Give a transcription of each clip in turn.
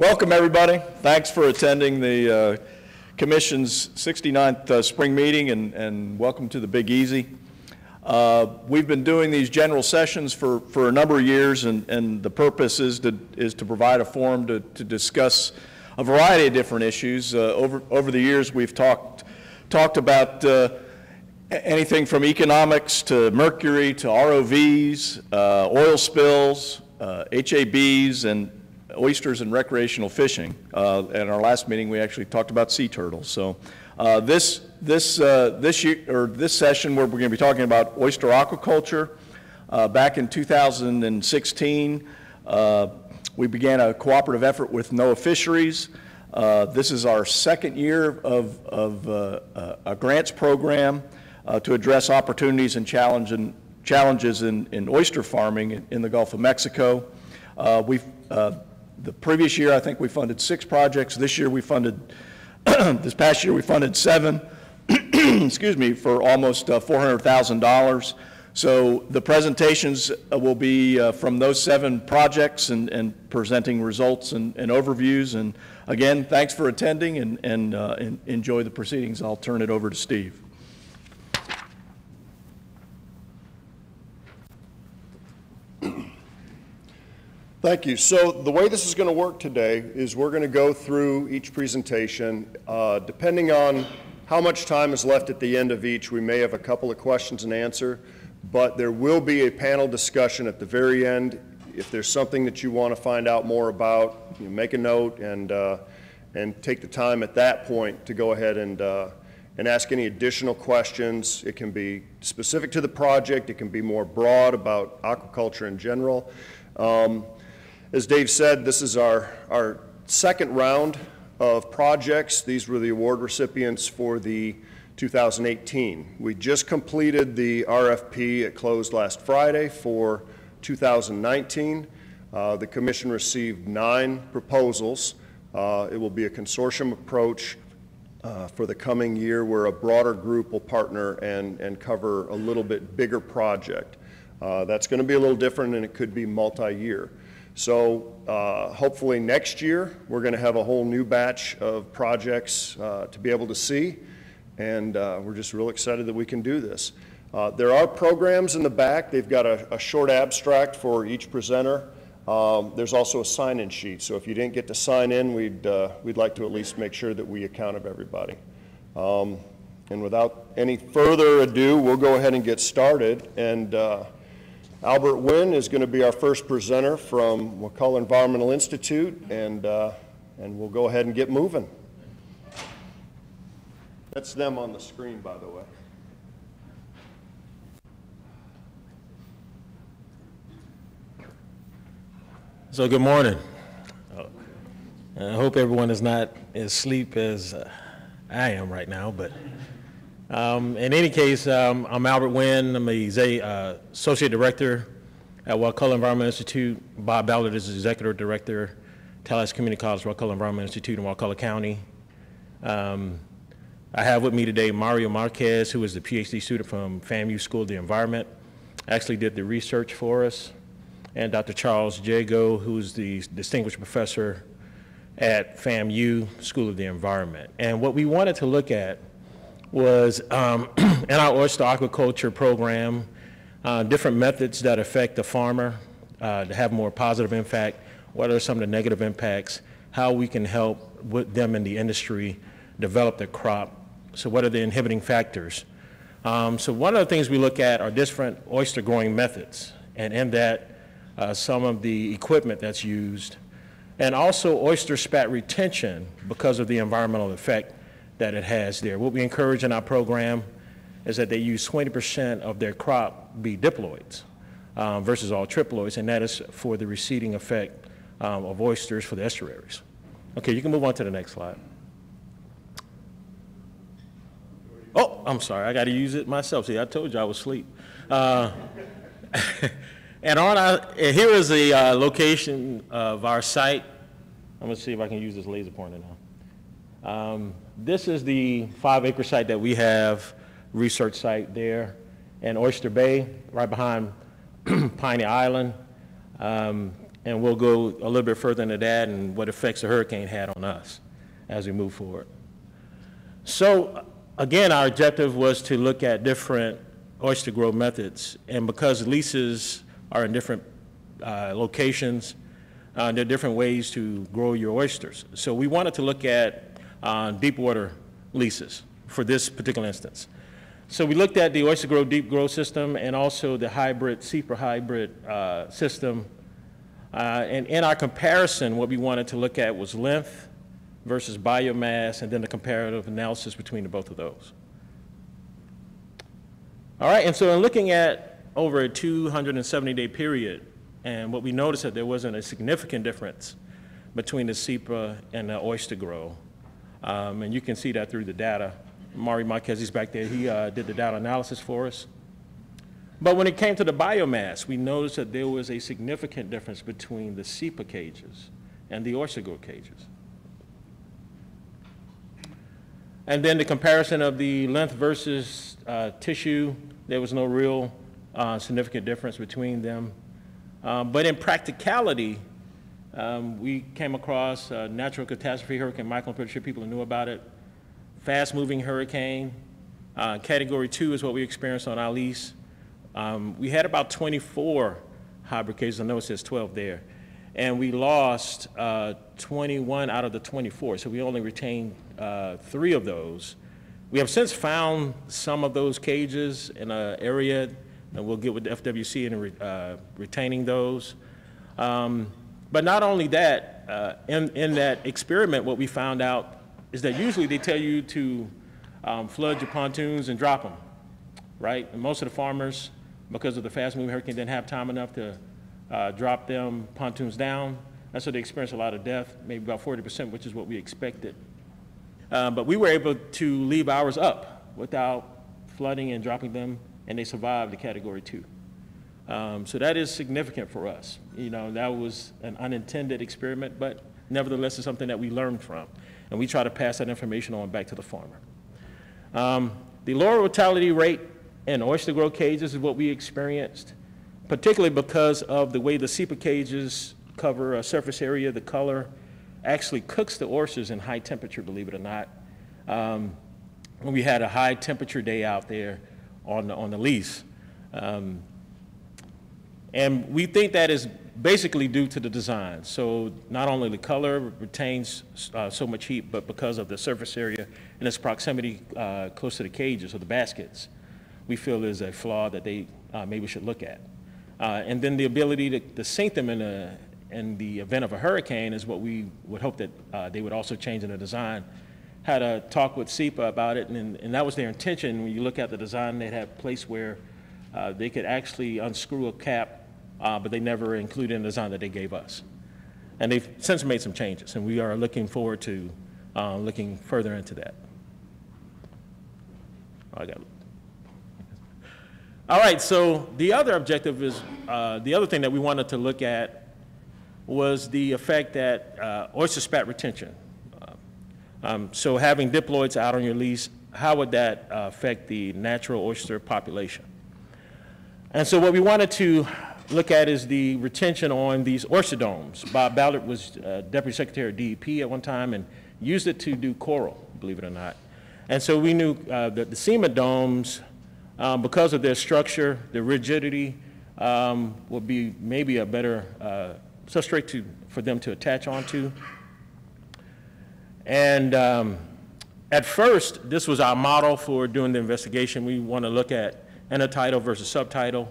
Welcome, everybody. Thanks for attending the uh, Commission's 69th uh, spring meeting, and, and welcome to the Big Easy. Uh, We've been doing these general sessions for, for a number of years, and, and the purpose is to, is to provide a forum to, to discuss a variety of different issues. Uh, Over, over the years, we've talked, talked about uh, anything from economics to mercury to ROVs, uh, oil spills, HABs, and oysters and recreational fishing. Uh, At our last meeting, we actually talked about sea turtles. So uh, this, this, uh, this year, or this session, we're going to be talking about oyster aquaculture. Uh, Back in 2016, uh, we began a cooperative effort with NOAA Fisheries. This is our second year of, of a grants program to address opportunities and challenge and challenges in, in oyster farming in- in the Gulf of Mexico. We've, uh, the previous year, I think we funded six projects. This year, we funded, this past year, we funded seven, excuse me, for almost uh, $400,000. So the presentations uh, will be uh, from those seven projects and, and presenting results and, and overviews. And again, thanks for attending and, and uh, en- enjoy the proceedings. I'll turn it over to Steve. Thank you. So the way this is going to work today is we're going to go through each presentation. Uh, Depending on how much time is left at the end of each, we may have a couple of questions and answer, but there will be a panel discussion at the very end. If there's something that you want to find out more about, you make a note and, uh, and take the time at that point to go ahead and, uh, and ask any additional questions. It can be specific to the project, it can be more broad about aquaculture in general. Um, as Dave said, this is our, our second round of projects. These were the award recipients for the 2018. We just completed the RFP. It closed last Friday for 2019. Uh, The commission received nine proposals. Uh, It will be a consortium approach uh, for the coming year where a broader group will partner and, and cover a little bit bigger project. Uh, That's going to be a little different and it could be multi-year. So uh, hopefully next year, we're going to have a whole new batch of projects uh, to be able to see. And uh, we're just real excited that we can do this. Uh, There are programs in the back. They've got a, a short abstract for each presenter. Um, There's also a sign-in sheet. So if you didn't get to sign in, we'd, uh, we'd like to at least make sure that we account of everybody. Um, And without any further ado, we'll go ahead and get started. And uh, Albert Wynn is going to be our first presenter from Wakulla Environmental Institute, and, uh, and we'll go ahead and get moving. That's them on the screen, by the way. So good morning. I hope everyone is not as asleep as uh, I am right now, but um, in any case, um, I'm Albert Wynn. I'm Z- uh, Associate Director at Wakulla Environmental Institute. Bob Ballard is the Executive Director, Tallahassee Community College Wakulla Environmental Institute in Wakulla County. Um, I have with me today Mario Marquez, who is the PhD student from FAMU School of the Environment. Actually did the research for us and Dr. Charles Jagoe, who's the distinguished professor at FAMU School of the Environment. And what we wanted to look at was um, in our oyster aquaculture program, uh, different methods that affect the farmer uh, to have more positive impact. What are some of the negative impacts? How we can help with them in the industry develop their crop. So what are the inhibiting factors? Um, so one of the things we look at are different oyster growing methods, and in that, uh, some of the equipment that's used, and also oyster spat retention because of the environmental effect that it has there. What we encourage in our program is that they use 20% of their crop be diploids um, versus all triploids, and that is for the receding effect um, of oysters for the estuaries. Okay, you can move on to the next slide. Oh, I'm sorry, I got to use it myself. See, I told you I was asleep. Uh, and on our, here is the uh, location of our site. I'm going to see if I can use this laser pointer now. Um, this is the five acre site that we have, research site there in Oyster Bay, right behind Piney Island. Um, and we'll go a little bit further into that and what effects the hurricane had on us as we move forward. So again, our objective was to look at different oyster grow methods. And because leases are in different uh, locations, uh, there are different ways to grow your oysters. So we wanted to look at uh, deep water leases for this particular instance. So we looked at the OysterGro deep grow system and also the hybrid, SEAPA hybrid uh, system. Uh, and in our comparison, what we wanted to look at was length versus biomass, and then the comparative analysis between the both of those. All right, and so in looking at over a 270-day period, and what we noticed that there wasn't a significant difference between the SEAPA and the OysterGro. Um, and you can see that through the data. Mari Marquez is back there. He uh, did the data analysis for us. But when it came to the biomass, we noticed that there was a significant difference between the SEAPA cages and the grow cages. And then the comparison of the length versus uh, tissue, there was no real uh, significant difference between them. Um, but in practicality, um, we came across a natural catastrophe, Hurricane Michael, I'm pretty sure people knew about it. Fast-moving hurricane. Uh, category two is what we experienced on our lease. Um, we had about 24 hybrid cases. I know it says 12 there. And we lost uh, 21 out of the 24. So we only retained uh, three of those. We have since found some of those cages in an area, and we'll get with the FWC in re, uh, retaining those. Um, but not only that, uh, in, in that experiment, what we found out is that usually they tell you to um, flood your pontoons and drop them, right? And most of the farmers, because of the fast-moving hurricane, didn't have time enough to uh, drop them pontoons down. And so they experienced a lot of death, maybe about 40%, which is what we expected. Um, but we were able to leave ours up without flooding and dropping them, and they survived the category two. Um, so that is significant for us. You know, that was an unintended experiment, but nevertheless, it's something that we learned from. And we try to pass that information on back to the farmer. Um, the lower mortality rate in OysterGro cages is what we experienced, particularly because of the way the SEAPA cages cover a surface area, the color, actually cooks the oysters in high temperature, believe it or not. Um, when we had a high temperature day out there on the, on the lease. Um, and we think that is basically due to the design. So not only the color retains uh, so much heat, but because of the surface area and its proximity uh, close to the cages or the baskets, we feel is a flaw that they uh, maybe should look at. Uh, and then the ability to, to sink them in a, in the event of a hurricane is what we would hope that uh, they would also change in the design. Had a talk with SEAPA about it, and, and that was their intention. When you look at the design, they'd have a place where uh, they could actually unscrew a cap, uh, but they never included in the design that they gave us. And they've since made some changes, and we are looking forward to uh, looking further into that. I got. All right, so the other objective is, uh, the other thing that we wanted to look at was the effect that uh, oyster spat retention. Uh, um, so having diploids out on your lease, how would that uh, affect the natural oyster population? And so what we wanted to look at is the retention on these oyster domes. Bob Ballard was uh, Deputy Secretary of DEP at one time and used it to do coral, believe it or not. And so we knew uh, that the SEMA domes, um, because of their structure, their rigidity, um, would be maybe a better uh, substrate to, for them to attach onto. And um, at first, this was our model for doing the investigation. We want to look at intertidal versus subtidal,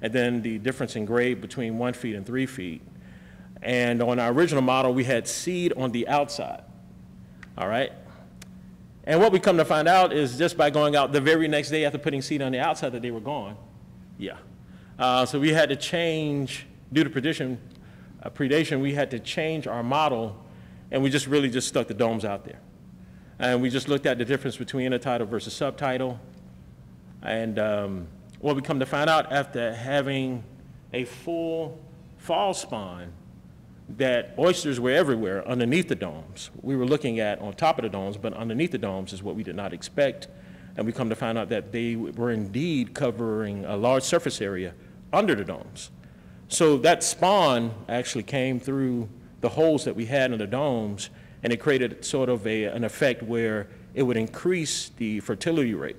and then the difference in grade between one feet and three feet. And on our original model, we had seed on the outside, all right? And what we come to find out is just by going out the very next day after putting seed on the outside that they were gone. Yeah. Uh, so we had to change, due to predation, uh, predation, we had to change our model, and we just really just stuck the domes out there. And we just looked at the difference between intertidal versus subtidal. And um, what we come to find out after having a full fall spawn, that oysters were everywhere underneath the domes. We were looking at on top of the domes, but underneath the domes is what we did not expect. And we come to find out that they were indeed covering a large surface area under the domes. So that spawn actually came through the holes that we had in the domes, and it created sort of a, an effect where it would increase the fertility rate.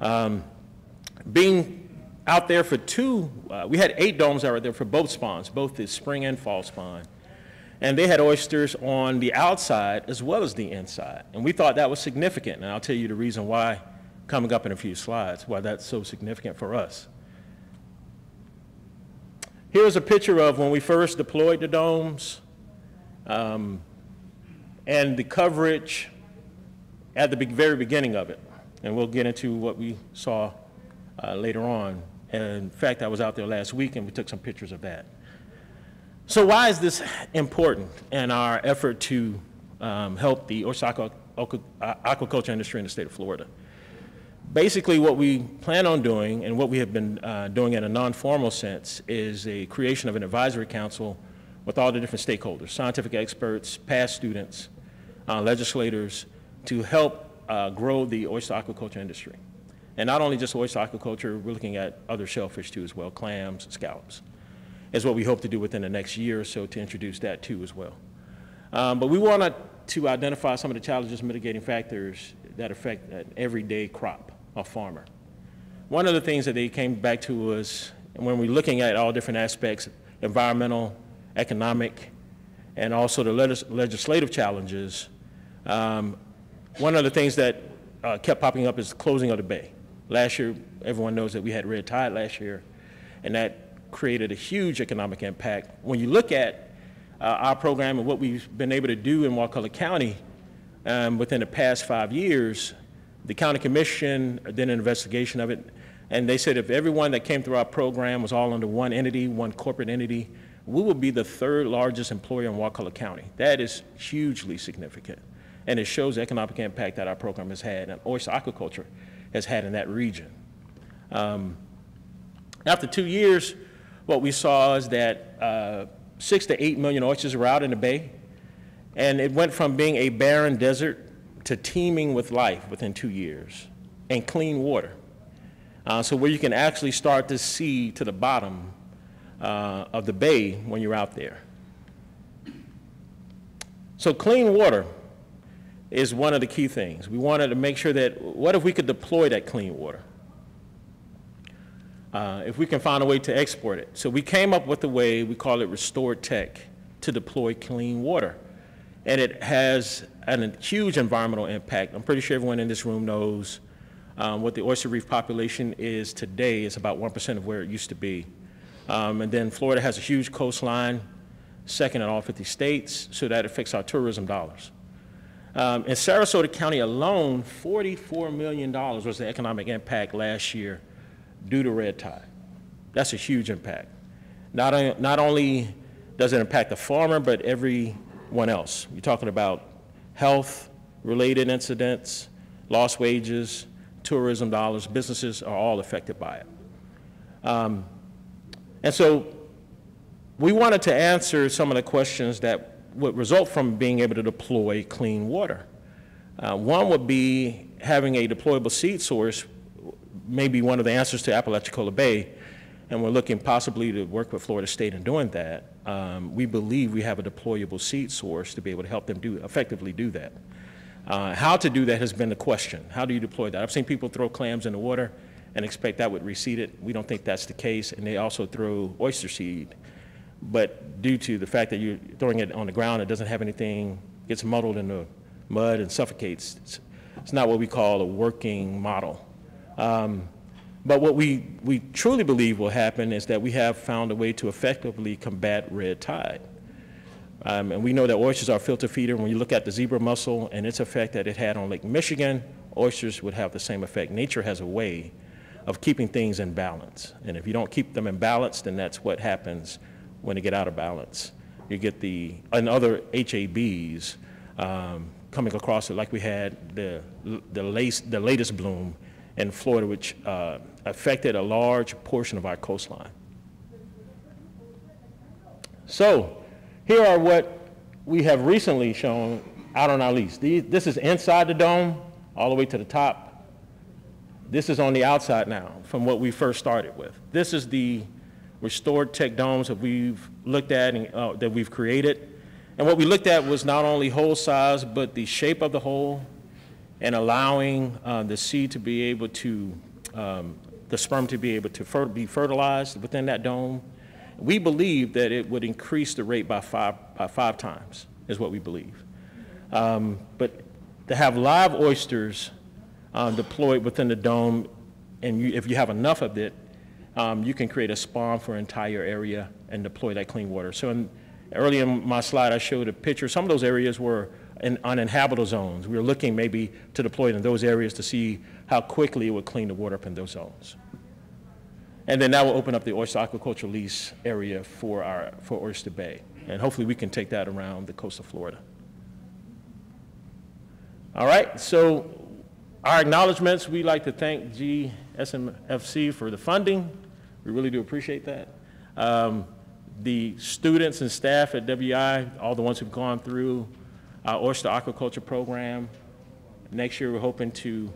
Um, being out there for two, uh, we had eight domes out there for both spawns, both the spring and fall spawn. And they had oysters on the outside as well as the inside. And we thought that was significant. And I'll tell you the reason why coming up in a few slides, why that's so significant for us. Here's a picture of when we first deployed the domes um, and the coverage at the very beginning of it. And we'll get into what we saw uh, later on. And in fact, I was out there last week and we took some pictures of that. So why is this important in our effort to um, help the oyster aquaculture industry in the state of Florida? Basically, what we plan on doing and what we have been uh, doing in a non-formal sense is a creation of an advisory council with all the different stakeholders, scientific experts, past students, uh, legislators, to help uh, grow the oyster aquaculture industry. And not only just oyster aquaculture, we're looking at other shellfish too as well, clams, scallops, is what we hope to do within the next year or so to introduce that too as well. Um, but we wanted to identify some of the challenges, mitigating factors that affect an everyday crop of farmer. One of the things that they came back to was when we're looking at all different aspects, environmental, economic, and also the legis legislative challenges, um, one of the things that uh, kept popping up is closing of the bay. Last year, everyone knows that we had red tide last year, and that created a huge economic impact. When you look at uh, our program and what we've been able to do in Wakulla County um, within the past five years, the county commission did an investigation of it, and they said if everyone that came through our program was all under one entity, one corporate entity, we would be the third largest employer in Wakulla County. That is hugely significant, and it shows the economic impact that our program has had, and oyster aquaculture has had in that region. Um, after two years, what we saw is that uh, six to eight million oysters were out in the bay, and it went from being a barren desert to teeming with life within two years and clean water. Uh, so where you can actually start to see to the bottom uh, of the bay when you're out there. So clean water is one of the key things. We wanted to make sure that what if we could deploy that clean water? Uh, if we can find a way to export it. So we came up with a way, we call it Restored Tech, to deploy clean water. And it has a huge environmental impact. I'm pretty sure everyone in this room knows um, what the oyster reef population is today is about 1% of where it used to be. Um, and then Florida has a huge coastline, second in all 50 states, so that affects our tourism dollars. Um, in Sarasota County alone, $44 million was the economic impact last year due to red tide. That's a huge impact. Not, not only does it impact the farmer, but everyone else. You're talking about health-related incidents, lost wages, tourism dollars, businesses are all affected by it. Um, and so we wanted to answer some of the questions that would result from being able to deploy clean water. Uh, one would be having a deployable seed source maybe one of the answers to Apalachicola Bay, and we're looking possibly to work with Florida State in doing that. Um, we believe we have a deployable seed source to be able to help them do effectively do that. Uh, how to do that has been the question. How do you deploy that? I've seen people throw clams in the water and expect that would reseed it. We don't think that's the case, and they also throw oyster seed but due to the fact that you're throwing it on the ground, it doesn't have anything, gets muddled in the mud and suffocates. It's, it's not what we call a working model. Um, but what we, we truly believe will happen is that we have found a way to effectively combat red tide. Um, and we know that oysters are filter feeder. When you look at the zebra mussel and its effect that it had on Lake Michigan, oysters would have the same effect. Nature has a way of keeping things in balance. And if you don't keep them in balance, then that's what happens when they get out of balance. You get the, and other HABs um, coming across it like we had the, the, lace, the latest bloom in Florida, which uh, affected a large portion of our coastline. So here are what we have recently shown out on our lease. This is inside the dome, all the way to the top. This is on the outside now, from what we first started with. This is the restored tech domes that we've looked at and uh, that we've created. And what we looked at was not only hole size, but the shape of the hole and allowing uh, the seed to be able to, um, the sperm to be able to fer- be fertilized within that dome. We believe that it would increase the rate by five, by five times, is what we believe. Um, But to have live oysters uh, deployed within the dome, and you, if you have enough of it, um, you can create a spawn for an entire area and deploy that clean water. So in, early in my slide, I showed a picture. Some of those areas were in uninhabitable zones. We were looking maybe to deploy in those areas to see how quickly it would clean the water up in those zones. And then that will open up the oyster aquaculture lease area for our, for Oyster Bay. And hopefully we can take that around the coast of Florida. All right, so our acknowledgements, we'd like to thank GSMFC for the funding. We really do appreciate that. Um, The students and staff at WI, all the ones who've gone through our oyster aquaculture program. Next year, we're hoping to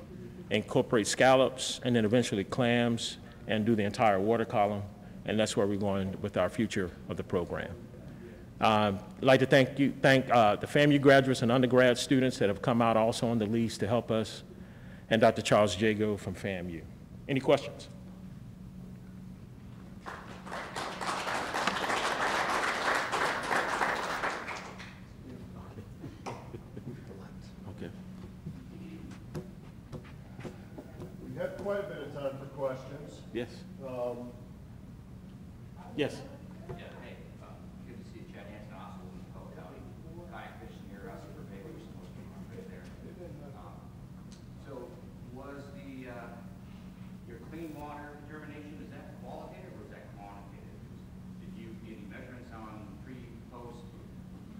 incorporate scallops and then eventually clams and do the entire water column. And that's where we're going with our future of the program. Um, I'd like to thank you, thank uh, the FAMU graduates and undergrad students that have come out also on the lease to help us, and Dr. Charles Jagoe from FAMU. Any questions? Okay. We have quite a bit of time for questions. Yes. Um, Yes. Yeah, hey, uh, good to see you, Chad Hanson, also in Polk County, kayak fishing near us for Bay, which is supposed to be right there. Um, So was the, uh, your clean water determination, is that qualitative or is that quantitative? Did you get any measurements on pre, post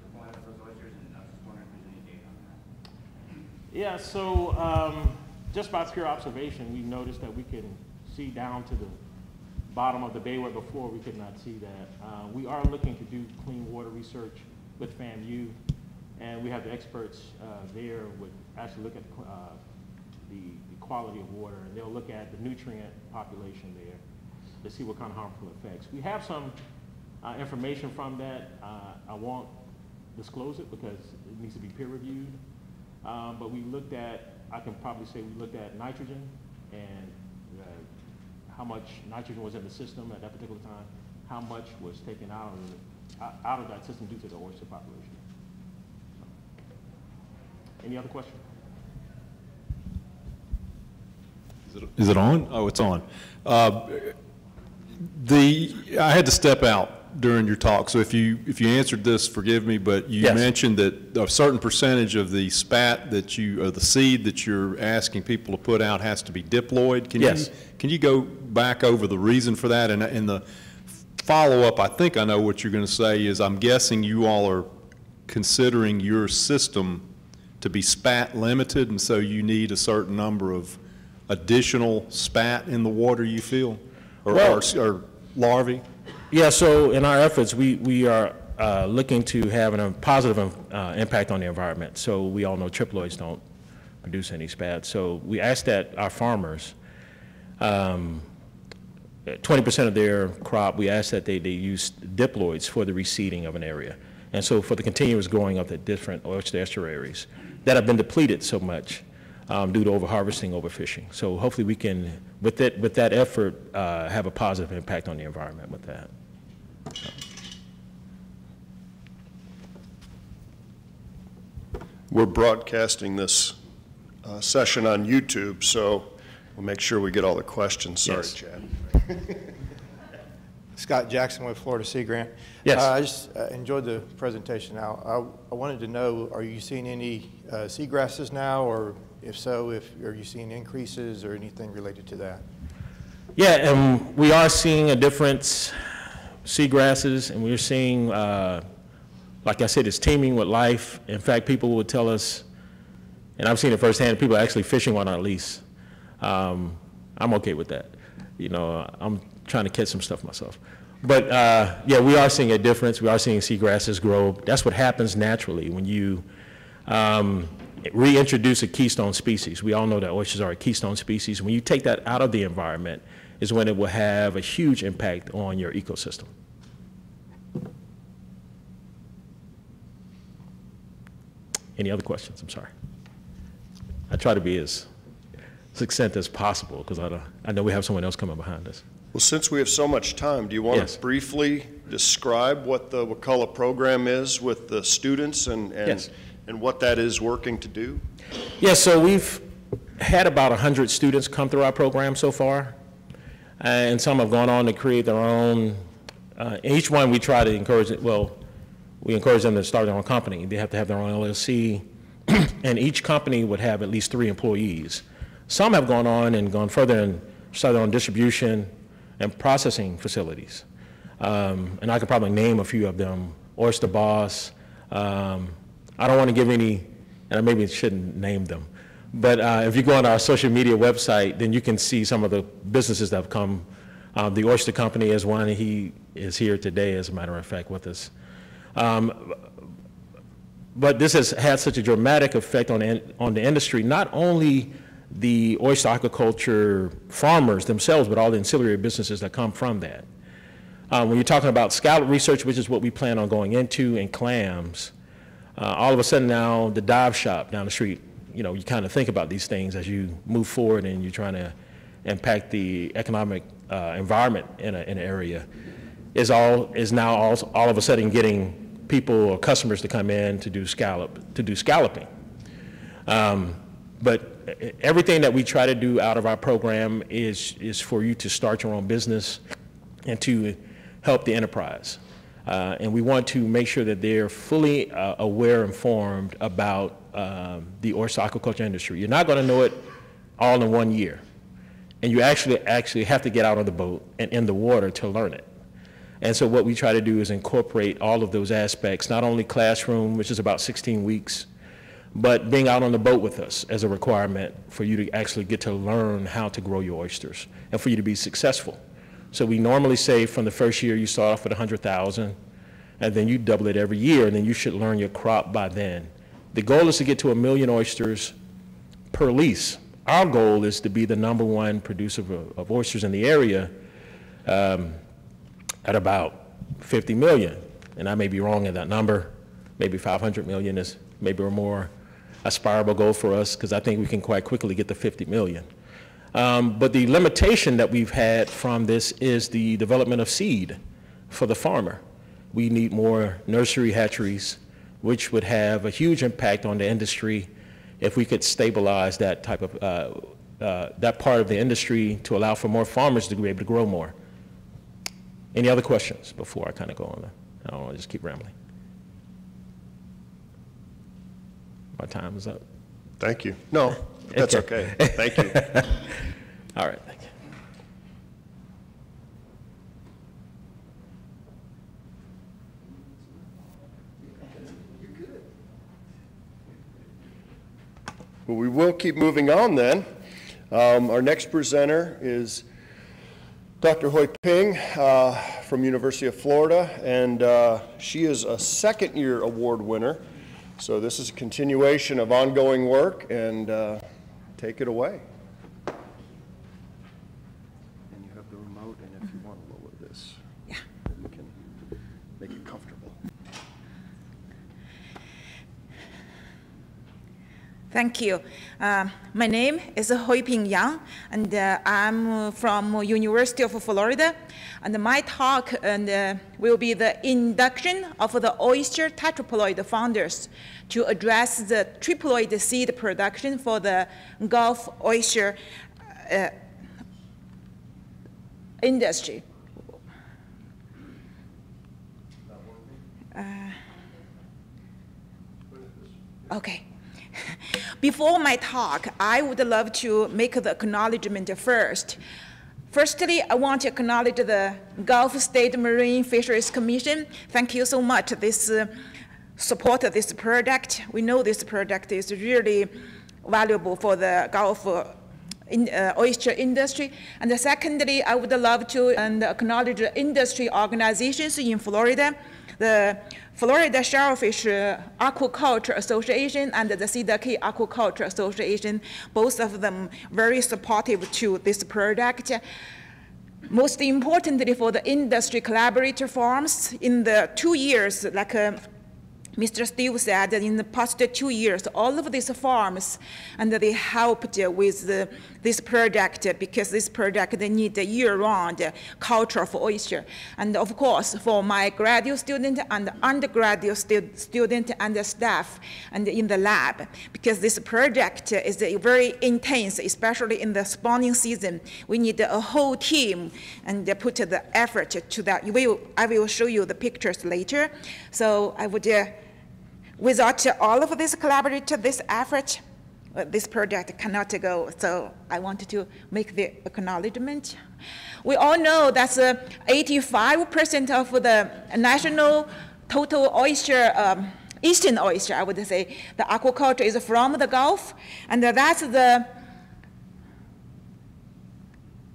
deployment of those oysters, and I was just wondering if there's any data on that? Yeah, so um, just by pure observation, we noticed that we can see down to the bottom of the bay where before we could not see that. Uh, We are looking to do clean water research with FAMU, and we have the experts uh, there would actually look at uh, the the quality of water, and they'll look at the nutrient population there to see what kind of harmful effects. We have some uh, information from that. Uh, I won't disclose it because it needs to be peer reviewed. Um, but we looked at, I can probably say we looked at nitrogen and how much nitrogen was in the system at that particular time, how much was taken out of, the- out- out of that system due to the oyster population. Any other questions? Is it- Is it on? Oh, it's on. Uh, The, I had to step out during your talk, so if you, if you answered this, forgive me, but you Yes. mentioned that a certain percentage of the spat that you, or the seed that you're asking people to put out has to be diploid. Can you- Yes. Can you go back over the reason for that? And, and the follow-up, I think I know what you're going to say, is I'm guessing you all are considering your system to be spat limited, and so you need a certain number of additional spat in the water you feel? Or- Well- Or, or larvae? Yeah, so in our efforts, we, we are uh, looking to have a positive uh, impact on the environment. So we all know triploids don't produce any spat. So we ask that our farmers, um, 20% of their crop, we ask that they, they use diploids for the reseeding of an area. And so for the continuous growing of the different oyster estuaries that have been depleted so much um, due to overharvesting, overfishing. So hopefully we can, with that, with that effort, uh, have a positive impact on the environment with that. We're broadcasting this uh, session on YouTube, so we'll make sure we get all the questions. Sorry, Yes. Chad. Scott Jackson with Florida Sea Grant. Yes. Uh, I just uh, enjoyed the presentation. Now, I I wanted to know, are you seeing any uh, seagrasses now, or if so, if, are you seeing increases or anything related to that? Yeah, and we are seeing a difference, seagrasses, and we're seeing, uh, like I said, it's teeming with life. In fact, people would tell us, and I've seen it firsthand, people are actually fishing on our lease. Um, I'm okay with that. You know, I'm trying to catch some stuff myself. But, uh, yeah, we are seeing a difference. We are seeing seagrasses grow. That's what happens naturally when you um, reintroduce a keystone species. We all know that oysters are a keystone species. When you take that out of the environment, is when it will have a huge impact on your ecosystem. Any other questions? I'm sorry. I try to be as succinct as possible because I, I know we have someone else coming behind us. Well, since we have so much time, do you want Yes. to briefly describe what the Wakulla program is with the students and, Yes. and, and what that is working to do? Yeah, so we've had about 100 students come through our program so far, and some have gone on to create their own, uh, each one we try to encourage, it. well, we encourage them to start their own company. They have to have their own LLC, and each company would have at least three employees. Some have gone on and gone further and started own distribution and processing facilities. Um, And I could probably name a few of them, Oyster Boss. um, I don't want to give any, and I maybe shouldn't name them, but uh, if you go on our social media website, then you can see some of the businesses that have come. Uh, The Oyster Company is one, he is here today, as a matter of fact, with us. Um, But this has had such a dramatic effect on, on the industry, not only the oyster aquaculture farmers themselves, but all the ancillary businesses that come from that. Uh, When you're talking about scallop research, which is what we plan on going into, and clams, uh, all of a sudden now, the dive shop down the street, you know, you kind of think about these things as you move forward and you're trying to impact the economic uh, environment in a- in an area, is all, is now all all of a sudden getting people or customers to come in to do scallop, to do scalloping. Um, But everything that we try to do out of our program is, is for you to start your own business and to help the enterprise. Uh, And we want to make sure that they're fully uh, aware, informed about um, the oyster aquaculture industry. You're not going to know it all in one year. And you actually, actually have to get out on the boat and in the water to learn it. And so what we try to do is incorporate all of those aspects, not only classroom, which is about 16 weeks, but being out on the boat with us as a requirement for you to actually get to learn how to grow your oysters and for you to be successful. So we normally say from the first year, you start off with 100,000, and then you double it every year, and then you should learn your crop by then. The goal is to get to a million oysters per lease. Our goal is to be the number one producer of, of oysters in the area um, at about 50 million. And I may be wrong in that number. Maybe 500 million is maybe a more aspirable goal for us because I think we can quite quickly get to 50 million. Um, but the limitation that we've had from this is the development of seed for the farmer. We need more nursery hatcheries, which would have a huge impact on the industry if we could stabilize that type of, uh, uh, that part of the industry to allow for more farmers to be able to grow more. Any other questions before I kind of go on? I don't just keep rambling. My time is up. Thank you. No, that's Okay. okay. Thank you. All right, thank you. Well, we will keep moving on then. Um, Our next presenter is Dr. Hui Ping uh, from University of Florida, and uh, she is a second-year award winner. So this is a continuation of ongoing work, and uh, take it away. And you have the remote, and if you want to lower this, Yeah. you can make it comfortable. Thank you. Uh, my name is Huiping Yang, and uh, I'm from University of Florida. And my talk and, uh, will be the induction of the oyster tetraploid founders to address the triploid seed production for the Gulf oyster uh, industry. Okay. Before my talk, I would love to make the acknowledgement first. Firstly, I want to acknowledge the Gulf State Marine Fisheries Commission. Thank you so much. This uh, support this project. We know this project is really valuable for the Gulf uh, in, uh, oyster industry. And secondly, I would love to and acknowledge the industry organizations in Florida, the Florida Shellfish uh, Aquaculture Association and the Cedar Key Aquaculture Association, both of them very supportive to this project. most importantly for the industry collaborator farms, in the two years, like uh, Mr. Steve said, in the past two years, all of these farms, and they helped with the, this project because this project they need a year-round culture for oyster. And of course, for my graduate student and undergraduate stu student and the staff and in the lab, because this project is very intense, especially in the spawning season. We need a whole team and put the effort to that. I will show you the pictures later. So I would uh, Without all of this collaborative, this effort, this project cannot go. So I wanted to make the acknowledgement. We all know that 85% of the national total oyster, um, eastern oyster, I would say, the aquaculture is from the Gulf, and that's the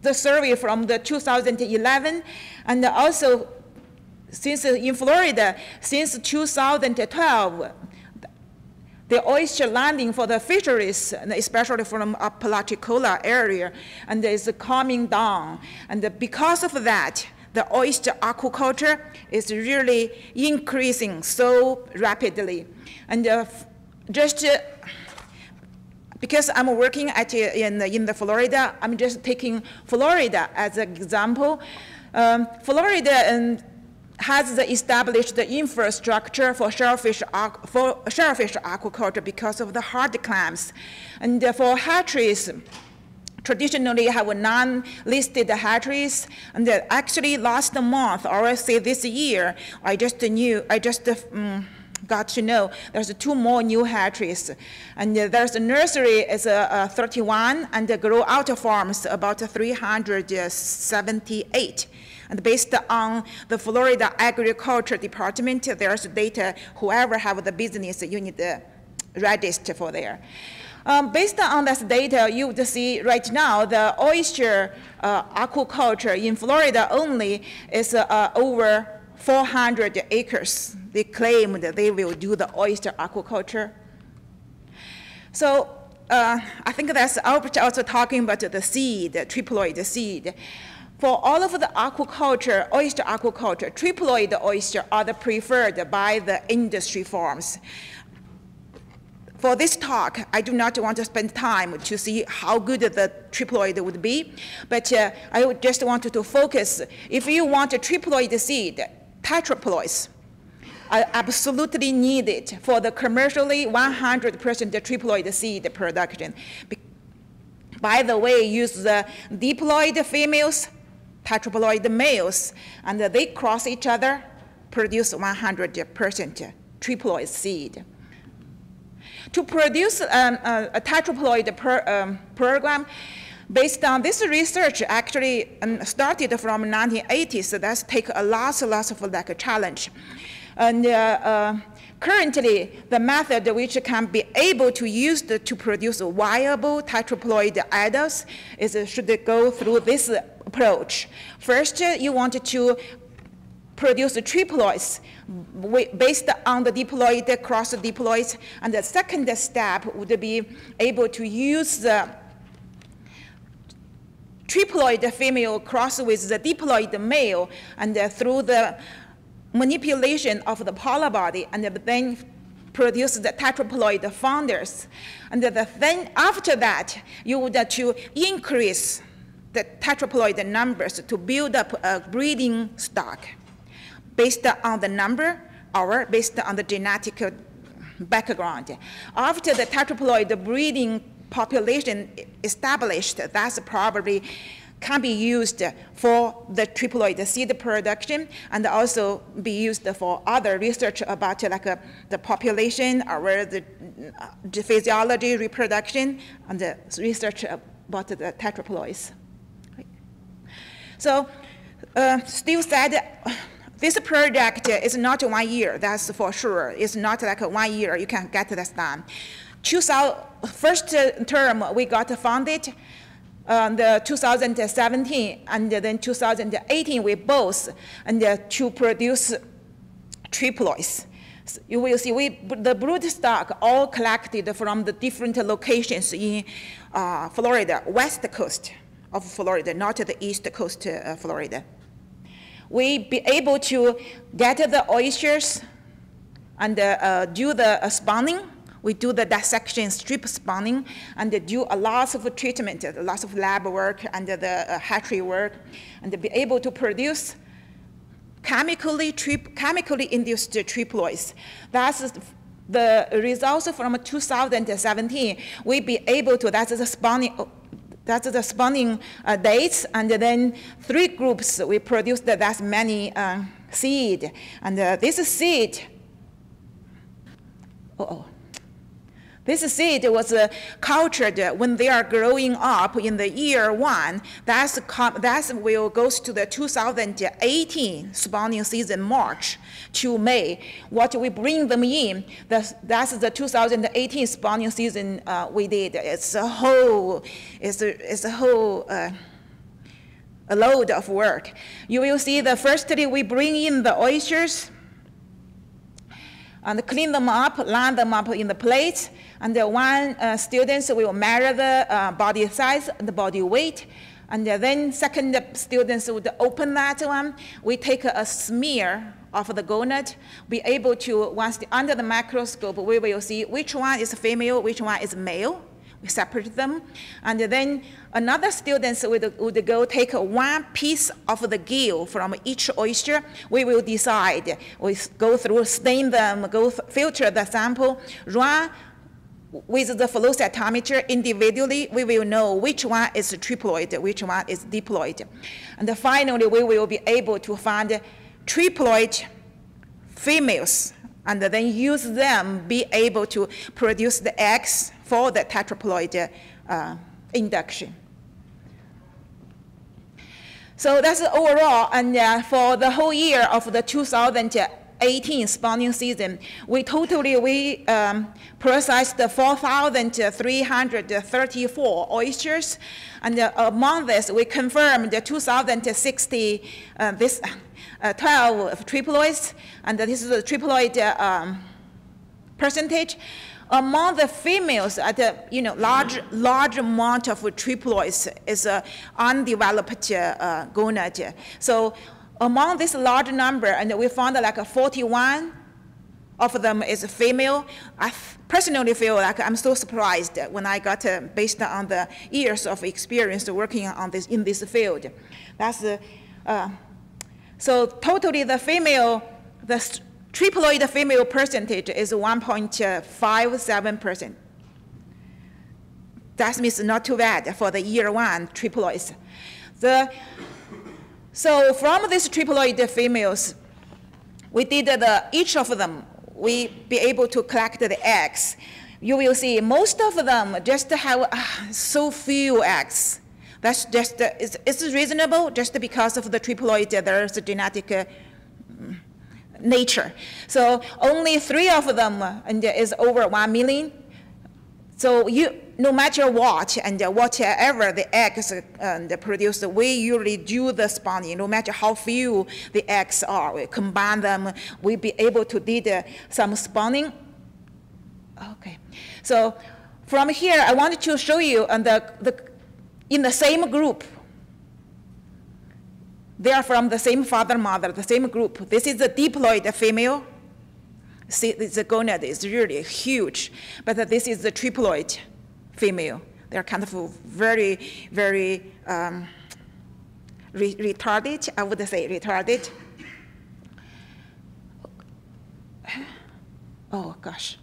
the survey from the 2011, and also since in Florida, since 2012, the oyster landing for the fisheries, especially from Apalachicola area, and is coming down. And because of that, the oyster aquaculture is really increasing so rapidly. And uh, just uh, because I'm working at, in, in the Florida, I'm just taking Florida as an example. Um, Florida and has established the infrastructure for shellfish, for shellfish aquaculture because of the hard clams. And for hatcheries, traditionally have non-listed hatcheries. And actually last month, or I say this year, I just knew, I just um, got to know there's two more new hatcheries. And there's a nursery is uh, 31 and the grow out farms about 378. And based on the Florida Agriculture Department, there's data, whoever have the business, you need to register for there. Um, based on this data, you would see right now the oyster uh, aquaculture in Florida only is uh, over 400 acres. They claim that they will do the oyster aquaculture. So uh, I think that's Albert also talking about the seed, the triploid seed. For all of the aquaculture, oyster aquaculture, triploid oyster are the preferred by the industry farms. For this talk, I do not want to spend time to see how good the triploid would be, but uh, I just wanted to focus. If you want a triploid seed, tetraploids are absolutely needed for the commercially 100% triploid seed production. By the way, use the diploid females tetraploid males, and they cross each other, produce 100% triploid seed. To produce um, a, a, tetraploid per, um, program, based on this research actually um, started from 1980s, so that's take a lot, lots of like a challenge. And uh, uh, currently, the method which can be able to use to produce viable tetraploid adults is should go through this approach. First, you want to produce triploids based on the diploid cross diploids, and the second step would be able to use the triploid female cross with the diploid male, and uh, through the manipulation of the polar body, and then produce the tetraploid founders. And then after that, you would uh, to increase the tetraploid numbers to build up a breeding stock based on the number or based on the genetic background. After the tetraploid breeding population established, that's probably can be used for the triploid seed production and also be used for other research about like uh, the population or the, uh, the physiology, reproduction, and the research about the tetraploids. So uh, Steve said this project is not one year, that's for sure. It's not like one year you can get this done. 2000, first term we got funded um, the 2017 and then 2018 we both and uh, to produce triploids. So you will see we, the brood stock all collected from the different locations in uh, Florida, west coast, of Florida, not the east coast uh, Florida. We be able to get the oysters and uh, do the uh, spawning. We do the dissection strip spawning and do a lot of treatment, a lot of lab work and the hatchery work, and be able to produce chemically, chemically induced triploids. That's the results from 2017. We be able to, that's the spawning, that's the spawning uh, dates, and then three groups, we produced that many uh, seed. And uh, this seed, uh oh this seed was uh, cultured when they are growing up in the year one. That's, that will goes to the 2018 spawning season, March to May. What we bring them in, that's, that's the 2018 spawning season uh, we did. It's a whole, it's a, it's a whole, uh, a load of work. You will see the first day we bring in the oysters and clean them up, line them up in the plates, and the one uh, students will measure the uh, body size and the body weight. And then second students would open that one. We take a smear of the gonad. Be able to, once the, under the microscope, we will see which one is female, which one is male. We separate them. And then another student would, would go take one piece of the gill from each oyster. We will decide. We go through, stain them, go filter the sample, run with the flow cytometer individually, we will know which one is triploid, which one is diploid. And finally, we will be able to find triploid females and then use them be able to produce the eggs for the tetraploid uh, induction. So that's overall, and uh, for the whole year of the 2000 18 spawning season, we totally we um, processed 4,334 oysters, and uh, among this we confirmed 2,060 uh, this uh, 12 triploids, and this is the triploid um, percentage. Among the females, at a you know large large amount of triploids is uh, undeveloped uh, gonad. So among this large number, and we found like 41 of them is female. I personally feel like I'm so surprised when I got, uh, based on the years of experience working on this in this field. That's uh, so totally the female, the triploid female percentage is 1.57 percent. That means not too bad for the year one triploids. The so from these triploid females, we did the, each of them, we be able to collect the eggs. You will see most of them just have uh, so few eggs. That's just, uh, it's, it's, reasonable just because of the triploid, there's a genetic uh, nature. So only three of them and is over one million. So you, no matter what and whatever the eggs uh, produced, we usually do the spawning, no matter how few the eggs are. We combine them, we'll be able to do uh, some spawning. Okay, so from here, I wanted to show you and the, the, in the same group, they are from the same father, mother, the same group. This is the diploid female. See, the gonad is really huge, but this is the triploid female. They're kind of very, very um, re retarded, I would say retarded. Oh gosh.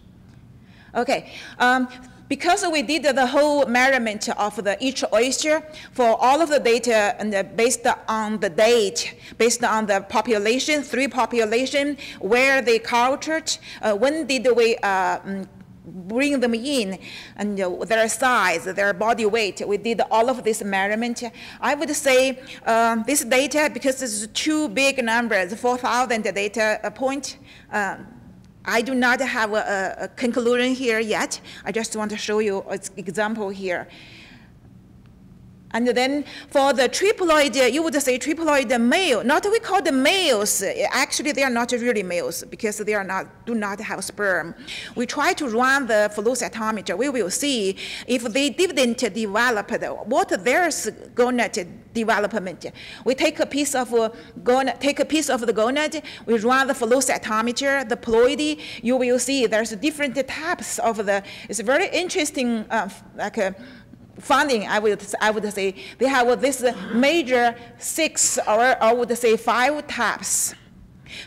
Okay. Um, because we did the whole measurement of the each oyster for all of the data and based on the date, based on the population, three population, where they cultured, uh, when did we uh, mm, bring them in and uh, their size, their body weight. We did all of this measurement. I would say uh, this data, because it's two big numbers, 4,000 data point, uh, I do not have a, a, conclusion here yet. I just want to show you an example here. And then for the triploid, you would say triploid male. Not we call the males. Actually, they are not really males because they are not do not have sperm. We try to run the flow cytometer. We will see if they didn't develop what their gonad development. We take a piece of uh, gonad, take a piece of the gonad. We run the flow cytometer, the ploidy. You will see there's different types of the. It's very interesting, uh, like. Uh, funding, I would, I would say, they have this major six or I would say five types.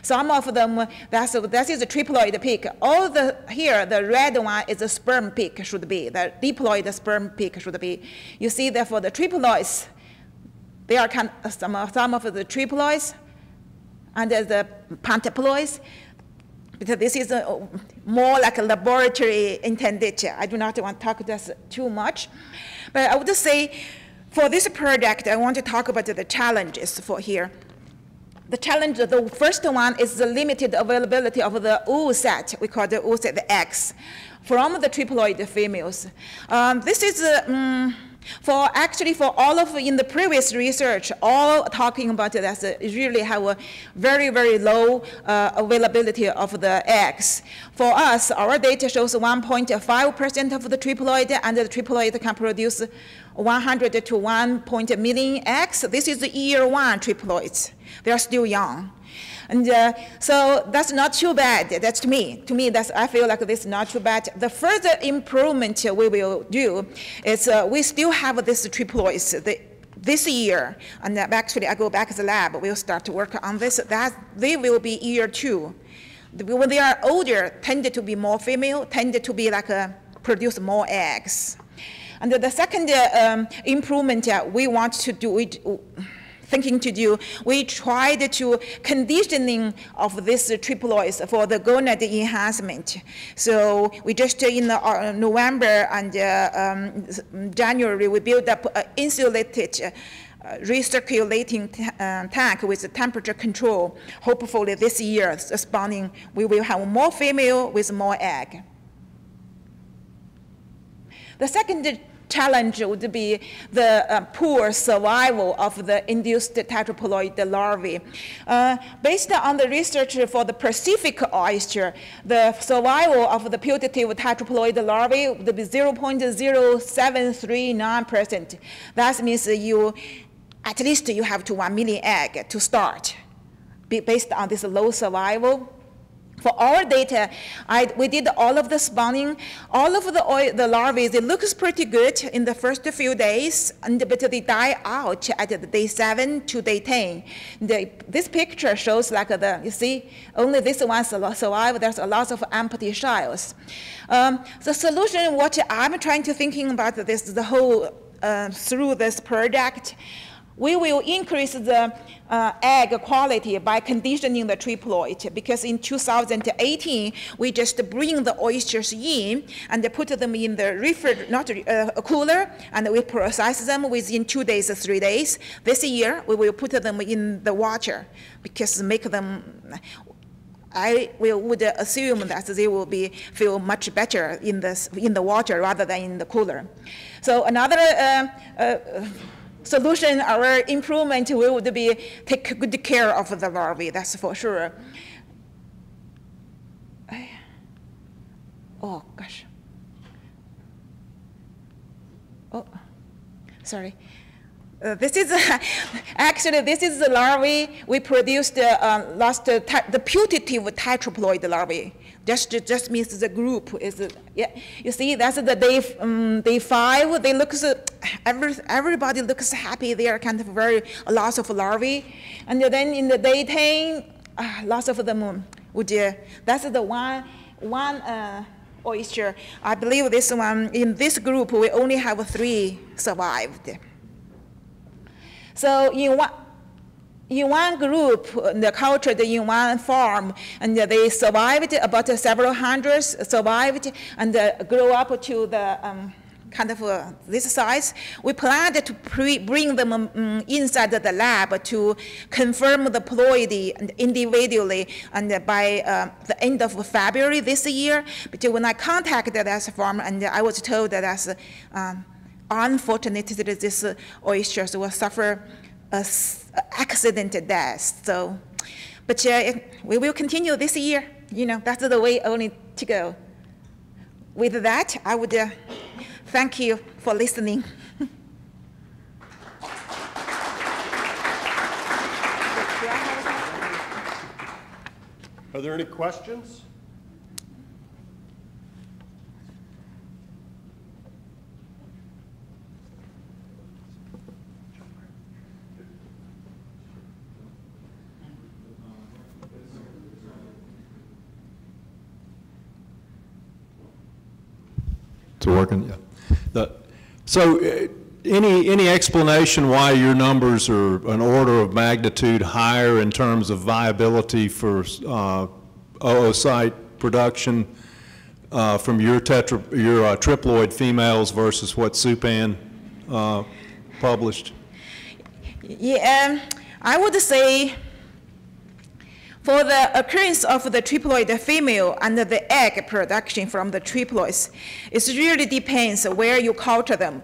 Some of them, that's, that is a triploid peak. All the, here, the red one is a sperm peak should be, the diploid sperm peak should be. You see that for the triploids, they are kind of, some, of- some of the triploids and the pentaploids, because this is a, more like a laboratory intended. I do not want to talk this too much. But I would say for this project, I want to talk about the challenges for here. The challenge, the first one is the limited availability of the oocyte, we call the oocyte X, from the triploid females. Um, this is, mm, for actually for all of, in the previous research, all talking about that really have a very, very low uh, availability of the eggs. For us, our data shows 1.5% of the triploid, and the triploid can produce 100 to 1 point million eggs. This is the year one triploids. They are still young. And uh, so that's not too bad. That's to me. To me, that's, I feel like this is not too bad. The further improvement we will do is uh, we still have this triploids. The, this year, and uh, actually I go back to the lab, we'll start to work on this. That, they will be year two. When they are older, tended to be more female, tended to be like uh, produce more eggs. And the second uh, um, improvement uh, we want to do, it, thinking to do, we tried to conditioning of this triploids for the gonad enhancement. So we just uh, in uh, November and uh, um, January, we built up an insulated uh, recirculating uh, tank with temperature control. Hopefully this year, spawning, we will have more female with more egg. The second challenge would be the uh, poor survival of the induced tetraploid larvae. Uh, based on the research for the Pacific oyster, the survival of the putative tetraploid larvae would be 0.0739%. That means you, at least you have to 1 million egg to start, based on this low survival. For our data, I, we did all of the spawning, all of the, oil, the larvae, it looks pretty good in the first few days, and, but they die out at day seven to day 10. The, this picture shows like the, you see, only this one survived, there's a lot of empty shells. Um, the solution, what I'm trying to thinking about this, the whole, uh, through this project, we will increase the uh, egg quality by conditioning the triploid because in 2018 we just bring the oysters in and put them in the refrigerator, not uh, cooler, and we process them within two days or three days. This year we will put them in the water because make them. I will, would assume that they will be feel much better in the in the water rather than in the cooler. So another. Uh, uh, solution or improvement we would be take good care of the larvae, that's for sure. Oh, gosh. Oh, sorry. Uh, this is, actually, this is the larvae we produced uh, uh, last, uh, the putative tetraploid larvae. Just, just means the group is, yeah. You see, that's the day, um, day five, they look, every, everybody looks happy. They are kind of very, lots of larvae. And then in the day 10, uh, lots of them would, uh, that's the one, one uh, oyster. I believe this one, in this group, we only have three survived. So in one, in one group, uh, the cultured in one farm, and they survived, about several hundreds survived, and uh, grew up to the um, kind of uh, this size. We planned to bring them um, inside the lab to confirm the ploidy individually, and uh, by uh, the end of February this year. But when I contacted that farm, and I was told that that's, um, unfortunately, these uh, oysters will suffer accident death. So, but yeah, we will continue this year. You know, that's the way only to go. With that, I would uh, thank you for listening. Are there any questions? It's working, yeah. The- So, uh, any, any explanation why your numbers are an order of magnitude higher in terms of viability for uh, oocyte production uh, from your tetra, your uh, triploid females versus what Supan uh, published? Yeah, um, I would say for the occurrence of the triploid female and the egg production from the triploids, it really depends where you culture them.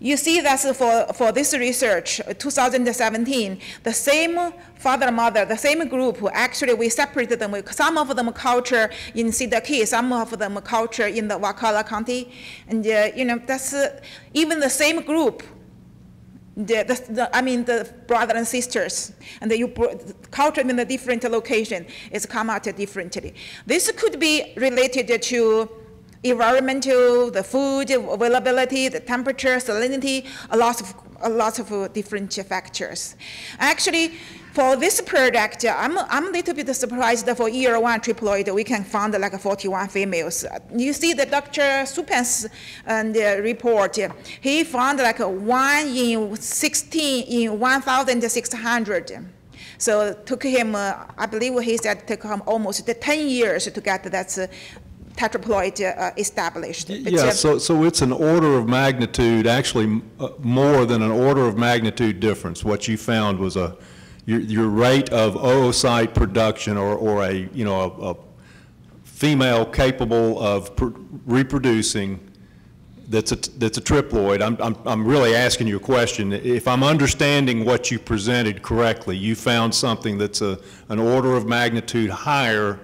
You see that for, for this research, uh, 2017, the same father mother, the same group, actually we separated them. Some of them culture in Cedar Key, some of them culture in the Wakulla County. And, uh, you know, that's uh, even the same group, the, the, the, I mean, the brother and sisters, and the, you culture in a different location is come out differently. This could be related to environmental, the food availability, the temperature, salinity, a lot of, a lot of different factors. Actually, for this product, I'm, I'm a little bit surprised that for year one triploid, we can find like 41 females. You see the Dr. Supan's and, uh, report, he found like one in 16 in 1,600. So it took him, uh, I believe he said it took him almost 10 years to get that uh, tetraploid uh, established. But, Yeah, uh, so, so it's an order of magnitude, actually uh, more than an order of magnitude difference. What you found was a, your, your rate of oocyte production or, or a, you know, a, a female capable of pr- reproducing that's a, that's a triploid. I'm, I'm, I'm really asking you a question. If I'm understanding what you presented correctly, you found something that's a, an order of magnitude higher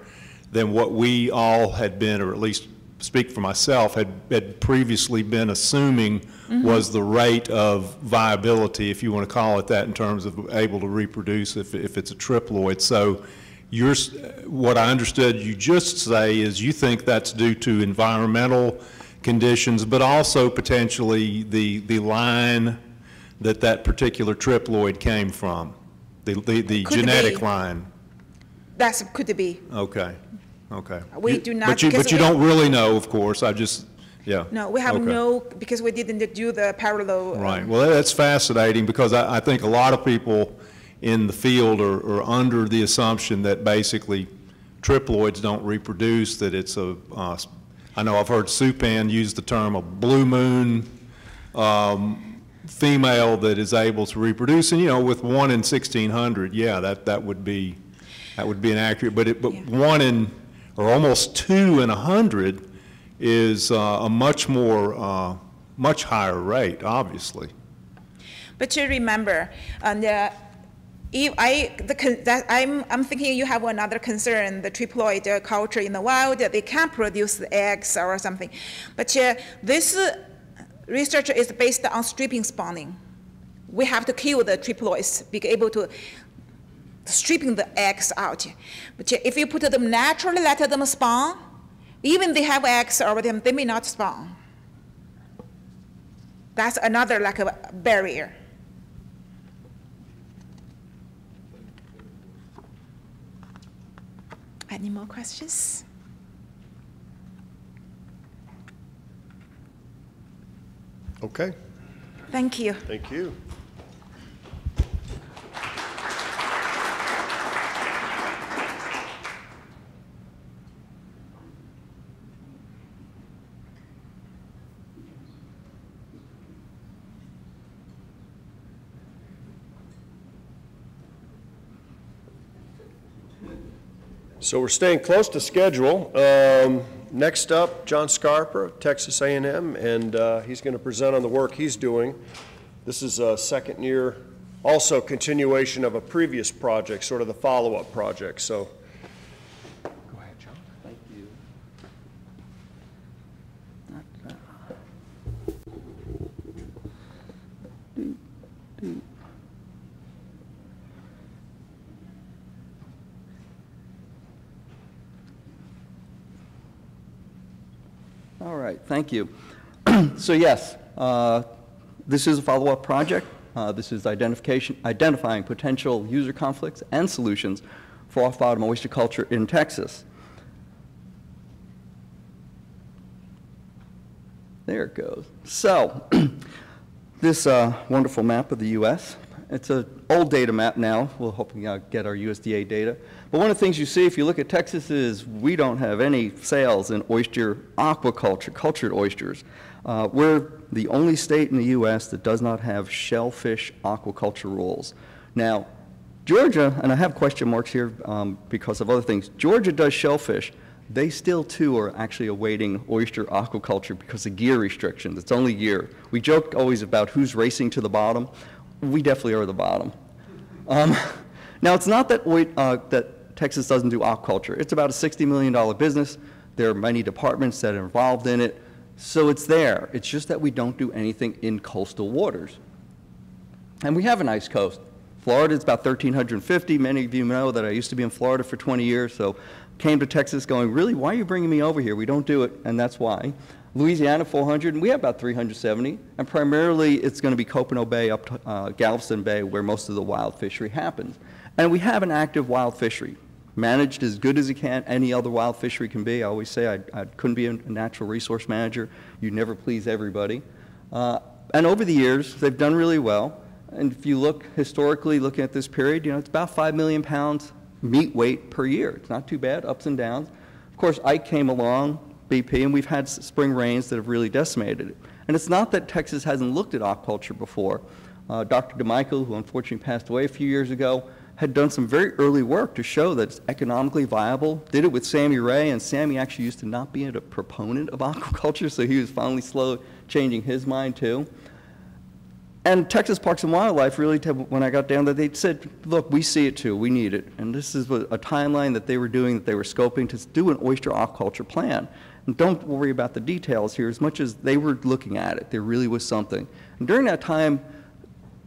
than what we all had been, or at least speak for myself, had, had previously been assuming Mm-hmm. was the rate of viability, if you want to call it that, in terms of able to reproduce if, if it's a triploid. So you're, what I understood you just say is you think that's due to environmental conditions, but also potentially the, the line that that particular triploid came from, the, the, the genetic line. That's, could be. Okay, okay. We You- do not, But you, but you don't really know, of course, I just, yeah. No, we have Okay. no, because we didn't do the parallel. um, Right, well, that's fascinating, because I, I think a lot of people in the field are, are under the assumption that basically triploids don't reproduce, that it's a, uh, I know I've heard Supan use the term a blue moon, um, female that is able to reproduce, and, you know, with one in 1,600, yeah, that, that would be, that would be inaccurate, but it, but Yeah. one in, or almost two in a 100 is uh, a much more, uh, much higher rate, obviously. But you remember, and uh, if I, the, that I'm, I'm thinking you have another concern, the triploid uh, culture in the wild, they can't produce the eggs or something. But uh, this research is based on stripping spawning. We have to kill the triploids, be able to stripping the eggs out. But if you put them naturally, let them spawn, even they have eggs over them, they may not spawn. That's another like a barrier. Any more questions? Okay, Thank you. thank you. So we're staying close to schedule. Um, Next up, John Scarpa, Texas a and m and uh, he's going to present on the work he's doing. This is a second year, also continuation of a previous project, sort of the follow-up project, so All right, thank you. So yes, uh, this is a follow-up project. Uh, This is identification, identifying potential user conflicts and solutions for off-bottom oyster culture in Texas. There it goes. So, this uh, wonderful map of the U.S., it's an old data map now. We'll hopefully to get our USDA data. But one of the things you see if you look at Texas is we don't have any sales in oyster aquaculture, cultured oysters. Uh, We're the only state in the U.S. that does not have shellfish aquaculture rules. Now, Georgia, and I have question marks here um, because of other things, Georgia does shellfish. They still, too, are actually awaiting oyster aquaculture because of gear restrictions. It's only gear. We joke always about who's racing to the bottom. We definitely are the bottom. Um, now, it's not that, oi- uh, that Texas doesn't do aquaculture. It's about a $60 million business. There are many departments that are involved in it. So it's there. It's just that we don't do anything in coastal waters. And we have a nice coast. Florida is about 1,350. Many of you know that I used to be in Florida for 20 years, so came to Texas going, really, why are you bringing me over here? We don't do it, and that's why. Louisiana, 400, and we have about 370. And primarily, it's going to be Copano Bay up to uh, Galveston Bay, where most of the wild fishery happens. And we have an active wild fishery, managed as good as it can, any other wild fishery can be. I always say I, I couldn't be a natural resource manager. You never please everybody. Uh, and over the years, they've done really well. And if you look historically, looking at this period, you know, it's about 5 million pounds meat weight per year. It's not too bad, ups and downs. Of course, Ike came along, BP, and we've had spring rains that have really decimated it. And it's not that Texas hasn't looked at aquaculture before. Uh, Dr. DeMichael, who unfortunately passed away a few years ago, had done some very early work to show that it's economically viable. Did it with Sammy Ray, and Sammy actually used to not be a proponent of aquaculture, so he was finally slow changing his mind too. And Texas Parks and Wildlife really, when I got down there, they said, look, we see it too, we need it. And this is a timeline that they were doing, that they were scoping to do an oyster aquaculture plan. And don't worry about the details here, as much as they were looking at it, there really was something. And during that time,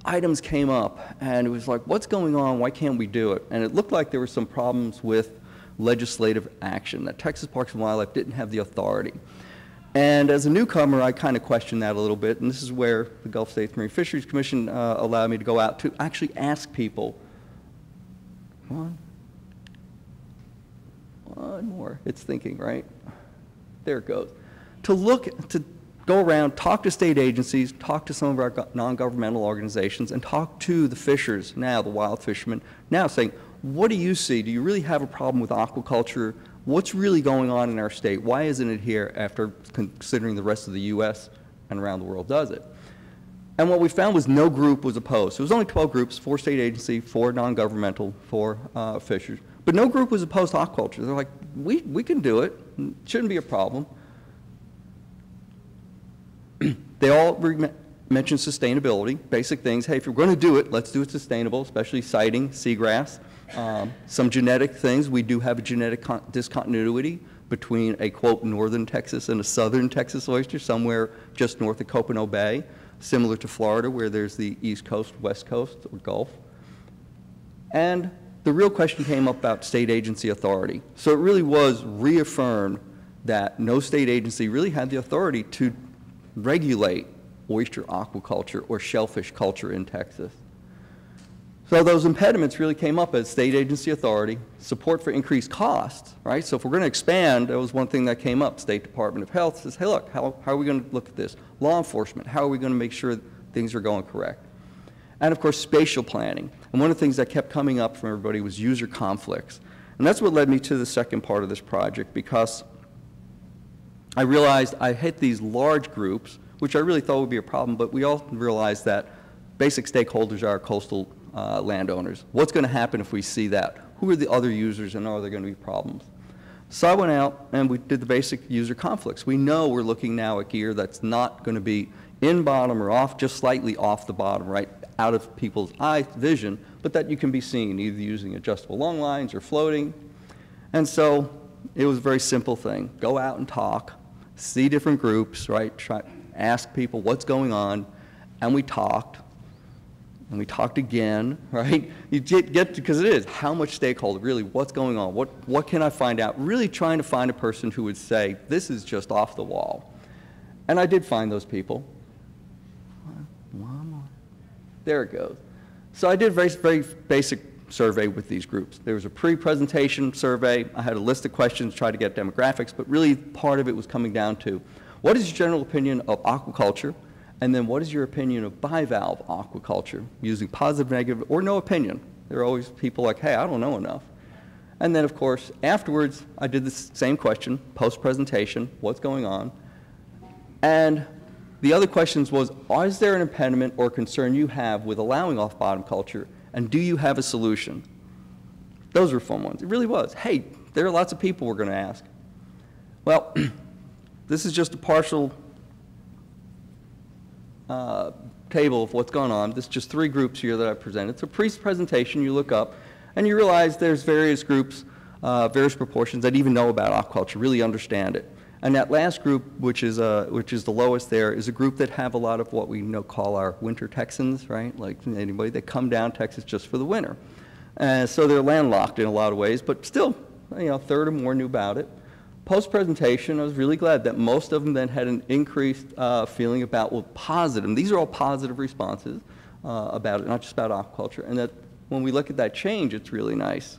items came up, and it was like, what's going on, why can't we do it? And it looked like there were some problems with legislative action, that Texas Parks and Wildlife didn't have the authority. And as a newcomer, I kind of questioned that a little bit, and this is where the Gulf States Marine Fisheries Commission uh, allowed me to go out to actually ask people, one, one more, it's thinking, right? There it goes. To look, to go around, talk to state agencies, talk to some of our non-governmental organizations, and talk to the fishers, now the wild fishermen, now saying, what do you see? Do you really have a problem with aquaculture? What's really going on in our state? Why isn't it here after considering the rest of the U.S. and around the world does it? And what we found was no group was opposed. So it was only 12 groups, four state agency, four non-governmental, four uh, fishers. But no group was opposed to aquaculture. They're like, we, we can do it. Shouldn't be a problem. They all mentioned sustainability, basic things. Hey, if you're going to do it, let's do it sustainable, especially siting seagrass. Um, some genetic things. We do have a genetic con- discontinuity between a quote northern Texas and a southern Texas oyster, somewhere just north of Copano Bay, similar to Florida, where there's the east coast, west coast, or Gulf. And the real question came up about state agency authority. So it really was reaffirmed that no state agency really had the authority to regulate oyster aquaculture or shellfish culture in Texas. So those impediments really came up as state agency authority, support for increased costs, right? So if we're going to expand, that was one thing that came up. State Department of Health says, hey, look, how, how are we going to look at this? Law enforcement, how are we going to make sure things are going correct? And of course, spatial planning. And one of the things that kept coming up from everybody was user conflicts. And that's what led me to the second part of this project because I realized I hit these large groups, which I really thought would be a problem, but we all realized that basic stakeholders are coastal uh, landowners. What's going to happen if we see that? Who are the other users and are there going to be problems? So I went out and we did the basic user conflicts. We know we're looking now at gear that's not going to be in bottom or off, just slightly off the bottom, right, out of people's eye vision, but that you can be seen either using adjustable long lines or floating. And so it was a very simple thing. Go out and talk, see different groups, right, try, ask people what's going on, and we talked and we talked again, right? You get, get because it is how much stakeholder, really, what's going on? What, what can I find out? Really trying to find a person who would say, this is just off the wall. And I did find those people. There it goes. So I did a very, very basic survey with these groups. There was a pre-presentation survey. I had a list of questions, tried to get demographics, but really part of it was coming down to what is your general opinion of aquaculture? And then what is your opinion of bivalve aquaculture using positive, negative, or no opinion? There are always people like, hey, I don't know enough. And then, of course, afterwards, I did the same question, post-presentation, what's going on? And the other questions was, is there an impediment or concern you have with allowing off-bottom culture, and do you have a solution? Those were fun ones. It really was. Hey, there are lots of people we're going to ask. Well, this is just a partial uh, table of what's going on. There's just three groups here that I presented. So pre-presentation, you look up, and you realize there's various groups, uh, various proportions that even know about aquaculture, really understand it. And that last group, which is, uh, which is the lowest there, is a group that have a lot of what we know call our winter Texans, right? Like anybody that come down Texas just for the winter. Uh, so they're landlocked in a lot of ways, but still, you know, a third or more knew about it. Post-presentation, I was really glad that most of them then had an increased uh, feeling about, well, positive, and these are all positive responses uh, about it, not just about aquaculture, and that when we look at that change, it's really nice.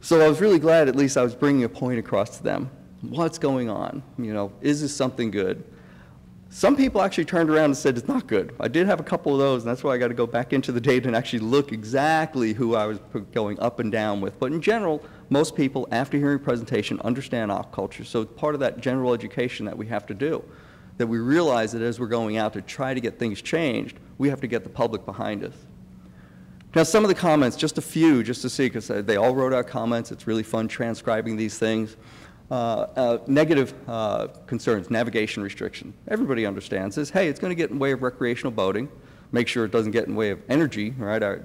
So I was really glad at least I was bringing a point across to them what's going on? You know, is this something good? Some people actually turned around and said it's not good. I did have a couple of those, and that's why I got to go back into the data and actually look exactly who I was going up and down with. But in general, most people, after hearing presentation, understand aquaculture. So it's part of that general education that we have to do, that we realize that as we're going out to try to get things changed, we have to get the public behind us. Now, some of the comments, just a few, just to see, because uh, they all wrote out comments. It's really fun transcribing these things. Uh, uh, negative uh, concerns, navigation restriction. Everybody understands this. Hey, it's going to get in the way of recreational boating. Make sure it doesn't get in the way of energy, right? Our,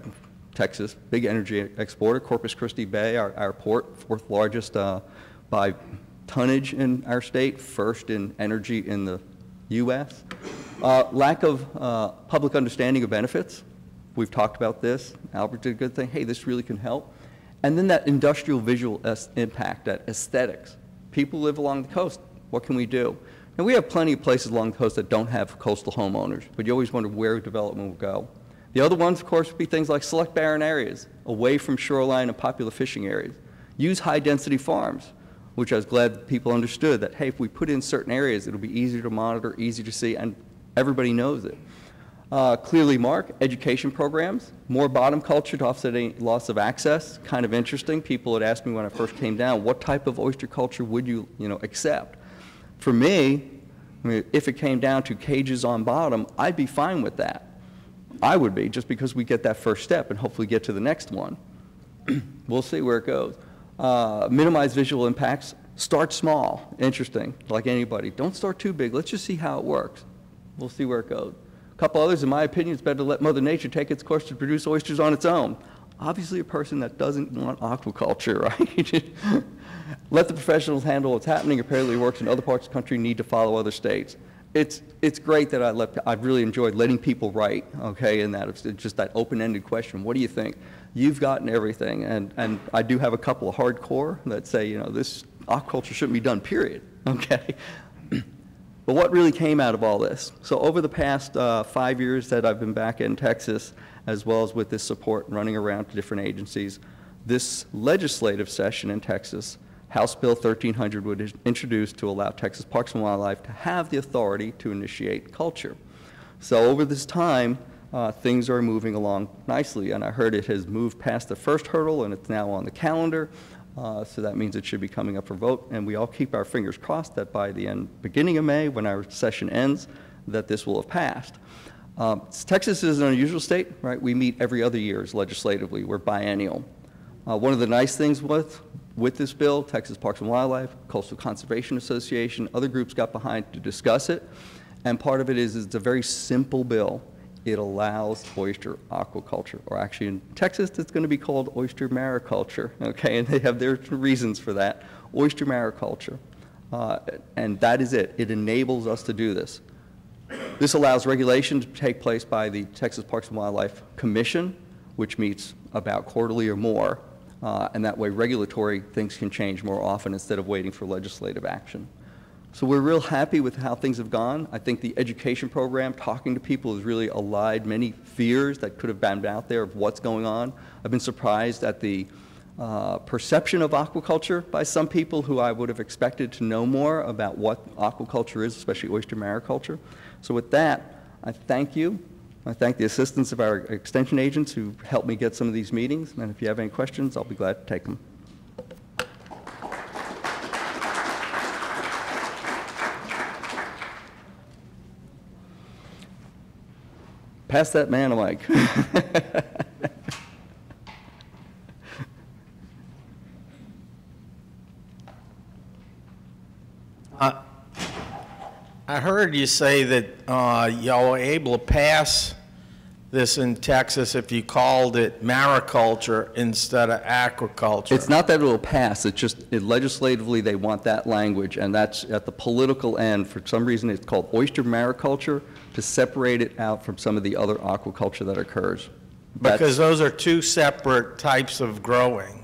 Texas, big energy exporter. Corpus Christi Bay, our, our port, fourth largest uh, by tonnage in our state, first in energy in the U.S. Uh, lack of uh, public understanding of benefits. We've talked about this. Albert did a good thing. Hey, this really can help. And then that industrial visual impact, that aesthetics. People live along the coast. What can we do? And we have plenty of places along the coast that don't have coastal homeowners, but you always wonder where development will go. The other ones, of course, would be things like select barren areas, away from shoreline and popular fishing areas. Use high-density farms, which I was glad people understood that, hey, if we put in certain areas, it'll be easier to monitor, easier to see, and everybody knows it. Uh, clearly mark education programs, more bottom culture to offset any loss of access. Kind of interesting. People had asked me when I first came down, what type of oyster culture would you, you know, accept? For me, I mean, if it came down to cages on bottom, I'd be fine with that. I would be, just because we get that first step and hopefully get to the next one. we'll see where it goes. Uh, minimize visual impacts. Start small. Interesting, like anybody. Don't start too big. Let's just see how it works. We'll see where it goes couple others, in my opinion, it's better to let Mother Nature take its course to produce oysters on its own. Obviously, a person that doesn't want aquaculture, right? let the professionals handle what's happening. Apparently, works in other parts of the country. Need to follow other states. It's it's great that I let I've really enjoyed letting people write. Okay, and that it's just that open-ended question. What do you think? You've gotten everything, and and I do have a couple of hardcore that say, you know, this aquaculture shouldn't be done. Period. Okay. But what really came out of all this? So over the past uh, five years that I've been back in Texas, as well as with this support running around to different agencies, this legislative session in Texas, House Bill 1300 was introduced to allow Texas Parks and Wildlife to have the authority to initiate culture. So over this time, uh, things are moving along nicely, and I heard it has moved past the first hurdle and it's now on the calendar. Uh, so that means it should be coming up for vote, and we all keep our fingers crossed that by the end, beginning of May, when our session ends, that this will have passed. Um, Texas is an unusual state, right? We meet every other year legislatively. We're biennial. Uh, one of the nice things with with this bill. Texas Parks and Wildlife, Coastal Conservation Association, other groups got behind to discuss it. And part of it is, it's a very simple bill. It allows oyster aquaculture, or actually in Texas, it's going to be called oyster mariculture, okay? And they have their reasons for that. Oyster mariculture. Uh, And that is it. It enables us to do this. This allows regulation to take place by the Texas Parks and Wildlife Commission, which meets about quarterly or more, uh, and that way regulatory things can change more often instead of waiting for legislative action. So we're real happy with how things have gone. I think the education program, talking to people, has really allayed many fears that could have been out there of what's going on. I've been surprised at the uh, perception of aquaculture by some people who I would have expected to know more about what aquaculture is, especially oyster mariculture. So with that, I thank you. I thank the assistance of our extension agents who helped me get some of these meetings, and if you have any questions, I'll be glad to take them. Pass that man a mic. I heard you say that uh, y'all were able to pass this in Texas if you called it mariculture instead of aquaculture. It's not that it'll pass, it's just it legislatively, they want that language, and that's at the political end. For some reason, it's called oyster mariculture to separate it out from some of the other aquaculture that occurs. That's- Because those are two separate types of growing.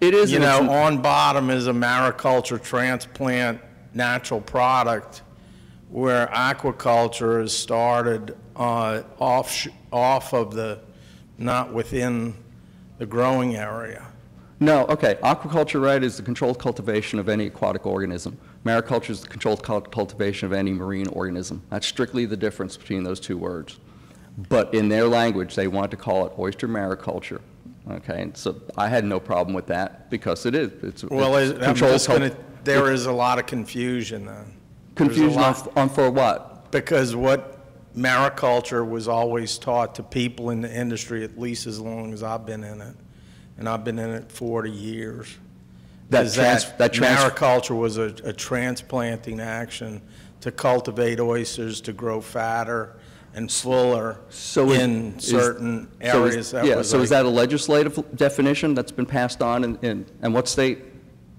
It is. You know, on bottom is a mariculture transplant natural product, where aquaculture is started uh, off, sh- off of the, not within the growing area. No, okay, aquaculture, right, is the controlled cultivation of any aquatic organism. Mariculture is the controlled cultivation of any marine organism. That's strictly the difference between those two words. But in their language, they want to call it oyster mariculture, okay? And so I had no problem with that, because it is, it's. Well, it's I'm just cult- there is a lot of confusion then. Confusion on, on for what? Because what mariculture was always taught to people in the industry, at least as long as I've been in it, and I've been in it 40 years, That is trans- that trans- mariculture was a a transplanting action to cultivate oysters to grow fatter and fuller So is- in is- certain so is- areas that Yeah, was so is like- that a legislative definition that's been passed on in, in, and what state?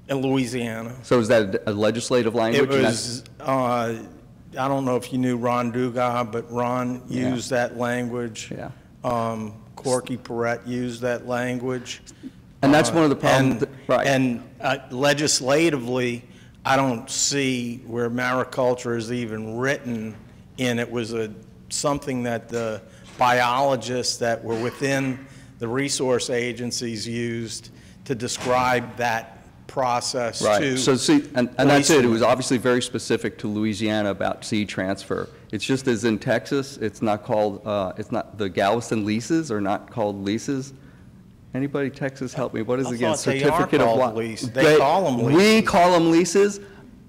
in Louisiana. So is that a legislative language? It and that's- was, uh, I don't know if you knew Ron Dugas, but Ron Yeah. used that language. Yeah. Um, Corky Perret used that language. And that's Uh, one of the problems, and- right. And uh, legislatively, I don't see where mariculture is even written in. It was a, something that the biologists that were within the resource agencies used to describe that process to. Right, so see, and, and that's it, it was obviously very specific to Louisiana about seed transfer. It's just as in Texas, it's not called, uh, it's not, the Galveston leases are not called leases. Anybody Texas, help me, what is I it again? thought they are Certificate of called what? lease. They call 'em We leases. We call them leases.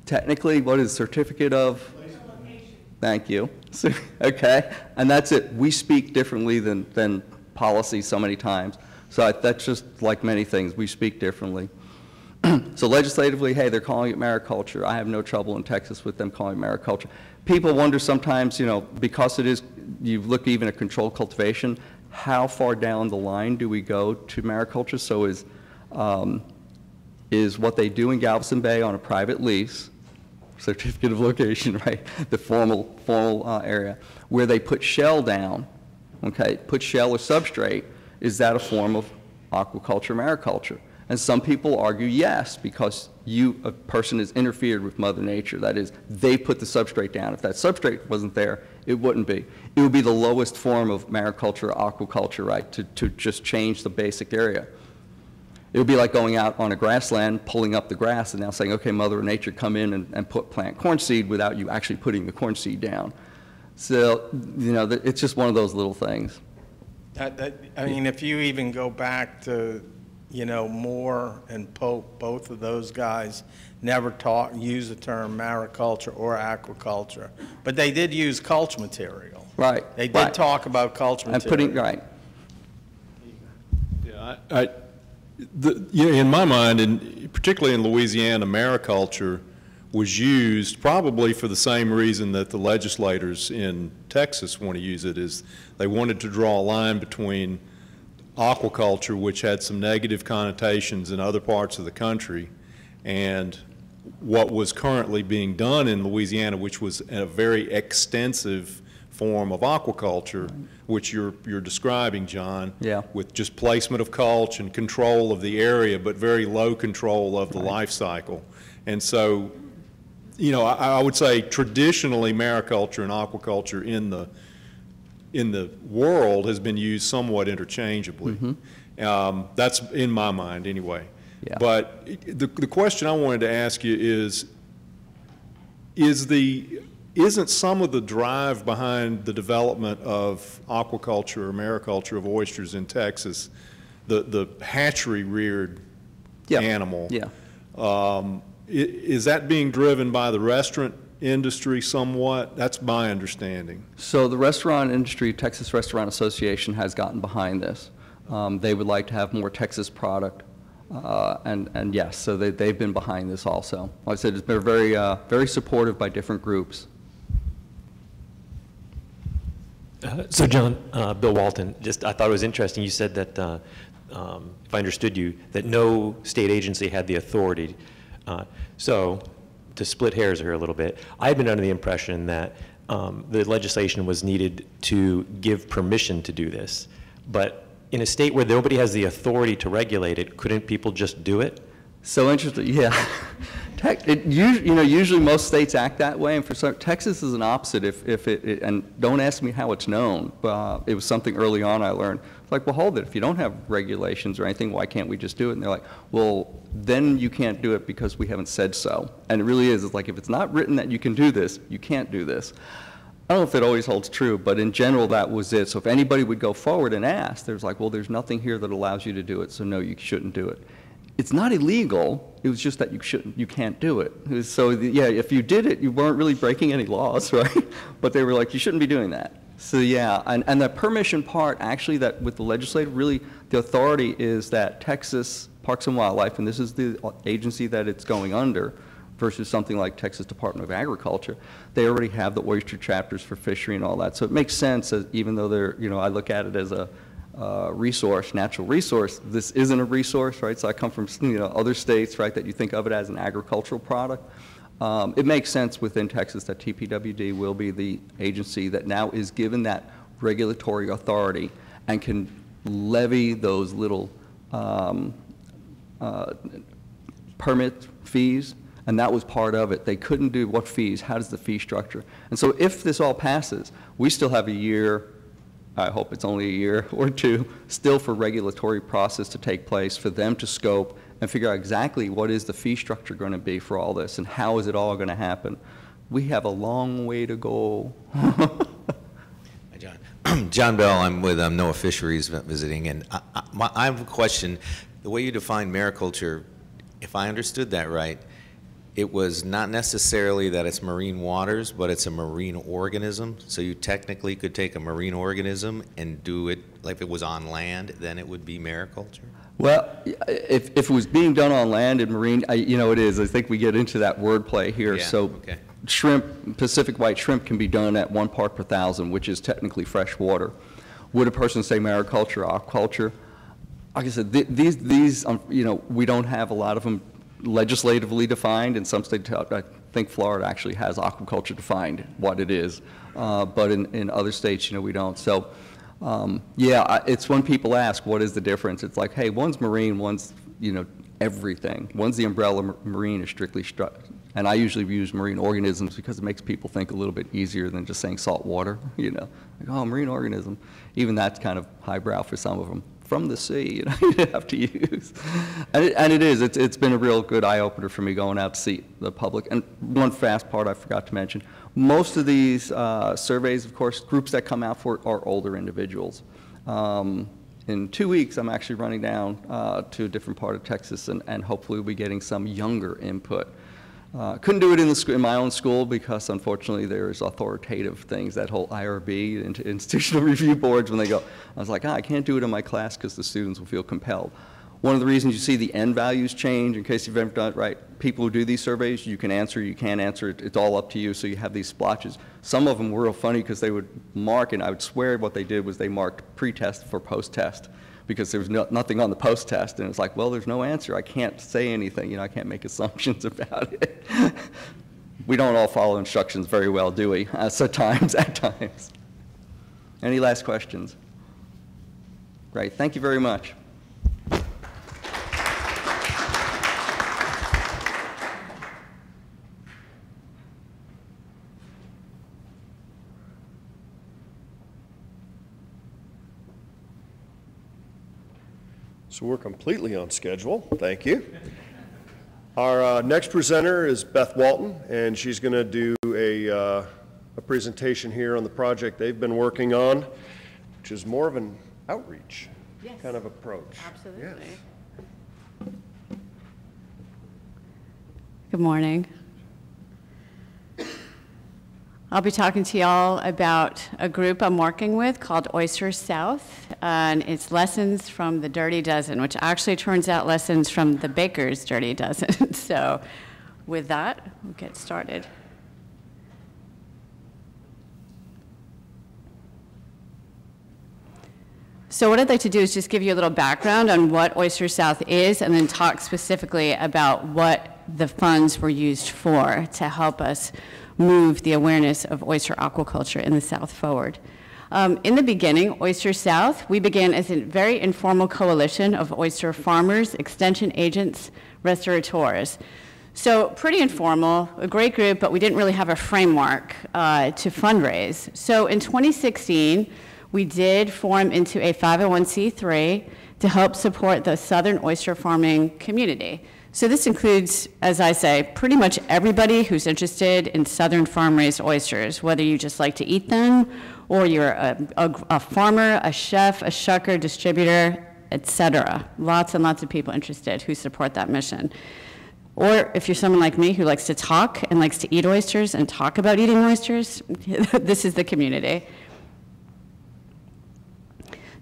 Technically, what is certificate of? Thank you. So, Okay, and that's it. We speak differently than, than policy so many times. So I- that's just like many things, we speak differently. So legislatively, hey, they're calling it mariculture. I have no trouble in Texas with them calling it mariculture. People wonder sometimes, you know, because it is, you look even at controlled cultivation, how far down the line do we go to mariculture? So is, um, is what they do in Galveston Bay on a private lease, certificate of location, right, the formal, formal uh, area, where they put shell down, okay, put shell or substrate, is that a form of aquaculture, mariculture? And some people argue yes, because you, a person has interfered with Mother Nature. That is, they put the substrate down. If that substrate wasn't there, it wouldn't be. It would be the lowest form of mariculture, aquaculture, right, to, to just change the basic area. It would be like going out on a grassland, pulling up the grass, and now saying, okay, Mother Nature, come in and, and put, plant corn seed without you actually putting the corn seed down. So, you know, it's just one of those little things. That, that, I mean, if you even go back to, you know, Moore and Pope, both of those guys never taught, use the term mariculture or aquaculture, but they did use culture material. Right, They right. did talk about culture And material. putting, right, Yeah, I, I- the, you know, in my mind, and particularly in Louisiana, mariculture was used probably for the same reason that the legislators in Texas want to use it, is they wanted to draw a line between aquaculture, which had some negative connotations in other parts of the country, and what was currently being done in Louisiana, which was a very extensive form of aquaculture, which you're, you're describing, John. Yeah. With just placement of mulch and control of the area, but very low control of the life cycle. And so, you know, I, I would say traditionally mariculture and aquaculture in the, in the world has been used somewhat interchangeably. Um, That's in my mind, anyway. Yeah. But the, the question I wanted to ask you is, is the, isn't some of the drive behind the development of aquaculture or mariculture of oysters in Texas, the, the hatchery reared Yeah. animal? Yeah. Um, Is that being driven by the restaurant industry somewhat? That's my understanding. So the restaurant industry, Texas Restaurant Association has gotten behind this. Um, They would like to have more Texas product, uh, and, and yes, so they, they've been behind this also. Like I said, it's been very, uh, very supportive by different groups. Uh, So John, uh, Bill Walton, just, I thought it was interesting, you said that, uh, um, if I understood you, that no state agency had the authority. So, to split hairs here a little bit, I've been under the impression that um, the legislation was needed to give permission to do this. But in a state where nobody has the authority to regulate it, couldn't people just do it? So interesting, yeah. It, us- you know, usually most states act that way, and for some, Texas is an opposite if, if it, it- and don't ask me how it's known, but uh, it was something early on I learned. It's like, well, hold it, if you don't have regulations or anything, why can't we just do it? And they're like, well, then you can't do it because we haven't said so. And it really is, it's like, if it's not written that you can do this, you can't do this. I don't know if it always holds true, but in general, that was it. So if anybody would go forward and ask, there's like, well, there's nothing here that allows you to do it, so no, you shouldn't do it. It's not illegal, it was just that you shouldn't, you can't do it. So, the- yeah, if you did it, you weren't really breaking any laws, right? But they were like, you shouldn't be doing that. So, yeah, and, and the permission part, actually, that with the legislative, really, the authority is that Texas Parks and Wildlife, and this is the agency that it's going under, versus something like Texas Department of Agriculture, they already have the oyster chapters for fishery and all that. So it makes sense, as- even though they're, you know, I look at it as a uh, resource, natural resource, this isn't a resource, right? So I come from, you know, other states, right, that you think of it as an agricultural product. Um, It makes sense within Texas that TPWD will be the agency that now is given that regulatory authority and can levy those little um, uh, permit fees, and that was part of it. They couldn't do what fees, how does the fee structure? And so if this all passes, we still have a year, I hope it's only a year or two, still for regulatory process to take place, for them to scope and figure out exactly what is the fee structure going to be for all this, and how is it all going to happen. We have a long way to go. John. John Bell, I'm with um, NOAA Fisheries visiting, and I, I, my, I have a question. The way you define mariculture, if I understood that right, it was not necessarily that it's marine waters, but it's a marine organism. So you technically could take a marine organism and do it, like if it was on land, then it would be mariculture? Well, if, if it was being done on land and marine, I, you know, it is. I think we get into that wordplay here. Yeah, So okay. shrimp, Pacific white shrimp can be done at one part per thousand, which is technically fresh water. Would a person say mariculture, aquaculture? Like I said, th- these, these, um, you know, we don't have a lot of them legislatively defined. In some states, I think Florida actually has aquaculture defined, what it is. Uh, But in, in other states, you know, we don't. So, um, yeah, it's when people ask, what is the difference? It's like, hey, one's marine, one's, you know, everything. One's the umbrella, marine is strictly, stru- and I usually use marine organisms because it makes people think a little bit easier than just saying salt water, you know? Like, oh, marine organism. Even that's kind of highbrow for some of them. From the sea, you know, you have to use. And it, and it is, it's, it's been a real good eye-opener for me going out to see the public. And one fast part I forgot to mention, most of these uh, surveys, of course, groups that come out for it are older individuals. Um, in two weeks, I'm actually running down uh, to a different part of Texas, and, and hopefully we'll be getting some younger input. Uh, couldn't do it in, the, in my own school because unfortunately there's authoritative things, that whole IRB, institutional review boards, when they go, I was like, ah, I can't do it in my class because the students will feel compelled. One of the reasons you see the N values change, in case you've ever done it right, people who do these surveys, you can answer, you can't answer, it- it's all up to you, so you have these splotches. Some of them were real funny because they would mark, and I would swear what they did was they marked pre-test for post-test, because there was no- nothing on the post-test, and it's like, well, there's no answer, I can't say anything, you know, I can't make assumptions about it. We don't all follow instructions very well, do we? Uh, So times, at times. Any last questions? Great, thank you very much. So we're completely on schedule. Thank you. Our uh, next presenter is Beth Walton, and she's going to do a, uh, a presentation here on the project they've been working on, which is more of an outreach kind of approach. Absolutely. Yes. Good morning. I'll be talking to y'all about a group I'm working with called Oyster South, and it's lessons from the Dirty Dozen, which actually turns out lessons from the Baker's Dirty Dozen. so, with that, we'll get started. So what I'd like to do is just give you a little background on what Oyster South is and then talk specifically about what the funds were used for to help us move the awareness of oyster aquaculture in the South forward. Um, in the beginning, Oyster South, we began as a very informal coalition of oyster farmers, extension agents, restaurateurs. So pretty informal, a great group, but we didn't really have a framework uh, to fundraise. So in 2016, we did form into a 501c3 to help support the southern oyster farming community. So this includes, as I say, pretty much everybody who's interested in southern farm-raised oysters, whether you just like to eat them, or you're a, a, a farmer, a chef, a shucker, distributor, etc. Lots and lots of people interested who support that mission. Or if you're someone like me who likes to talk and likes to eat oysters and talk about eating oysters, this is the community.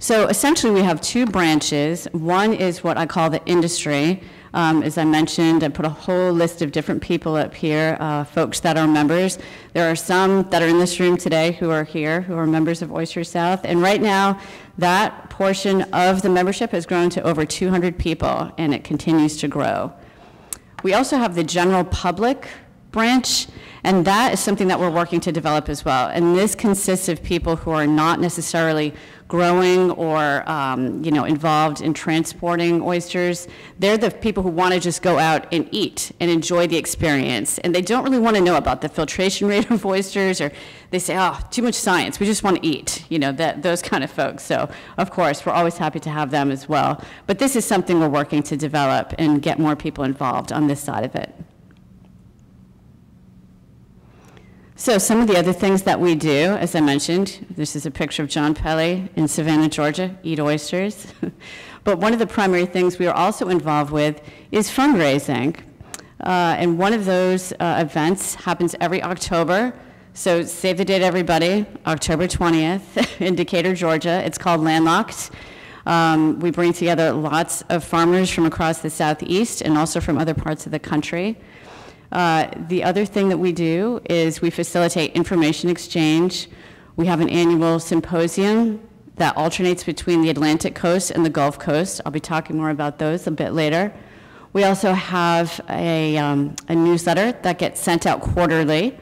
So essentially, we have two branches. One is what I call the industry. Um, as I mentioned, I put a whole list of different people up here, uh, folks that are members. There are some that are in this room today who are here, who are members of Oyster South. And right now, that portion of the membership has grown to over 200 people, and it continues to grow. We also have the general public branch, and that is something that we're working to develop as well. And this consists of people who are not necessarily growing or um, you know involved in transporting oysters. They're the people who want to just go out and eat and enjoy the experience, and they don't really want to know about the filtration rate of oysters, or they say, "Oh, too much science. We just want to eat." You know that those kind of folks. So of course, we're always happy to have them as well. But this is something we're working to develop and get more people involved on this side of it. So some of the other things that we do, as I mentioned, this is a picture of John Pelly in Savannah, Georgia, eat oysters. but one of the primary things we are also involved with is fundraising. Uh, and one of those uh, events happens every October. So save the date, everybody, October 20th in Decatur, Georgia. It's called Landlocked. Um, we bring together lots of farmers from across the southeast and also from other parts of the country. Uh, the other thing that we do is we facilitate information exchange. We have an annual symposium that alternates between the Atlantic coast and the Gulf Coast. I'll be talking more about those a bit later. We also have a, um, a newsletter that gets sent out quarterly.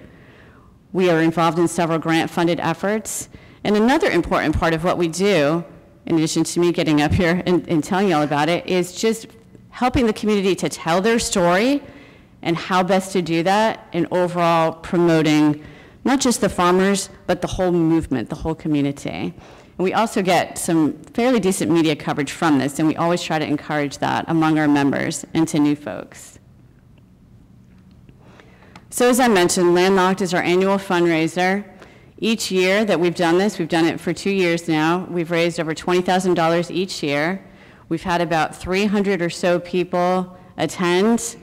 We are involved in several grant-funded efforts. And another important part of what we do, in addition to me getting up here and, and telling you all about it, is just helping the community to tell their story and how best to do that, and overall promoting not just the farmers, but the whole movement, the whole community. And we also get some fairly decent media coverage from this, and we always try to encourage that among our members and to new folks. So as I mentioned, Landlocked is our annual fundraiser. Each year that we've done this, we've done it for two years now, we've raised over $20,000 each year. We've had about 300 or so people attend.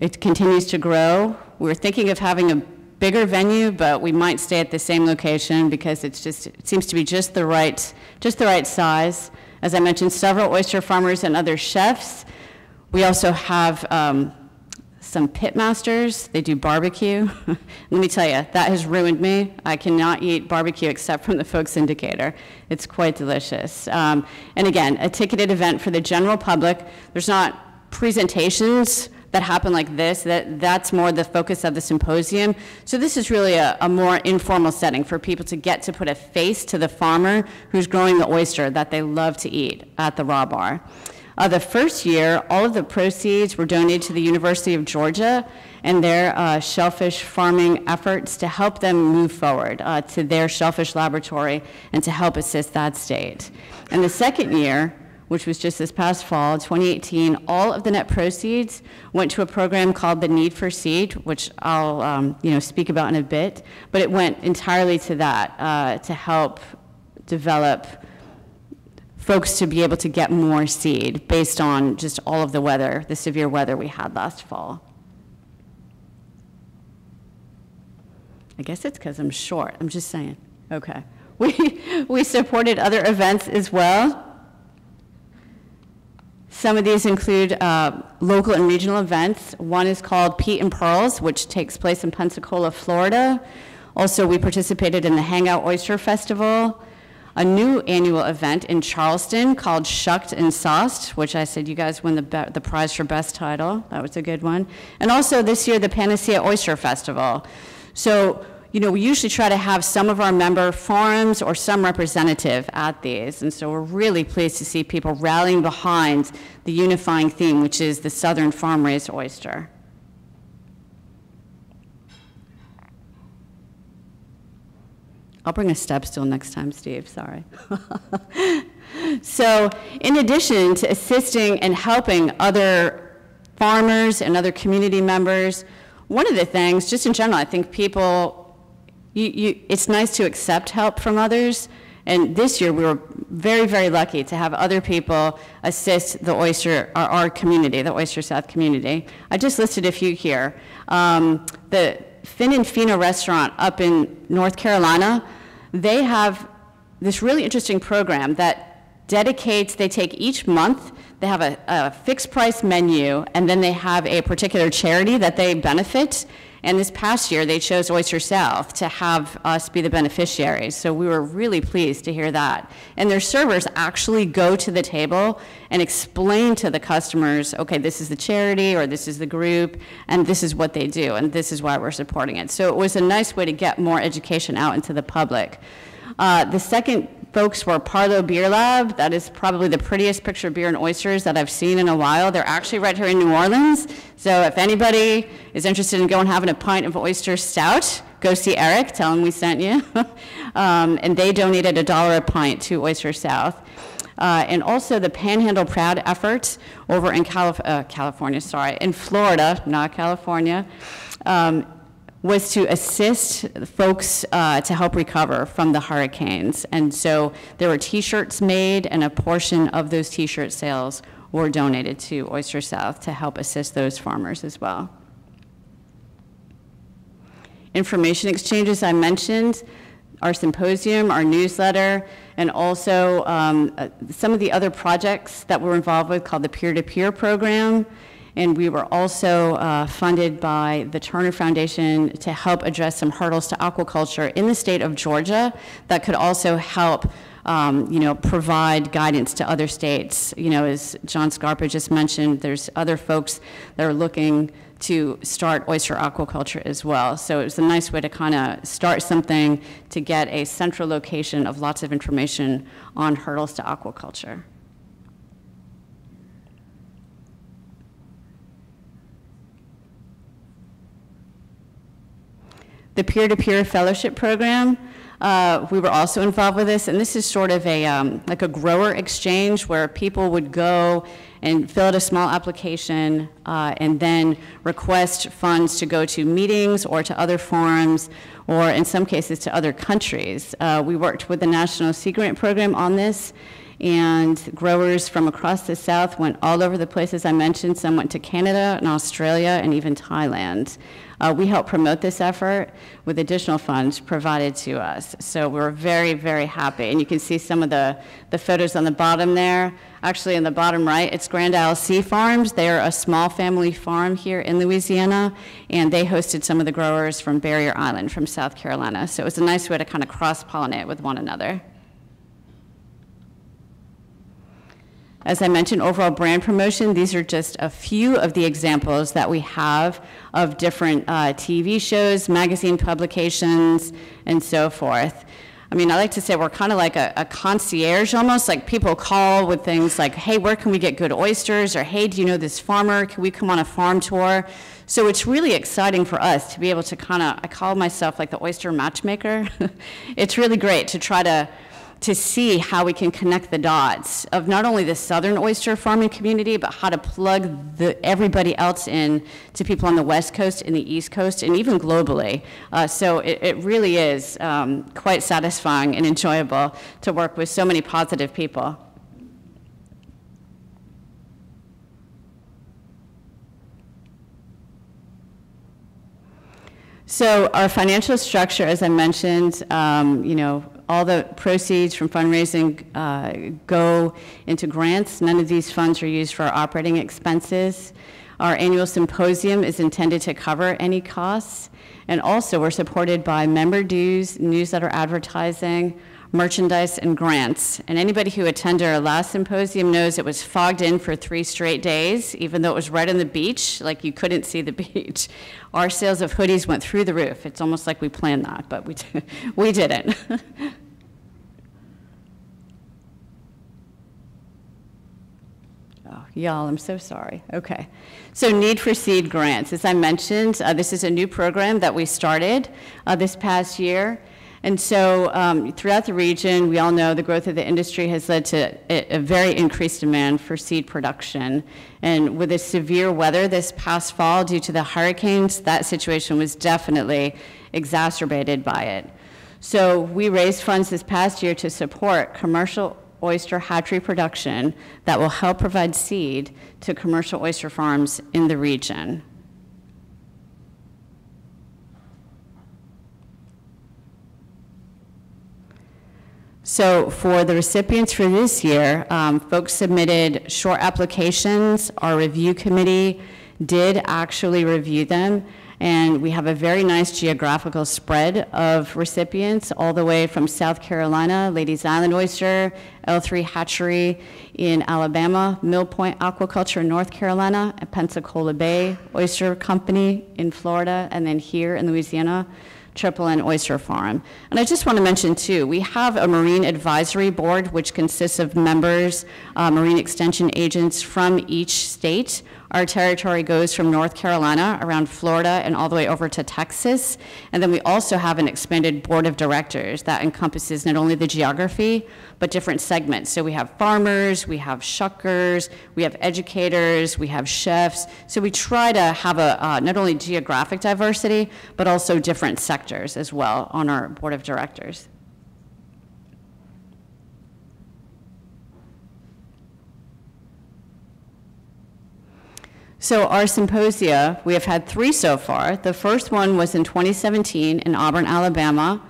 It continues to grow. We're thinking of having a bigger venue, but we might stay at the same location because it's just, it seems to be just the right, just the right size. As I mentioned, several oyster farmers and other chefs. We also have um, some pit masters. They do barbecue. Let me tell you, that has ruined me. I cannot eat barbecue except from the Folks in Decatur. It's quite delicious. Um, and again, a ticketed event for the general public. There's not presentations that happen like this. That, that's more the focus of the symposium. So this is really a, a more informal setting for people to get to put a face to the farmer who's growing the oyster that they love to eat at the raw bar. Uh, the first year, all of the proceeds were donated to the University of Georgia and their uh, shellfish farming efforts to help them move forward uh, to their shellfish laboratory and to help assist that state. And the second year, which was just this past fall, 2018, all of the net proceeds went to a program called the Need for Seed, which I'll um, you know speak about in a bit. But it went entirely to that uh, to help develop folks to be able to get more seed based on just all of the weather, the severe weather we had last fall. I guess it's because I'm short. I'm just saying. Okay. We, we supported other events as well. Some of these include uh, local and regional events. One is called Pete and Pearls, which takes place in Pensacola, Florida. Also, we participated in the Hangout Oyster Festival, a new annual event in Charleston called Shucked and Sauced, which I said you guys won the, the prize for best title. That was a good one. And also this year, the Panacea Oyster Festival. So you know, we usually try to have some of our member forums or some representative at these. And so we're really pleased to see people rallying behind the unifying theme, which is the Southern farm raised oyster. I'll bring a step stool next time, Steve, sorry. so in addition to assisting and helping other farmers and other community members, one of the things, just in general, I think people you, you, it's nice to accept help from others. And this year, we were very, very lucky to have other people assist the oyster, our, our community, the Oyster South community. I just listed a few here. Um, the Fin and Fina restaurant up in North Carolina, they have this really interesting program that dedicates, they take each month, they have a, a fixed price menu, and then they have a particular charity that they benefit and this past year, they chose Oyster South to have us be the beneficiaries. So we were really pleased to hear that. And their servers actually go to the table and explain to the customers, okay, this is the charity or this is the group, and this is what they do, and this is why we're supporting it. So it was a nice way to get more education out into the public. Uh, the second folks were Parleaux Beer Lab. That is probably the prettiest picture of beer and oysters that I've seen in a while. They're actually right here in New Orleans. So if anybody is interested in going having a pint of oyster stout, go see Eric, tell him we sent you. um, and they donated a dollar a pint to Oyster South. Uh, and also the Panhandle Proud effort over in Calif uh, California, sorry, in Florida, not California. Um, was to assist folks uh, to help recover from the hurricanes. And so there were t-shirts made and a portion of those t-shirt sales were donated to Oyster South to help assist those farmers as well. Information exchanges I mentioned, our symposium, our newsletter, and also um, uh, some of the other projects that we're involved with called the peer-to-peer -peer program and we were also uh, funded by the Turner Foundation to help address some hurdles to aquaculture in the state of Georgia that could also help um, you know, provide guidance to other states. You know, as John Scarpa just mentioned, there's other folks that are looking to start oyster aquaculture as well. So it was a nice way to kind of start something to get a central location of lots of information on hurdles to aquaculture. The peer-to-peer fellowship program, uh, we were also involved with this, and this is sort of a um, like a grower exchange where people would go and fill out a small application uh, and then request funds to go to meetings or to other forums or in some cases to other countries. Uh, we worked with the National Sea Grant Program on this and growers from across the South went all over the places I mentioned. Some went to Canada and Australia and even Thailand. Uh, we help promote this effort with additional funds provided to us. So we're very, very happy. And you can see some of the, the photos on the bottom there. Actually, in the bottom right, it's Grand Isle Sea Farms. They're a small family farm here in Louisiana, and they hosted some of the growers from Barrier Island from South Carolina. So it was a nice way to kind of cross-pollinate with one another. As I mentioned, overall brand promotion, these are just a few of the examples that we have of different uh, TV shows, magazine publications, and so forth. I mean, I like to say we're kind of like a, a, concierge almost, like people call with things like, hey, where can we get good oysters? Or hey, do you know this farmer? Can we come on a farm tour? So it's really exciting for us to be able to kind of, I call myself like the oyster matchmaker. it's really great to try to to see how we can connect the dots of not only the southern oyster farming community, but how to plug the, everybody else in to people on the west coast and the east coast, and even globally. Uh, so it, it, really is um, quite satisfying and enjoyable to work with so many positive people. So our financial structure, as I mentioned, um, you know, all the proceeds from fundraising uh, go into grants. None of these funds are used for our operating expenses. Our annual symposium is intended to cover any costs. And also, we're supported by member dues, newsletter advertising, merchandise, and grants. And anybody who attended our last symposium knows it was fogged in for three straight days, even though it was right on the beach, like you couldn't see the beach. Our sales of hoodies went through the roof. It's almost like we planned that, but we, we didn't. Oh, y'all, I'm so sorry. Okay. So, Need for Seed grants. As I mentioned, uh, this is a new program that we started uh, this past year. And so, um, throughout the region, we all know the growth of the industry has led to a, a very increased demand for seed production. And with the severe weather this past fall due to the hurricanes, that situation was definitely exacerbated by it. So, we raised funds this past year to support commercial oyster hatchery production that will help provide seed to commercial oyster farms in the region. So for the recipients for this year, um, folks submitted short applications. Our review committee did actually review them and we have a very nice geographical spread of recipients, all the way from South Carolina, Lady's Island Oyster, L3 Hatchery in Alabama, Mill Point Aquaculture in North Carolina, Pensacola Bay Oyster Company in Florida, and then here in Louisiana, Triple N Oyster Farm. And I just want to mention, too, we have a Marine Advisory Board, which consists of members, uh, marine extension agents from each state our territory goes from North Carolina around Florida and all the way over to Texas. And then we also have an expanded board of directors that encompasses not only the geography, but different segments. So we have farmers, we have shuckers, we have educators, we have chefs. So we try to have a uh, not only geographic diversity, but also different sectors as well on our board of directors. So our symposia, we have had three so far. The first one was in 2017 in Auburn, Alabama.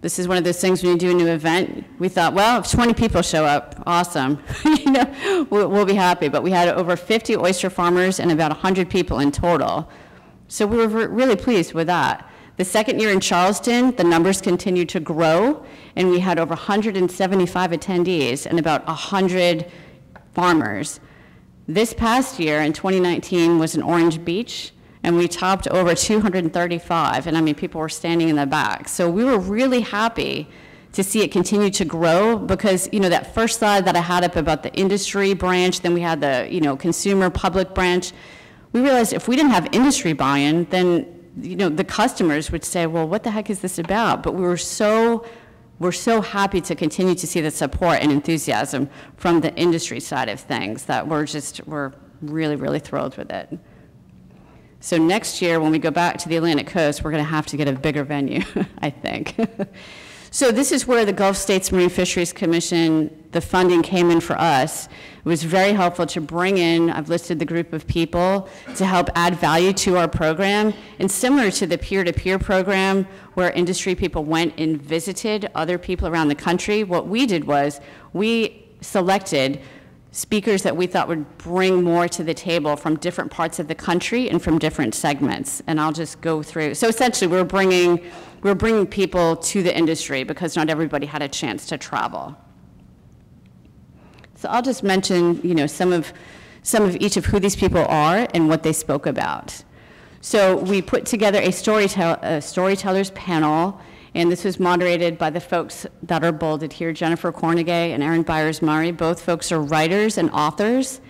This is one of those things when you do a new event, we thought, well, if 20 people show up, awesome. you know, we'll, we'll, be happy. But we had over 50 oyster farmers and about 100 people in total. So we were really pleased with that. The second year in Charleston, the numbers continued to grow, and we had over 175 attendees and about 100 farmers. This past year in 2019 was in Orange Beach, and we topped over 235, and I mean, people were standing in the back. So we were really happy to see it continue to grow because, you know, that first slide that I had up about the industry branch, then we had the, you know, consumer public branch, we realized if we didn't have industry buy-in, then, you know, the customers would say, well, what the heck is this about? But we were so we're so happy to continue to see the support and enthusiasm from the industry side of things that we're just, we're really, really thrilled with it. So next year, when we go back to the Atlantic coast, we're going to have to get a bigger venue, I think. so this is where the Gulf States Marine Fisheries Commission the funding came in for us, it was very helpful to bring in, I've listed the group of people, to help add value to our program. And similar to the peer-to-peer program, where industry people went and visited other people around the country, what we did was, we selected speakers that we thought would bring more to the table from different parts of the country and from different segments. And I'll just go through. So essentially, we're bringing, we're bringing people to the industry because not everybody had a chance to travel. So I'll just mention, you know, some of, some of each of who these people are and what they spoke about. So we put together a, storytell a storytellers panel and this was moderated by the folks that are bolded here, Jennifer Kornegay and Erin Byers-Murray. Both folks are writers and authors.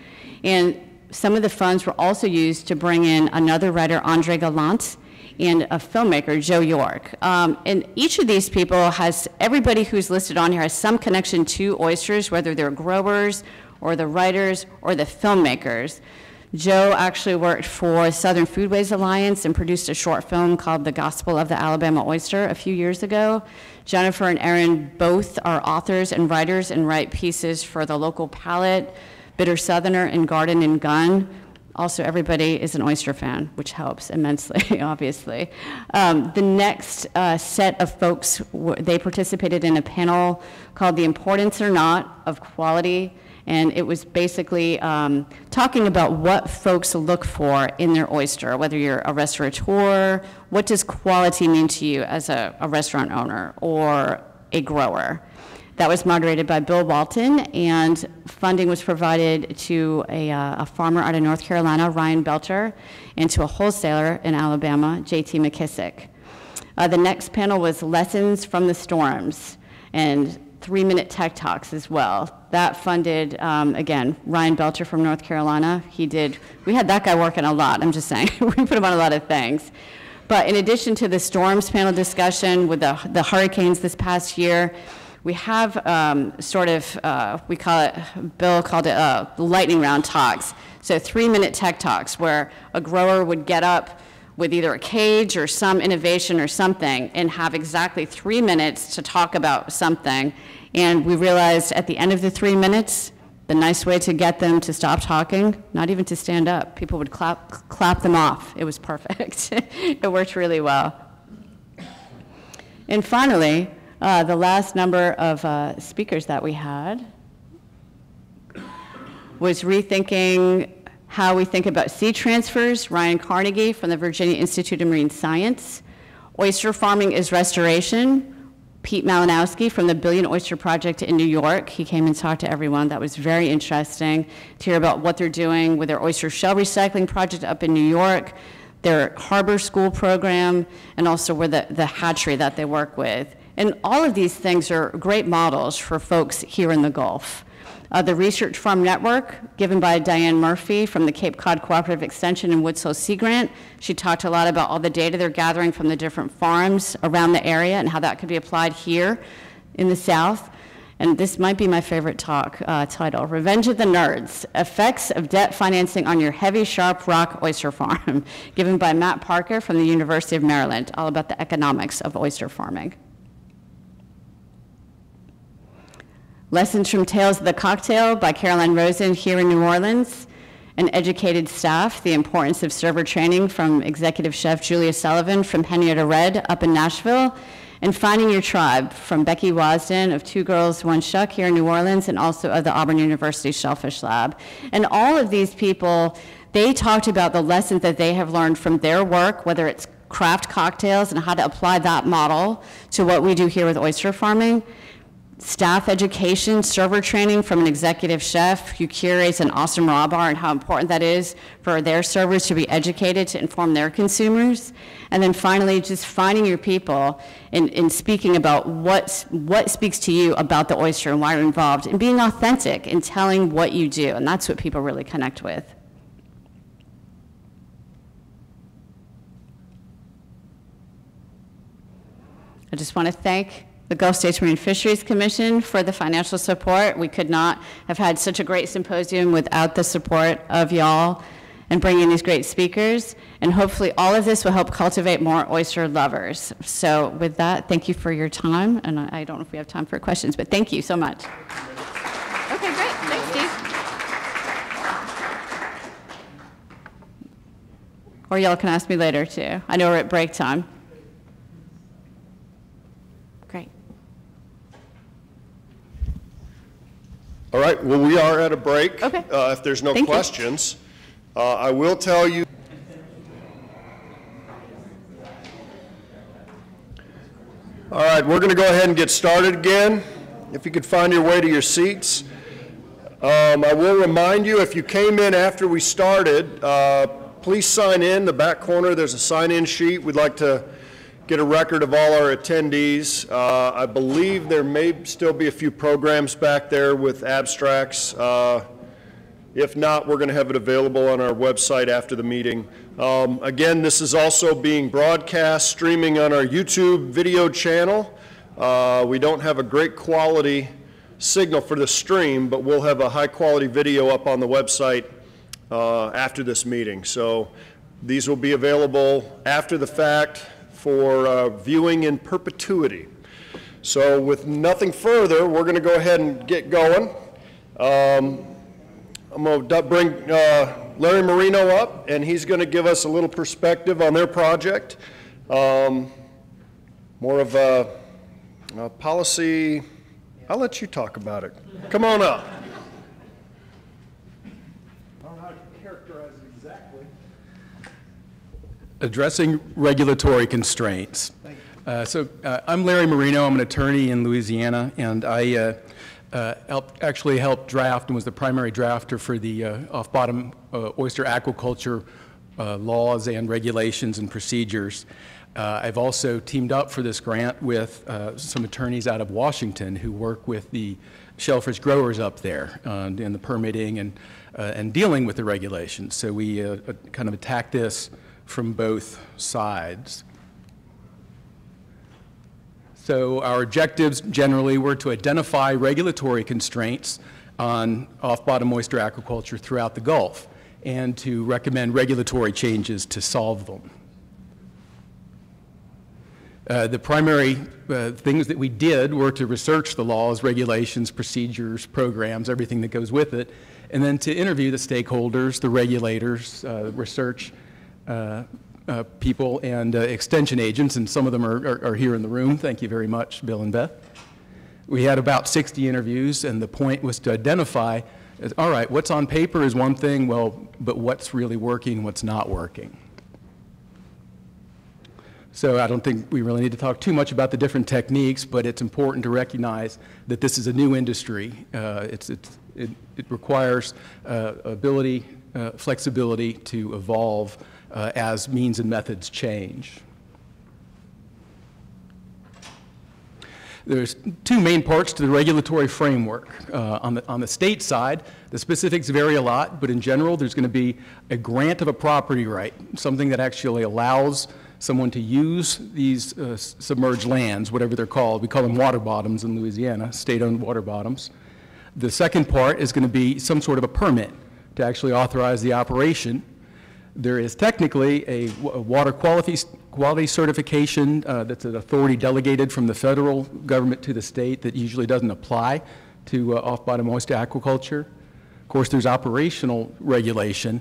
And some of the funds were also used to bring in another writer, Andre Gallant, and a filmmaker, Joe York. Um, and each of these people has, everybody who's listed on here has some connection to oysters, whether they're growers or the writers or the filmmakers. Joe actually worked for Southern Foodways Alliance and produced a short film called The Gospel of the Alabama Oyster a few years ago. Jennifer and Erin both are authors and writers and write pieces for the local palate, Bitter Southerner, and Garden and Gun. Also, everybody is an oyster fan, which helps immensely, obviously. Um, the next uh, set of folks, they participated in a panel called The Importance or Not of Quality and it was basically um, talking about what folks look for in their oyster, whether you're a restaurateur, what does quality mean to you as a, a restaurant owner or a grower. That was moderated by Bill Walton, and funding was provided to a, uh, a farmer out of North Carolina, Ryan Belcher, and to a wholesaler in Alabama, JT McKissick. Uh, the next panel was Lessons from the Storms, and three minute tech talks as well. That funded, um, again, Ryan Belcher from North Carolina. He did, we had that guy working a lot, I'm just saying. we put him on a lot of things. But in addition to the storms panel discussion with the, the hurricanes this past year, we have um, sort of, uh, we call it, Bill called it uh, lightning round talks. So three minute tech talks where a grower would get up with either a cage or some innovation or something and have exactly three minutes to talk about something. And we realized at the end of the three minutes, the nice way to get them to stop talking, not even to stand up, people would clap, clap them off. It was perfect. it worked really well. And finally, uh, the last number of uh, speakers that we had was rethinking how we think about sea transfers, Ryan Carnegie from the Virginia Institute of Marine Science. Oyster farming is restoration, Pete Malinowski from the Billion Oyster Project in New York. He came and talked to everyone. That was very interesting to hear about what they're doing with their oyster shell recycling project up in New York, their harbor school program, and also where the, the hatchery that they work with. And all of these things are great models for folks here in the Gulf. Uh, the Research Farm Network, given by Diane Murphy from the Cape Cod Cooperative Extension and Woods Hole Sea Grant. She talked a lot about all the data they're gathering from the different farms around the area and how that could be applied here in the South. And this might be my favorite talk uh, title, Revenge of the Nerds, Effects of Debt Financing on Your Heavy Sharp Rock Oyster Farm, given by Matt Parker from the University of Maryland, all about the economics of oyster farming. Lessons from Tales of the Cocktail by Caroline Rosen here in New Orleans. An educated staff, the importance of server training from executive chef Julia Sullivan from Henrietta Red up in Nashville. And Finding Your Tribe from Becky Wasden of Two Girls, One Shuck here in New Orleans and also of the Auburn University Shellfish Lab. And all of these people, they talked about the lessons that they have learned from their work, whether it's craft cocktails and how to apply that model to what we do here with oyster farming staff education, server training from an executive chef who curates an awesome raw bar and how important that is for their servers to be educated to inform their consumers. And then finally, just finding your people and, and speaking about what, what speaks to you about the oyster and why you're involved and being authentic and telling what you do. And that's what people really connect with. I just want to thank the Gulf States Marine Fisheries Commission for the financial support. We could not have had such a great symposium without the support of y'all and bringing these great speakers. And hopefully all of this will help cultivate more oyster lovers. So with that, thank you for your time. And I don't know if we have time for questions, but thank you so much. Okay, great. Thanks, Steve. Or y'all can ask me later, too. I know we're at break time. All right, well, we are at a break. Okay. Uh, If there's no Thank questions, uh, I will tell you. All right, we're going to go ahead and get started again. If you could find your way to your seats. Um, I will remind you, if you came in after we started, uh, please sign in. The back corner, there's a sign-in sheet. We'd like to get a record of all our attendees. Uh, I believe there may still be a few programs back there with abstracts. Uh, If not, we're going to have it available on our website after the meeting. Um, Again, this is also being broadcast, streaming on our YouTube video channel. Uh, We don't have a great quality signal for the stream, but we'll have a high-quality video up on the website uh, after this meeting. So these will be available after the fact for uh, viewing in perpetuity. So with nothing further, we're going to go ahead and get going. Um, I'm going to bring uh, Larry Marino up, and he's going to give us a little perspective on their project. Um, More of a a policy, I'll let you talk about it. Come on up. I don't know how to characterize it exactly. Addressing regulatory constraints. Uh, So uh, I'm Larry Marino, I'm an attorney in Louisiana, and I uh, uh, helped, actually helped draft and was the primary drafter for the uh, off-bottom uh, oyster aquaculture uh, laws and regulations and procedures. Uh, I've also teamed up for this grant with uh, some attorneys out of Washington who work with the shellfish growers up there in the permitting and, uh, and dealing with the regulations. So we kind of attack this from both sides. So our objectives generally were to identify regulatory constraints on off-bottom oyster aquaculture throughout the Gulf and to recommend regulatory changes to solve them. Uh, The primary uh, things that we did were to research the laws, regulations, procedures, programs, everything that goes with it, and then to interview the stakeholders, the regulators, uh, research people, and uh, extension agents, and some of them are- are are here in the room. Thank you very much, Bill and Beth. We had about 60 interviews, and the point was to identify, all right, what's on paper is one thing, well, but what's really working, what's not working? So I don't think we really need to talk too much about the different techniques, but it's important to recognize that this is a new industry. Uh, It's, it's, it it requires uh, ability, uh, flexibility to evolve uh, as means and methods change. There's two main parts to the regulatory framework. Uh, On the, on the state side, the specifics vary a lot, but in general, there's going to be a grant of a property right, something that actually allows someone to use these uh, submerged lands, whatever they're called. We call them water bottoms in Louisiana, state-owned water bottoms. The second part is going to be some sort of a permit to actually authorize the operation. There is technically a a water quality, quality certification uh, that's an authority delegated from the federal government to the state that usually doesn't apply to uh, off-bottom oyster aquaculture. Of course, there's operational regulation.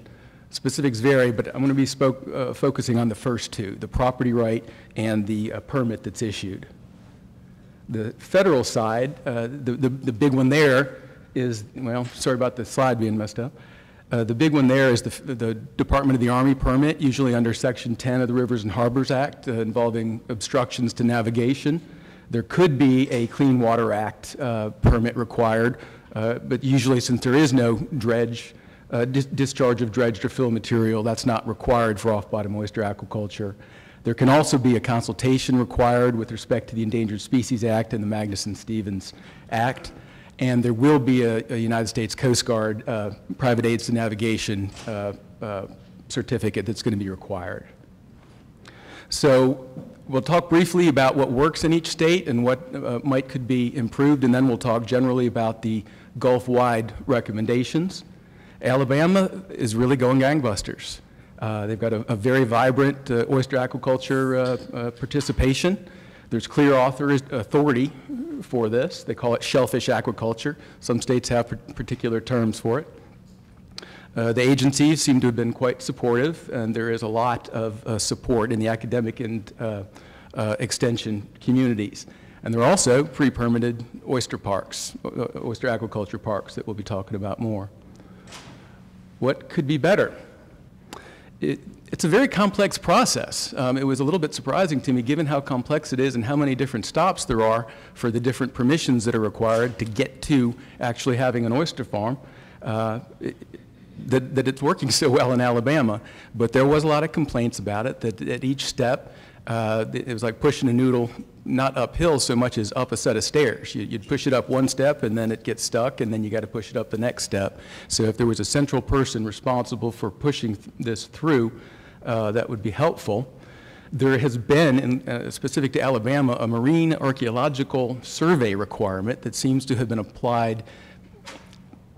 Specifics vary, but I'm going to be spoke, uh, focusing on the first two, the property right and the uh, permit that's issued. The federal side, uh, the, the, the big one there is, well, sorry about the slide being messed up. Uh, the big one there is the, the Department of the Army permit, usually under Section 10 of the Rivers and Harbors Act, uh, involving obstructions to navigation. There could be a Clean Water Act uh, permit required, uh, but usually since there is no dredge, uh, dis- discharge of dredged or fill material, that's not required for off-bottom oyster aquaculture. There can also be a consultation required with respect to the Endangered Species Act and the Magnuson-Stevens Act, and there will be a, a United States Coast Guard uh, private aids to navigation uh, uh, certificate that's going to be required. So we'll talk briefly about what works in each state and what uh, might could be improved, and then we'll talk generally about the Gulf-wide recommendations. Alabama is really going gangbusters. Uh, They've got a a very vibrant uh, oyster aquaculture uh, uh, participation. There's clear author authority for this. They call it shellfish aquaculture. Some states have particular terms for it. Uh, The agencies seem to have been quite supportive, and there is a lot of uh, support in the academic and uh, uh, extension communities. And there are also pre-permitted oyster parks, oyster aquaculture parks that we'll be talking about more. What could be better? It, it's a very complex process. Um, it was a little bit surprising to me, given how complex it is and how many different stops there are for the different permissions that are required to get to actually having an oyster farm. Uh, it- that, that it's working so well in Alabama, but there was a lot of complaints about it, that at each step, uh, it was like pushing a noodle, not uphill so much as up a set of stairs. You- You'd push it up one step, and then it gets stuck, and then you got to push it up the next step. So if there was a central person responsible for pushing th- this through, uh, that would be helpful. There has been, in, uh, specific to Alabama, a marine archaeological survey requirement that seems to have been applied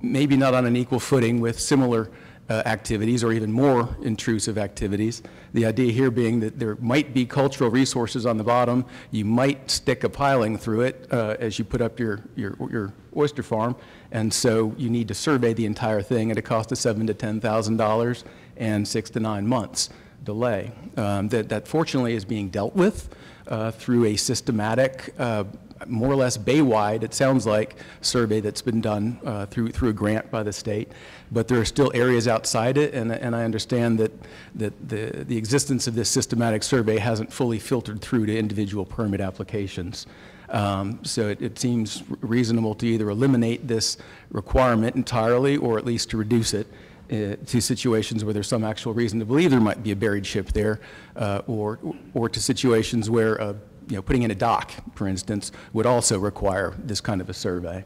maybe not on an equal footing with similar uh, activities or even more intrusive activities. The idea here being that there might be cultural resources on the bottom. You might stick a piling through it uh, as you put up your, your, your oyster farm. And so you need to survey the entire thing at a cost of seven to $10,000 and six to nine months delay. Um, That, that fortunately is being dealt with uh, through a systematic, uh, more or less Baywide, it sounds like, survey that's been done uh, through, through a grant by the state. But there are still areas outside it, and, and I understand that, that the, the existence of this systematic survey hasn't fully filtered through to individual permit applications. Um, So it, it seems reasonable to either eliminate this requirement entirely, or at least to reduce it uh, to situations where there's some actual reason to believe there might be a buried ship there, uh, or, or to situations where, uh, you know, putting in a dock, for instance, would also require this kind of a survey.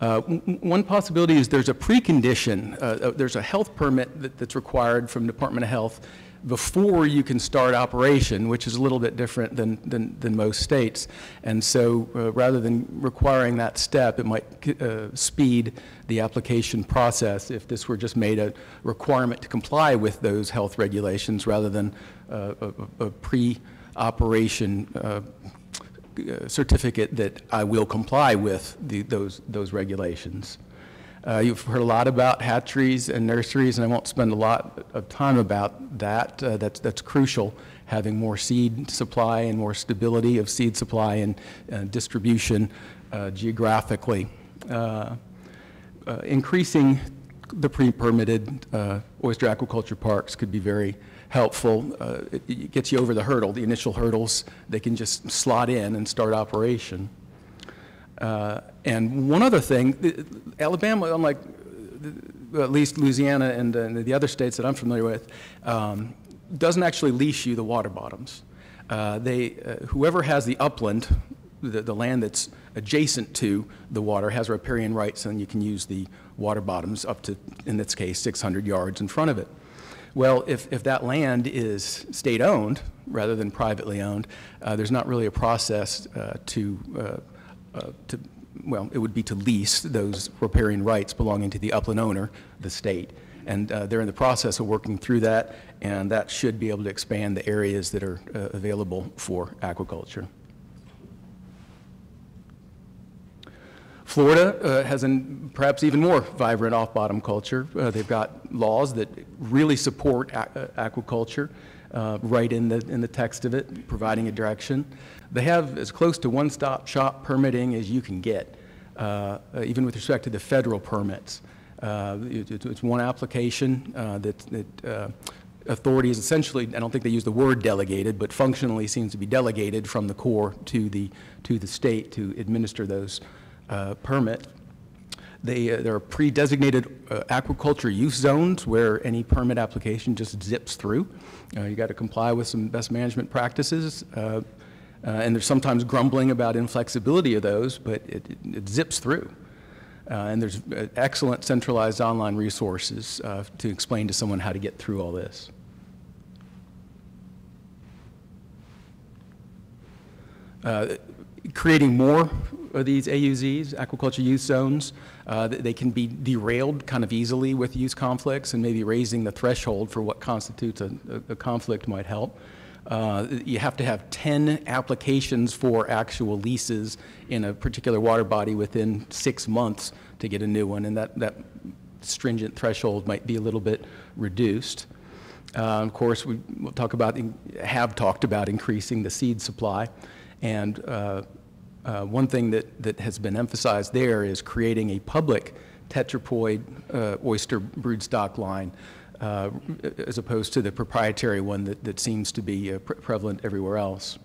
Uh, One possibility is there's a precondition, uh, uh, there's a health permit that- that's required from Department of Health before you can start operation, which is a little bit different than, than, than most states. And so uh, rather than requiring that step, it might uh, speed the application process if this were just made a requirement to comply with those health regulations rather than uh, a, a pre-operation uh, uh, certificate that I will comply with the, those, those regulations. Uh, You've heard a lot about hatcheries and nurseries, and I won't spend a lot of time about that. Uh, That's, that's crucial, having more seed supply and more stability of seed supply and uh, distribution uh, geographically. Uh, uh, Increasing the pre-permitted oyster aquaculture parks could be very helpful. It it gets you over the hurdle, the initial hurdles. They can just slot in and start operation. Uh, And one other thing, Alabama, unlike uh, at least Louisiana and uh, the other states that I'm familiar with, um, doesn't actually lease you the water bottoms. Uh, They, uh, whoever has the upland, the, the land that's adjacent to the water has riparian rights, and you can use the water bottoms up to, in this case, 600 yards in front of it. Well, if, if that land is state-owned rather than privately owned, there's not really a process to, uh, to, well, it would be to lease those riparian rights belonging to the upland owner, the state. And uh, they're in the process of working through that, and that should be able to expand the areas that are uh, available for aquaculture. Florida uh, has an perhaps even more vibrant off-bottom culture. Uh, They've got laws that really support uh, aquaculture uh, right in the, in the text of it, providing a direction. They have as close to one-stop shop permitting as you can get, uh, even with respect to the federal permits. Uh, it- It's one application uh, that that, uh, authorities essentially, I don't think they use the word delegated, but functionally seems to be delegated from the Corps to the, to the state to administer those uh, permit. They, uh, there are pre-designated uh, aquaculture use zones where any permit application just zips through. Uh, You got to comply with some best management practices, uh, uh, and there's sometimes grumbling about inflexibility of those, but it it- it zips through. Uh, And there's excellent centralized online resources to explain to someone how to get through all this. Creating more of these AUZs, aquaculture use zones, uh, they can be derailed kind of easily with use conflicts, and maybe raising the threshold for what constitutes a a- conflict might help. Uh, You have to have 10 applications for actual leases in a particular water body within six months to get a new one, and that, that stringent threshold might be a little bit reduced. Uh, Of course, we will talk about, have talked about increasing the seed supply. And uh, uh, one thing that, that has been emphasized there is creating a public tetraploid uh, oyster broodstock line uh, as opposed to the proprietary one that, that seems to be uh, pre- prevalent everywhere else.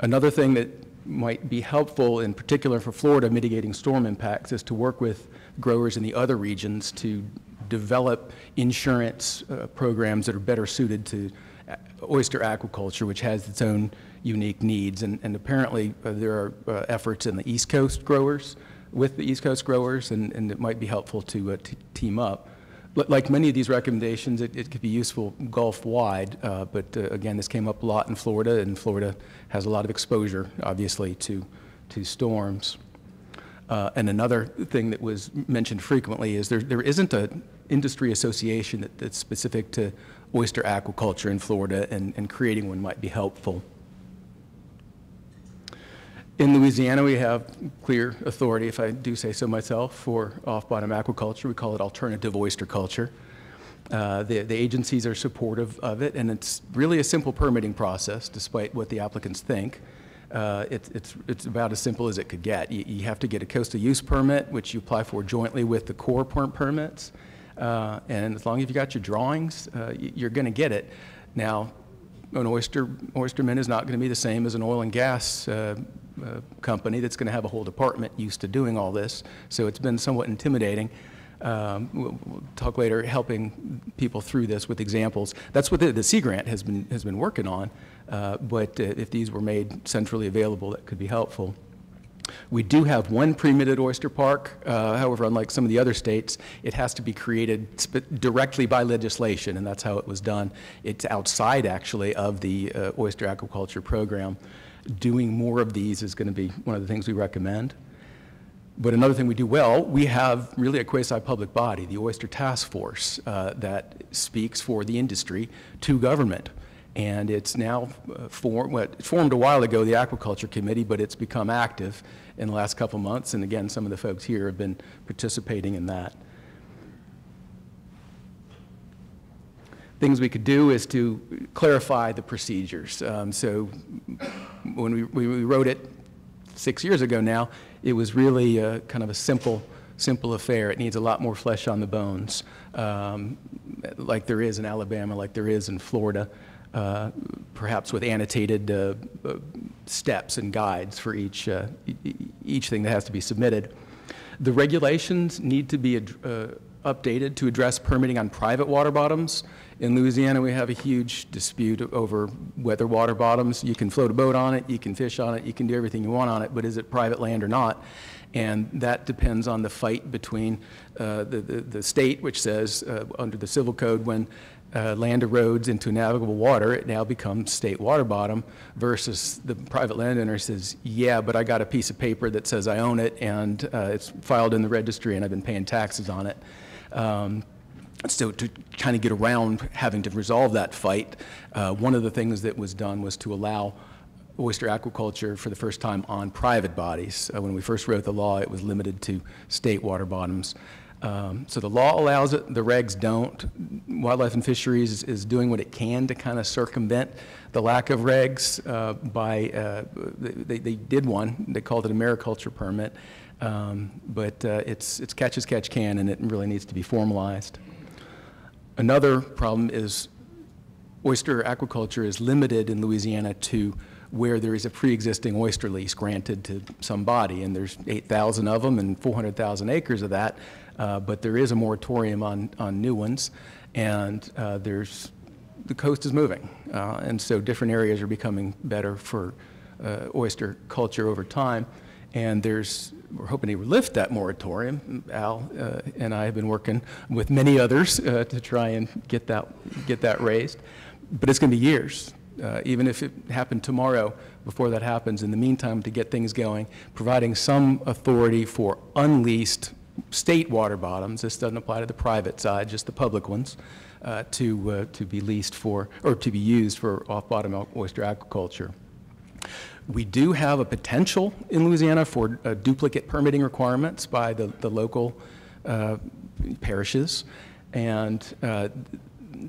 Another thing that might be helpful, in particular for Florida mitigating storm impacts, is to work with growers in the other regions to develop insurance uh, programs that are better suited to uh, oyster aquaculture, which has its own unique needs. And, and apparently, uh, there are uh, efforts in the East Coast growers with the East Coast growers, and, and it might be helpful to, uh, team up. Like many of these recommendations, it, it could be useful Gulf-wide, uh, but uh, again, this came up a lot in Florida, and Florida has a lot of exposure, obviously, to, to storms. Uh, and another thing that was mentioned frequently is there, there isn't an industry association that, that's specific to oyster aquaculture in Florida, and, and creating one might be helpful. In Louisiana, we have clear authority, if I do say so myself, for off-bottom aquaculture. We call it alternative oyster culture. Uh, the, the agencies are supportive of it, and it's really a simple permitting process, despite what the applicants think. Uh, it's, it's, it's about as simple as it could get. You, you have to get a coastal use permit, which you apply for jointly with the Corps per- permits. Uh, and as long as you've got your drawings, uh, you're going to get it. Now, an oyster, oysterman is not going to be the same as an oil and gas uh, company that's going to have a whole department used to doing all this. So it's been somewhat intimidating. Um, we'll, we'll talk later, helping people through this with examples. That's what the, the Sea Grant has been has been working on. Uh, but uh, if these were made centrally available, that could be helpful. We do have one permitted oyster park. Uh, however, unlike some of the other states, it has to be created directly by legislation, and that's how it was done. It's outside, actually, of the uh, oyster aquaculture program. Doing more of these is going to be one of the things we recommend. But another thing we do well, we have really a quasi-public body, the Oyster Task Force, uh, that speaks for the industry to government. And it's now uh, formed, well, formed a while ago, the Aquaculture Committee, but it's become active in the last couple months. And again, some of the folks here have been participating in that. Things we could do is to clarify the procedures. Um, so when we, we wrote it six years ago now, it was really a, kind of a simple, simple affair. It needs a lot more flesh on the bones, um, like there is in Alabama, like there is in Florida, uh, perhaps with annotated uh, uh, steps and guides for each, uh, each thing that has to be submitted. The regulations need to be uh, updated to address permitting on private water bottoms. In Louisiana, we have a huge dispute over whether water bottoms, you can float a boat on it, you can fish on it, you can do everything you want on it, but is it private land or not? And that depends on the fight between uh, the, the, the state, which says uh, under the civil code, when uh, land erodes into navigable water, it now becomes state water bottom, versus the private landowner says, yeah, but I got a piece of paper that says I own it, and uh, it's filed in the registry, and I've been paying taxes on it. Um, so to kind of get around having to resolve that fight, uh, one of the things that was done was to allow oyster aquaculture for the first time on private bodies. Uh, when we first wrote the law, it was limited to state water bottoms. Um, so the law allows it, the regs don't. Wildlife and Fisheries is, is doing what it can to kind of circumvent the lack of regs uh, by, uh, they, they did one, they called it a mariculture permit, um, but uh, it's, it's catch as catch can and it really needs to be formalized. Another problem is oyster aquaculture is limited in Louisiana to where there is a pre-existing oyster lease granted to somebody, and there's 8,000 of them and 400,000 acres of that, uh, but there is a moratorium on, on new ones, and uh, there's, the coast is moving, uh, and so different areas are becoming better for uh, oyster culture over time, and there's, we're hoping to lift that moratorium. Al uh, and I have been working with many others uh, to try and get that, get that raised. But it's going to be years, uh, even if it happened tomorrow before that happens. In the meantime, to get things going, providing some authority for unleased state water bottoms, this doesn't apply to the private side, just the public ones, uh, to, uh, to be leased for, or to be used for off-bottom oyster aquaculture. We do have a potential in Louisiana for uh, duplicate permitting requirements by the, the local uh, parishes. And uh,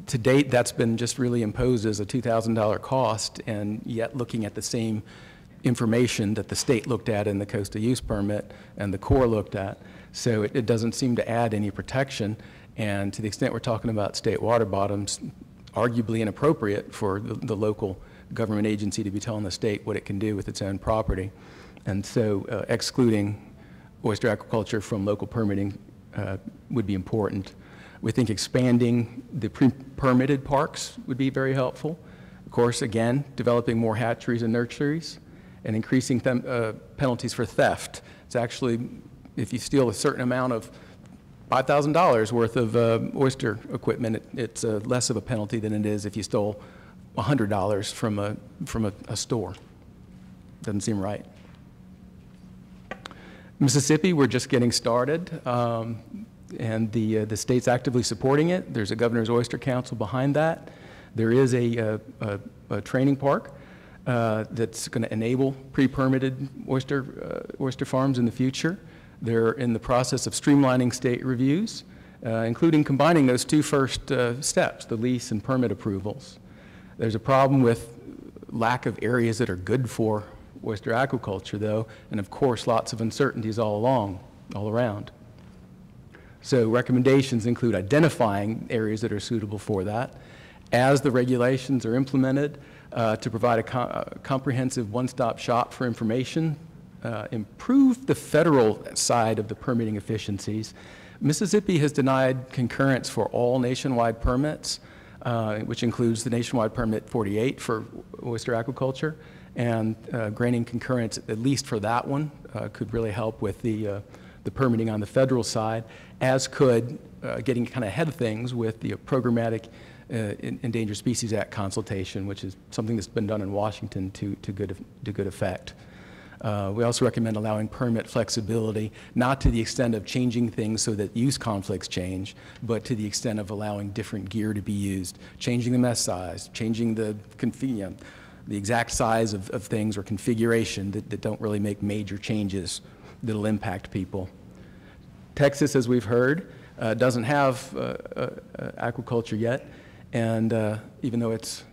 to date, that's been just really imposed as a $2,000 cost, and yet looking at the same information that the state looked at in the coastal use permit and the Corps looked at. So it, it doesn't seem to add any protection, and to the extent we're talking about state water bottoms, arguably inappropriate for the, the local government agency to be telling the state what it can do with its own property. And so uh, excluding oyster aquaculture from local permitting uh, would be important. We think expanding the pre-permitted parks would be very helpful. Of course, again, developing more hatcheries and nurseries and increasing uh, penalties for theft. It's actually, if you steal a certain amount of $5,000 worth of uh, oyster equipment, it, it's uh, less of a penalty than it is if you stole $100 from a, from a, a store. Doesn't seem right. Mississippi, we're just getting started. Um, and the, uh, the state's actively supporting it. There's a Governor's Oyster Council behind that. There is a, uh, a, a training park uh, that's going to enable pre-permitted oyster, uh, oyster farms in the future. They're in the process of streamlining state reviews, uh, including combining those two first uh, steps, the lease and permit approvals. There's a problem with lack of areas that are good for oyster aquaculture, though, and of course, lots of uncertainties all along, all around. So recommendations include identifying areas that are suitable for that. As the regulations are implemented, uh, to provide a, a comprehensive one-stop shop for information, uh, improve the federal side of the permitting efficiencies. Mississippi has denied concurrence for all nationwide permits, uh, which includes the nationwide permit 48 for oyster aquaculture, and uh, granting concurrence at least for that one uh, could really help with the uh, the permitting on the federal side, as could uh, getting kind of ahead of things with the programmatic uh, Endangered Species Act consultation, which is something that's been done in Washington to, to, good, to good effect. Uh, we also recommend allowing permit flexibility, not to the extent of changing things so that use conflicts change, but to the extent of allowing different gear to be used, changing the mesh size, changing the, you the exact size of, of things or configuration that, that don't really make major changes that'll impact people. Texas, as we've heard, uh, doesn't have uh, uh, aquaculture yet, and uh, even though it's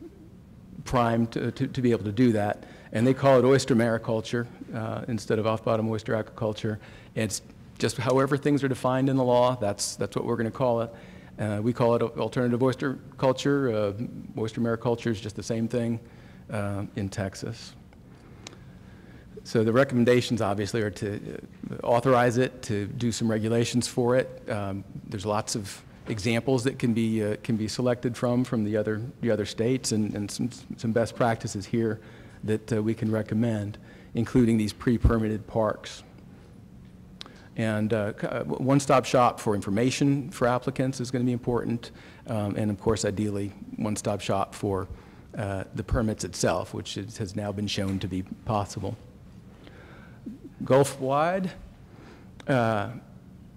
primed to, to, to, be able to do that, and they call it oyster mariculture uh, instead of off-bottom oyster aquaculture. It's just however things are defined in the law, that's, that's what we're going to call it. Uh, we call it alternative oyster culture. oyster mariculture is just the same thing in Texas. So the recommendations obviously are to uh, authorize it, to do some regulations for it. Um, there's lots of examples that can be, uh, can be selected from, from the other, the other states and, and some, some best practices here that uh, we can recommend, including these pre-permitted parks. And uh, uh one-stop shop for information for applicants is going to be important. Um, and of course, ideally, one-stop shop for uh, the permits itself, which is, has now been shown to be possible. Gulf-wide, uh,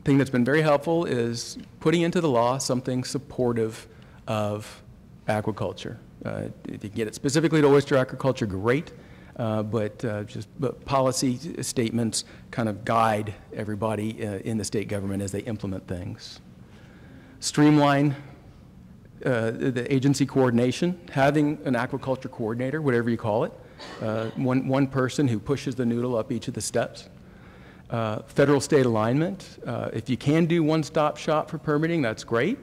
thing that's been very helpful is putting into the law something supportive of aquaculture. Uh, if you can get it specifically to oyster aquaculture, great, uh, but uh, just but policy statements kind of guide everybody uh, in the state government as they implement things. Streamline uh, the agency coordination, having an aquaculture coordinator, whatever you call it, uh, one, one person who pushes the noodle up each of the steps. Uh, federal state alignment. If you can do one-stop shop for permitting, that's great.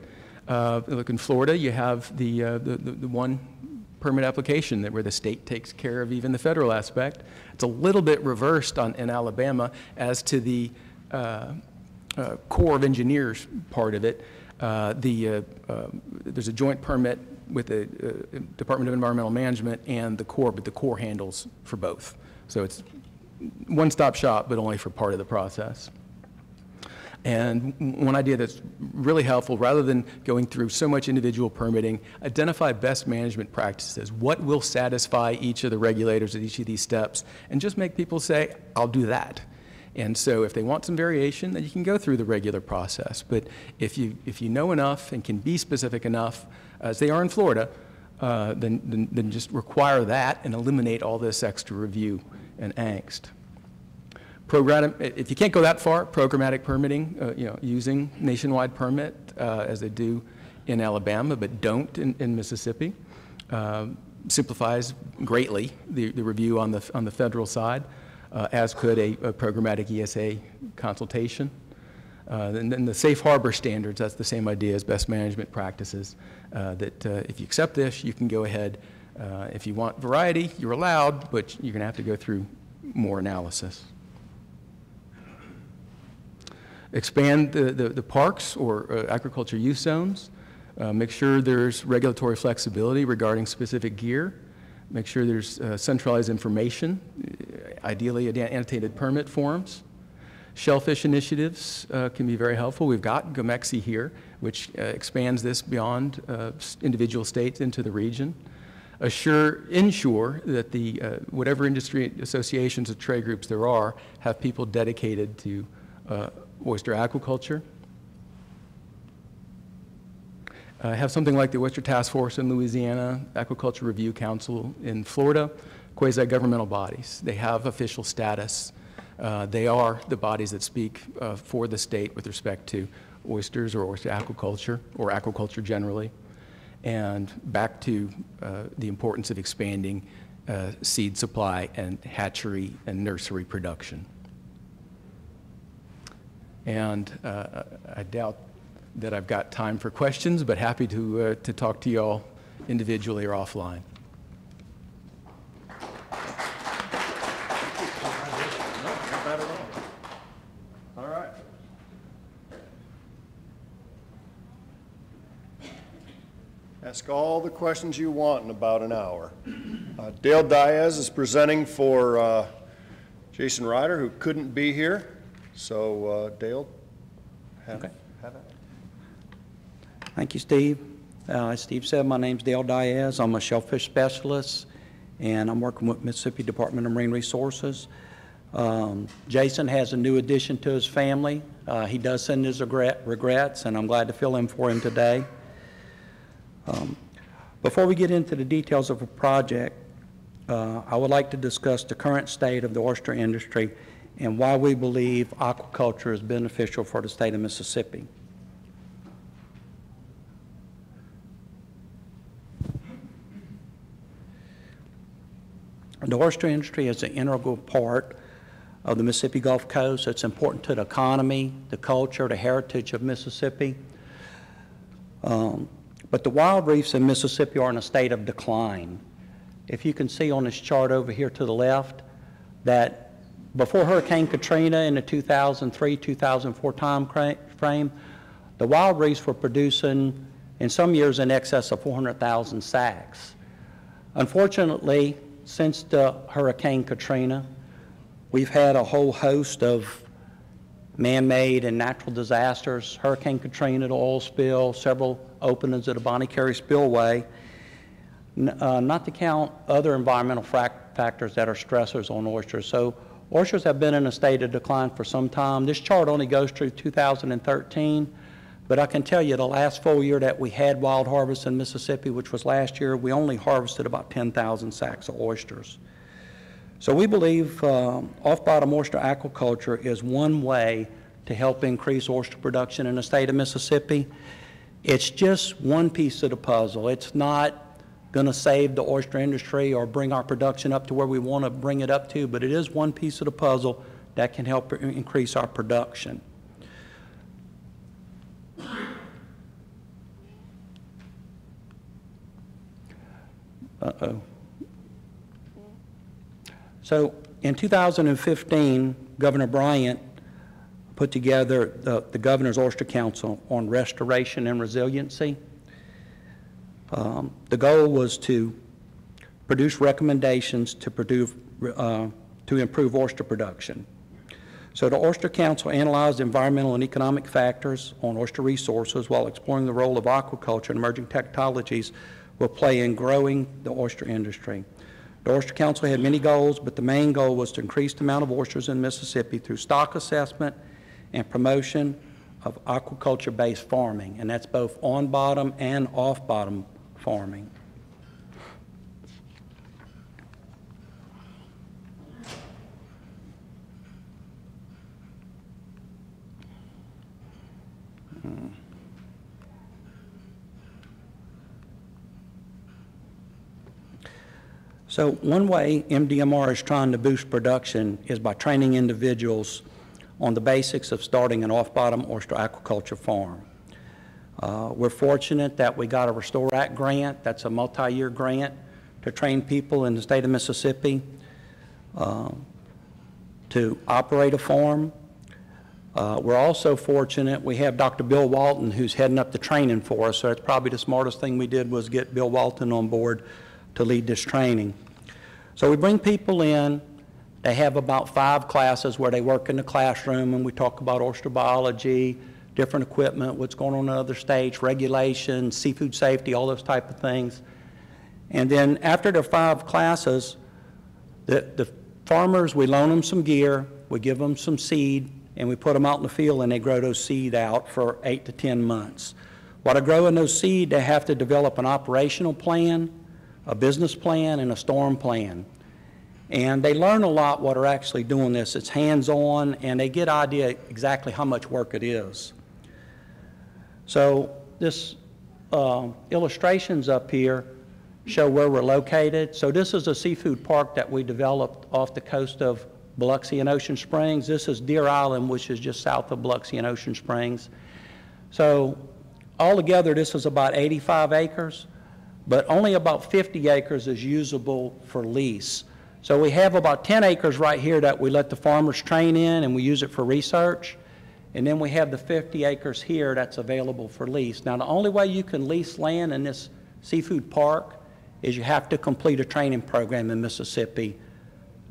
Look, in Florida, you have the, the, the, the, one permit application that where the state takes care of even the federal aspect. It's a little bit reversed on, in Alabama as to the uh, uh, Corps of Engineers part of it. the, there's a joint permit with the uh, Department of Environmental Management and the Corps, but the Corps handles for both. So it's one-stop shop, but only for part of the process. And one idea that's really helpful, rather than going through so much individual permitting, identify best management practices. What will satisfy each of the regulators at each of these steps? And just make people say, I'll do that. And so if they want some variation, then you can go through the regular process. But if you, if you know enough and can be specific enough, as they are in Florida, uh, then, then, then, just require that and eliminate all this extra review and angst. Program, if you can't go that far, programmatic permitting, uh, you know, using nationwide permit, uh, as they do in Alabama, but don't in, in Mississippi, um, simplifies greatly the, the review on the, on the federal side, uh, as could a, a programmatic ESA consultation. Uh, And then the safe harbor standards, that's the same idea as best management practices, uh, that uh, if you accept this, you can go ahead. Uh, If you want variety, you're allowed, but you're going to have to go through more analysis. Expand the, the the parks or uh, agriculture use zones. Uh, Make sure there's regulatory flexibility regarding specific gear. Make sure there's uh, centralized information, uh, ideally annotated permit forms. Shellfish initiatives uh, can be very helpful. We've got GOMEXSI here, which uh, expands this beyond individual states into the region. Assure, ensure that the, whatever industry associations or trade groups there are, have people dedicated to oyster aquaculture. Uh, Have something like the Oyster Task Force in Louisiana, Aquaculture Review Council in Florida, quasi-governmental bodies. They have official status. Uh, They are the bodies that speak uh, for the state with respect to oysters or oyster aquaculture, or aquaculture generally. And back to uh, the importance of expanding uh, seed supply and hatchery and nursery production. And uh, I doubt that I've got time for questions, but happy to, uh, to talk to you all individually or offline. Ask all the questions you want in about an hour. Uh, Dale Diaz is presenting for uh, Jason Ryder, who couldn't be here. So uh, Dale, have have it. Thank you, Steve. Uh, As Steve said, my name's Dale Diaz. I'm a shellfish specialist, and I'm working with Mississippi Department of Marine Resources. Um, Jason has a new addition to his family. Uh, He does send his regret- regrets, and I'm glad to fill in for him today. Um, Before we get into the details of a project, uh, I would like to discuss the current state of the oyster industry and why we believe aquaculture is beneficial for the state of Mississippi. The oyster industry is an integral part of the Mississippi Gulf Coast. It's important to the economy, the culture, the heritage of Mississippi. Um, But the wild reefs in Mississippi are in a state of decline. If you can see on this chart over here to the left, that before Hurricane Katrina in the 2003, 2004 time frame, the wild reefs were producing, in some years, in excess of 400,000 sacks. Unfortunately, since the Hurricane Katrina, we've had a whole host of man-made and natural disasters, Hurricane Katrina, the oil spill, several openings of the Bonnet Carré Spillway, uh, not to count other environmental factors that are stressors on oysters. So oysters have been in a state of decline for some time. This chart only goes through 2013, but I can tell you the last full year that we had wild harvest in Mississippi, which was last year, we only harvested about 10,000 sacks of oysters. So we believe um, off-bottom oyster aquaculture is one way to help increase oyster production in the state of Mississippi. It's just one piece of the puzzle. It's not going to save the oyster industry or bring our production up to where we want to bring it up to, but it is one piece of the puzzle that can help increase our production. Uh-oh. So in 2015, Governor Bryant put together the the Governor's Oyster Council on Restoration and Resiliency. Um, The goal was to produce recommendations to produce, uh, to improve oyster production. So the Oyster Council analyzed environmental and economic factors on oyster resources while exploring the role of aquaculture and emerging technologies will play in growing the oyster industry. The Oyster Council had many goals, but the main goal was to increase the amount of oysters in Mississippi through stock assessment and promotion of aquaculture-based farming, and that's both on-bottom and off-bottom farming. So one way MDMR is trying to boost production is by training individuals on the basics of starting an off-bottom oyster aquaculture farm. Uh, We're fortunate that we got a Restore Act grant, that's a multi-year grant to train people in the state of Mississippi um, to operate a farm. Uh, We're also fortunate, we have Dr. Bill Walton, who's heading up the training for us, so that's probably the smartest thing we did was get Bill Walton on board to lead this training. So we bring people in, they have about five classes where they work in the classroom, and we talk about oyster biology, different equipment, what's going on in other states, regulations, seafood safety, all those type of things. And then after the five classes, the, the farmers, we loan them some gear, we give them some seed, and we put them out in the field and they grow those seed out for eight to 10 months. While they're growing those seed, they have to develop an operational plan, a business plan, and a storm plan. And they learn a lot while they're actually doing this. It's hands-on, and they get idea exactly how much work it is. So this uh, illustrations up here show where we're located. So this is a seafood park that we developed off the coast of Biloxi and Ocean Springs. This is Deer Island, which is just south of Biloxi and Ocean Springs. So altogether, this is about 85 acres, but only about 50 acres is usable for lease. So we have about 10 acres right here that we let the farmers train in and we use it for research. And then we have the 50 acres here that's available for lease. Now, the only way you can lease land in this seafood park is you have to complete a training program in Mississippi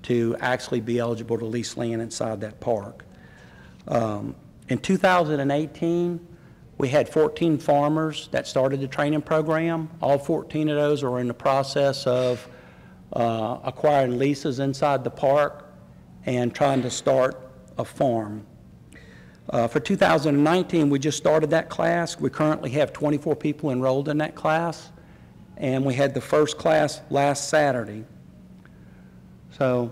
to actually be eligible to lease land inside that park. Um, in 2018, we had 14 farmers that started the training program. All 14 of those are in the process of uh, acquiring leases inside the park and trying to start a farm. Uh, for 2019, we just started that class. We currently have 24 people enrolled in that class, and we had the first class last Saturday. So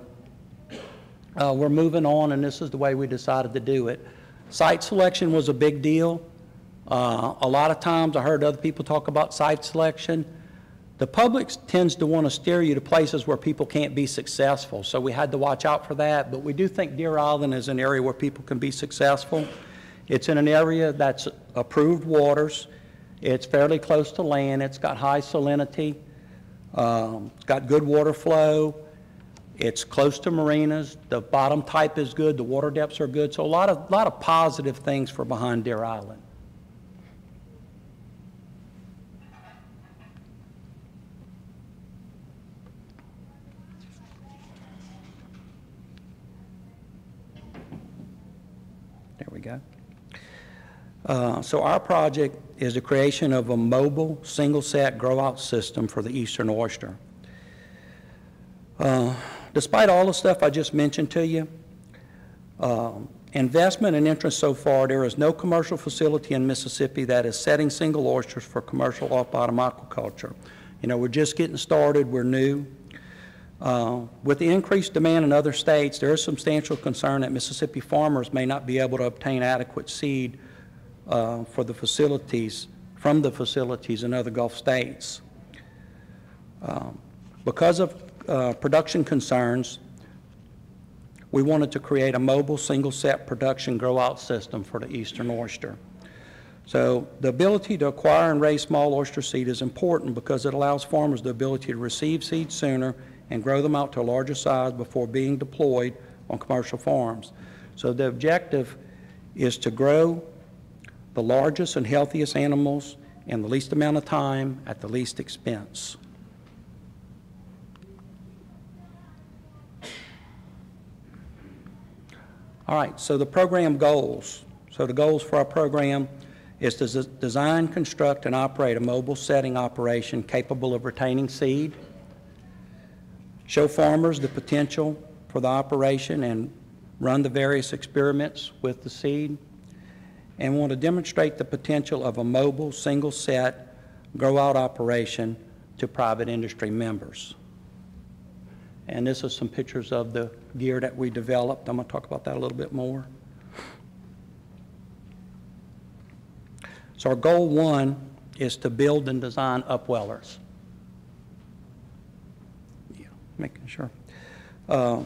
uh, we're moving on, and this is the way we decided to do it. Site selection was a big deal. Uh, a lot of times I heard other people talk about site selection. The public tends to want to steer you to places where people can't be successful, so we had to watch out for that. But we do think Deer Island is an area where people can be successful. It's in an area that's approved waters. It's fairly close to land. It's got high salinity. Um, it's got good water flow. It's close to marinas. The bottom type is good. The water depths are good. So a lot of, lot of positive things for behind Deer Island. There we go. Uh, So our project is the creation of a mobile, single-set grow-out system for the eastern oyster. Uh, Despite all the stuff I just mentioned to you, um, investment and interest so far, there is no commercial facility in Mississippi that is setting single oysters for commercial off-bottom aquaculture. You know, we're just getting started, we're new. Uh, With the increased demand in other states, there is substantial concern that Mississippi farmers may not be able to obtain adequate seed uh, for the facilities, from the facilities in other Gulf states. Um, Because of uh, production concerns, we wanted to create a mobile, single-set production grow-out system for the eastern oyster. So the ability to acquire and raise small oyster seed is important because it allows farmers the ability to receive seed sooner and grow them out to a larger size before being deployed on commercial farms. So the objective is to grow the largest and healthiest animals in the least amount of time at the least expense. All right, so the program goals. So the goals for our program is to design, construct, and operate a mobile setting operation capable of retaining seed, show farmers the potential for the operation and run the various experiments with the seed, and want to demonstrate the potential of a mobile, single-set, grow-out operation to private industry members. And this is some pictures of the gear that we developed. I'm going to talk about that a little bit more. So our goal one is to build and design upwellers. Yeah. making sure. Uh,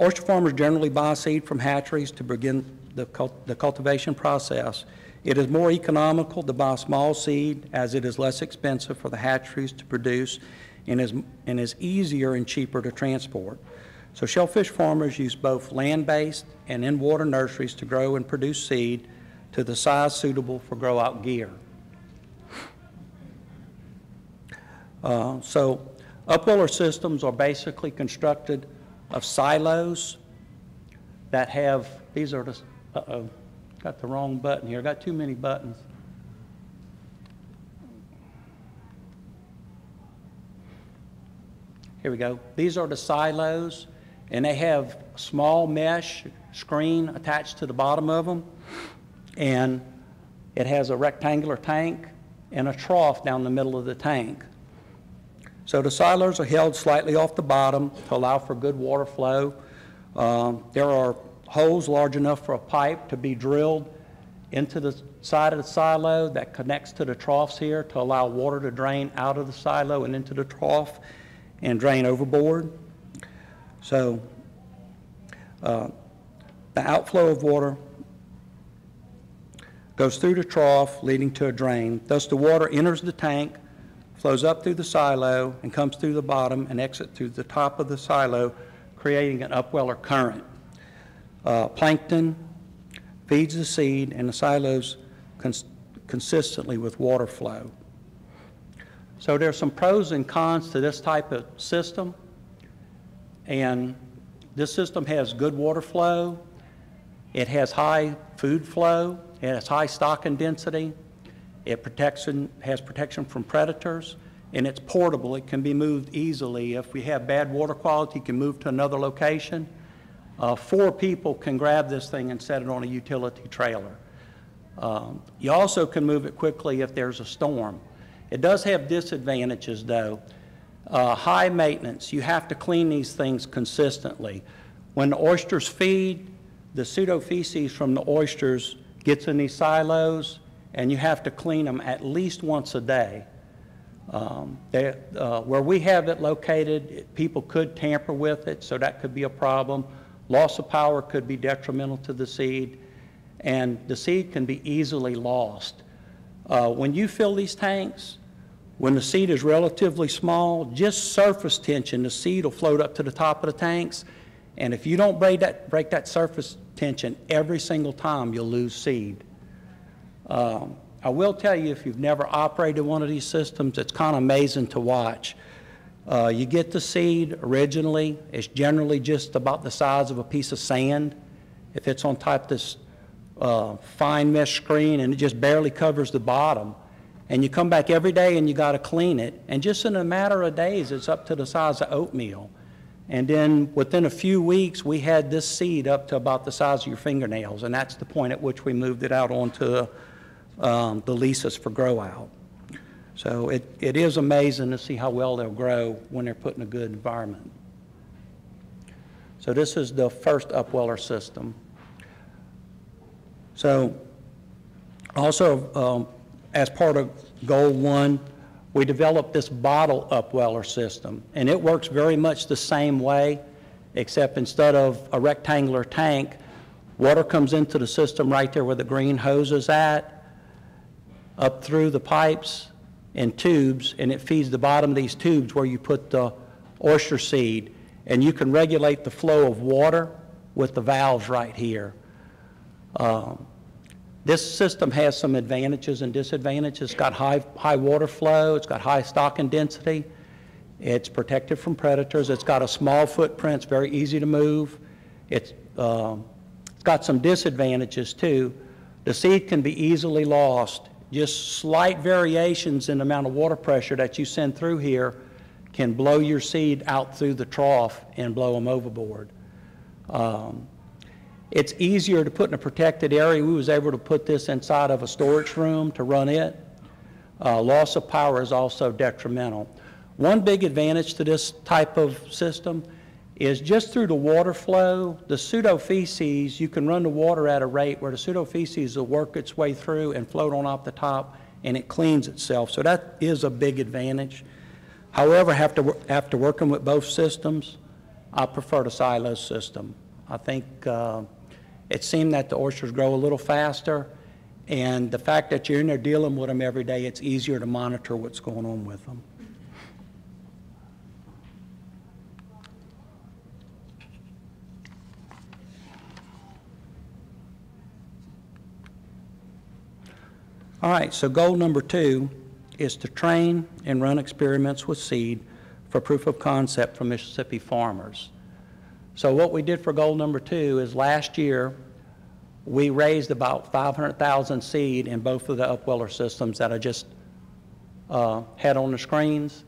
Oyster farmers generally buy seed from hatcheries to begin the cul- the cultivation process. It is more economical to buy small seed as it is less expensive for the hatcheries to produce and is, and is easier and cheaper to transport. So shellfish farmers use both land-based and in-water nurseries to grow and produce seed to the size suitable for grow-out gear. Uh, So upweller systems are basically constructed of silos that have, these are the, uh-oh, got the wrong button here, got too many buttons. Here we go. These are the silos, and they have a small mesh screen attached to the bottom of them, and it has a rectangular tank and a trough down the middle of the tank. So the silos are held slightly off the bottom to allow for good water flow. Um, There are holes large enough for a pipe to be drilled into the side of the silo that connects to the troughs here to allow water to drain out of the silo and into the trough and drain overboard. So uh, the outflow of water goes through the trough, leading to a drain. Thus, the water enters the tank, flows up through the silo, and comes through the bottom and exits through the top of the silo, creating an upweller current. Uh, Plankton feeds the seed and the silos cons- consistently with water flow. So there's some pros and cons to this type of system. And this system has good water flow. It has high food flow. It has high stocking density. It protection, has protection from predators. And it's portable. It can be moved easily. If we have bad water quality, can move to another location. Uh, four people can grab this thing and set it on a utility trailer. Um, You also can move it quickly if there's a storm. It does have disadvantages, though. Uh, High maintenance, you have to clean these things consistently. When the oysters feed, the pseudo feces from the oysters gets in these silos, and you have to clean them at least once a day. Um, they- uh, Where we have it located, people could tamper with it, so that could be a problem. Loss of power could be detrimental to the seed, and the seed can be easily lost. Uh, When you fill these tanks, when the seed is relatively small, just surface tension, the seed will float up to the top of the tanks, and if you don't break that, break that surface tension every single time, you'll lose seed. Um, I will tell you, if you've never operated one of these systems, it's kind of amazing to watch. Uh, You get the seed originally, it's generally just about the size of a piece of sand. If it's on top of this uh, fine mesh screen and it just barely covers the bottom, and you come back every day and you got to clean it, and just in a matter of days, it's up to the size of oatmeal. And then within a few weeks, we had this seed up to about the size of your fingernails, and that's the point at which we moved it out onto um, the leases for grow out. So it, it is amazing to see how well they'll grow when they're put in a good environment. So this is the first upweller system. So also, um, as part of Goal One, we developed this bottle upweller system, and it works very much the same way, except instead of a rectangular tank, water comes into the system right there where the green hose is at, up through the pipes and tubes, and it feeds the bottom of these tubes where you put the oyster seed, and you can regulate the flow of water with the valves right here. Um, This system has some advantages and disadvantages. It's got high, high water flow, it's got high stocking density, it's protected from predators, it's got a small footprint, it's very easy to move. It's, um, it's got some disadvantages too. The seed can be easily lost. Just slight variations in the amount of water pressure that you send through here can blow your seed out through the trough and blow them overboard. Um, It's easier to put in a protected area. We was able to put this inside of a storage room to run it. Uh, Loss of power is also detrimental. One big advantage to this type of system is just through the water flow, the pseudofeces, you can run the water at a rate where the pseudofeces will work its way through and float on off the top, and it cleans itself. So that is a big advantage. However, after, after working with both systems, I prefer the silo system. I think uh, it seemed that the oysters grow a little faster, and the fact that you're in there dealing with them every day, it's easier to monitor what's going on with them. All right, so goal number two is to train and run experiments with seed for proof of concept for Mississippi farmers. So what we did for goal number two is last year, we raised about 500,000 seed in both of the upweller systems that I just uh, had on the screens.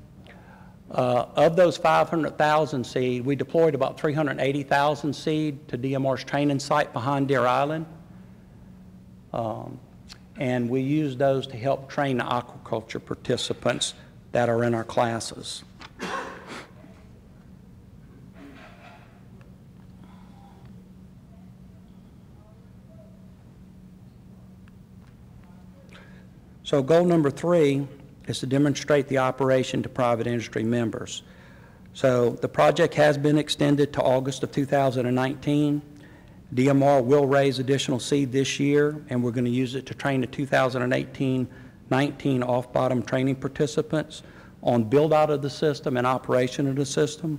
Uh, Of those 500,000 seed, we deployed about 380,000 seed to DMR's training site behind Deer Island. Um, And we use those to help train the aquaculture participants that are in our classes. So goal number three is to demonstrate the operation to private industry members. So the project has been extended to August of 2019. DMR will raise additional seed this year, and we're going to use it to train the 2018-19 off-bottom training participants on build-out of the system and operation of the system.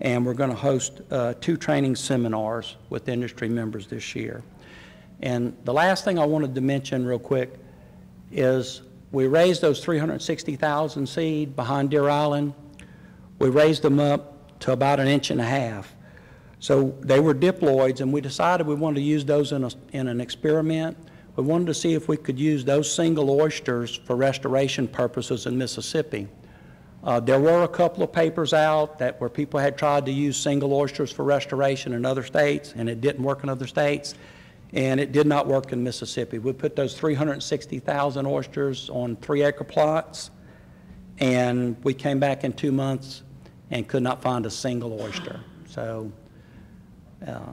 And we're going to host uh, two training seminars with industry members this year. And the last thing I wanted to mention real quick is we raised those 360,000 seed behind Deer Island. We raised them up to about an inch and a half. So they were diploids, and we decided we wanted to use those in, a, in an experiment. We wanted to see if we could use those single oysters for restoration purposes in Mississippi. Uh, there were a couple of papers out that where people had tried to use single oysters for restoration in other states, and it didn't work in other states, and it did not work in Mississippi. We put those 360,000 oysters on three acre plots, and we came back in two months and could not find a single oyster. So uh,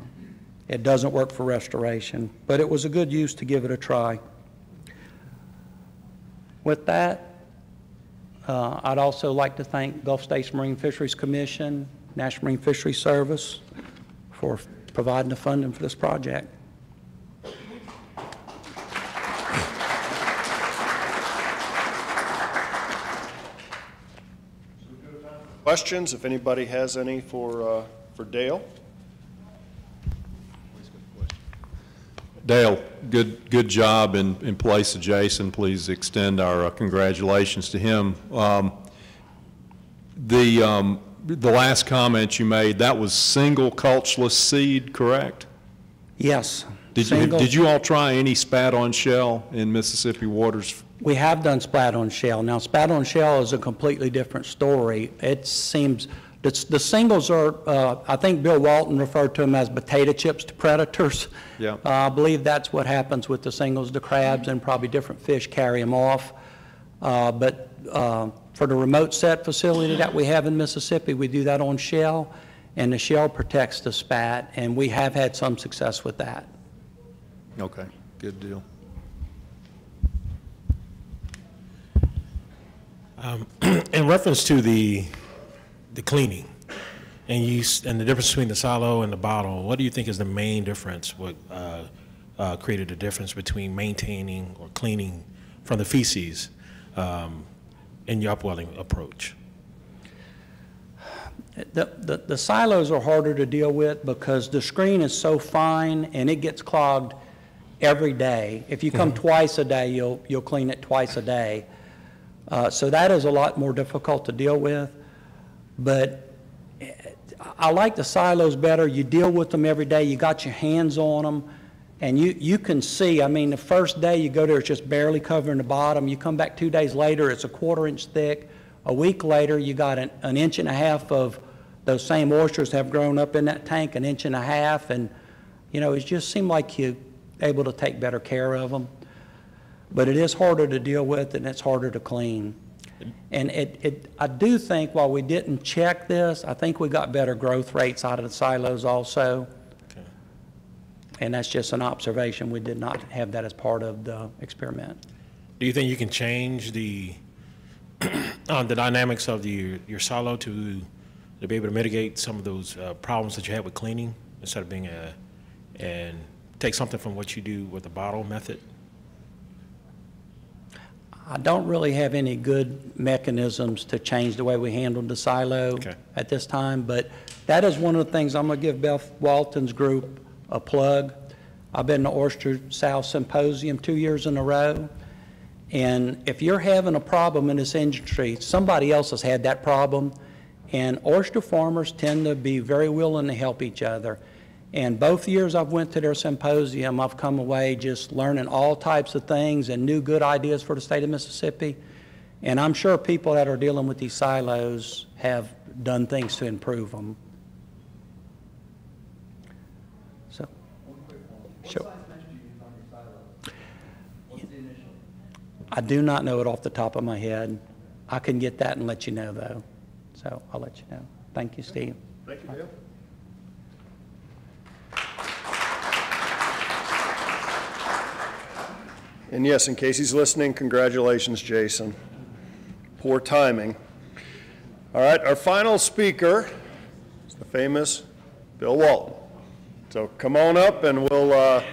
it doesn't work for restoration, but it was a good use to give it a try. With that, uh, I'd also like to thank Gulf States Marine Fisheries Commission, National Marine Fisheries Service for providing the funding for this project. Questions, if anybody has any for, uh, for Dale? Dale, good, good job in, in place of Jason. Please extend our uh, congratulations to him. Um, The, um, the last comment you made, that was single cultchless seed, correct? Yes. Did you, did you all try any spat-on shell in Mississippi waters? We have done spat on shell. Now, spat on shell is a completely different story. It seems, the, the singles are, uh, I think Bill Walton referred to them as potato chips to predators. Yeah. Uh, I believe that's what happens with the singles. The crabs and probably different fish carry them off. Uh, But uh, for the remote set facility that we have in Mississippi, we do that on shell, and the shell protects the spat, and we have had some success with that. Okay, good deal. In reference to the, the cleaning, and you, and the difference between the silo and the bottle, what do you think is the main difference? What uh, uh, created the difference between maintaining or cleaning from the feces um, in your upwelling approach? The, the, the silos are harder to deal with because the screen is so fine and it gets clogged every day. If you come twice a day, you'll, you'll clean it twice a day. Uh, so that is a lot more difficult to deal with. But I like the silos better. You deal with them every day. You got your hands on them. And you, you can see, I mean, the first day you go there, it's just barely covering the bottom. You come back two days later, it's a quarter inch thick. A week later, you got an, an inch and a half of those same oysters have grown up in that tank, an inch and a half. And, you know, it just seemed like you're able to take better care of them. But it is harder to deal with and it's harder to clean. And it, it, I do think while we didn't check this, I think we got better growth rates out of the silos also. Okay. And that's just an observation. We did not have that as part of the experiment. Do you think you can change the uh, the dynamics of the, your silo to, to be able to mitigate some of those uh, problems that you had with cleaning instead of being a, and take something from what you do with the bottle method? I don't really have any good mechanisms to change the way we handle the silo Okay. at this time, but that is one of the things, I'm going to give Beth Walton's group a plug. I've been to Oyster South Symposium two years in a row, and if you're having a problem in this industry, somebody else has had that problem, and oyster farmers tend to be very willing to help each other. And both years I've went to their symposium, I've come away just learning all types of things and new good ideas for the state of Mississippi. And I'm sure people that are dealing with these silos have done things to improve them. So, sure. I do not know it off the top of my head. I can get that and let you know, though. So I'll let you know. Thank you, Steve. Thank you, Dale. And yes, in case he's listening, congratulations, Jason. Poor timing. All right, our final speaker is the famous Bill Walton. So come on up and we'll, uh,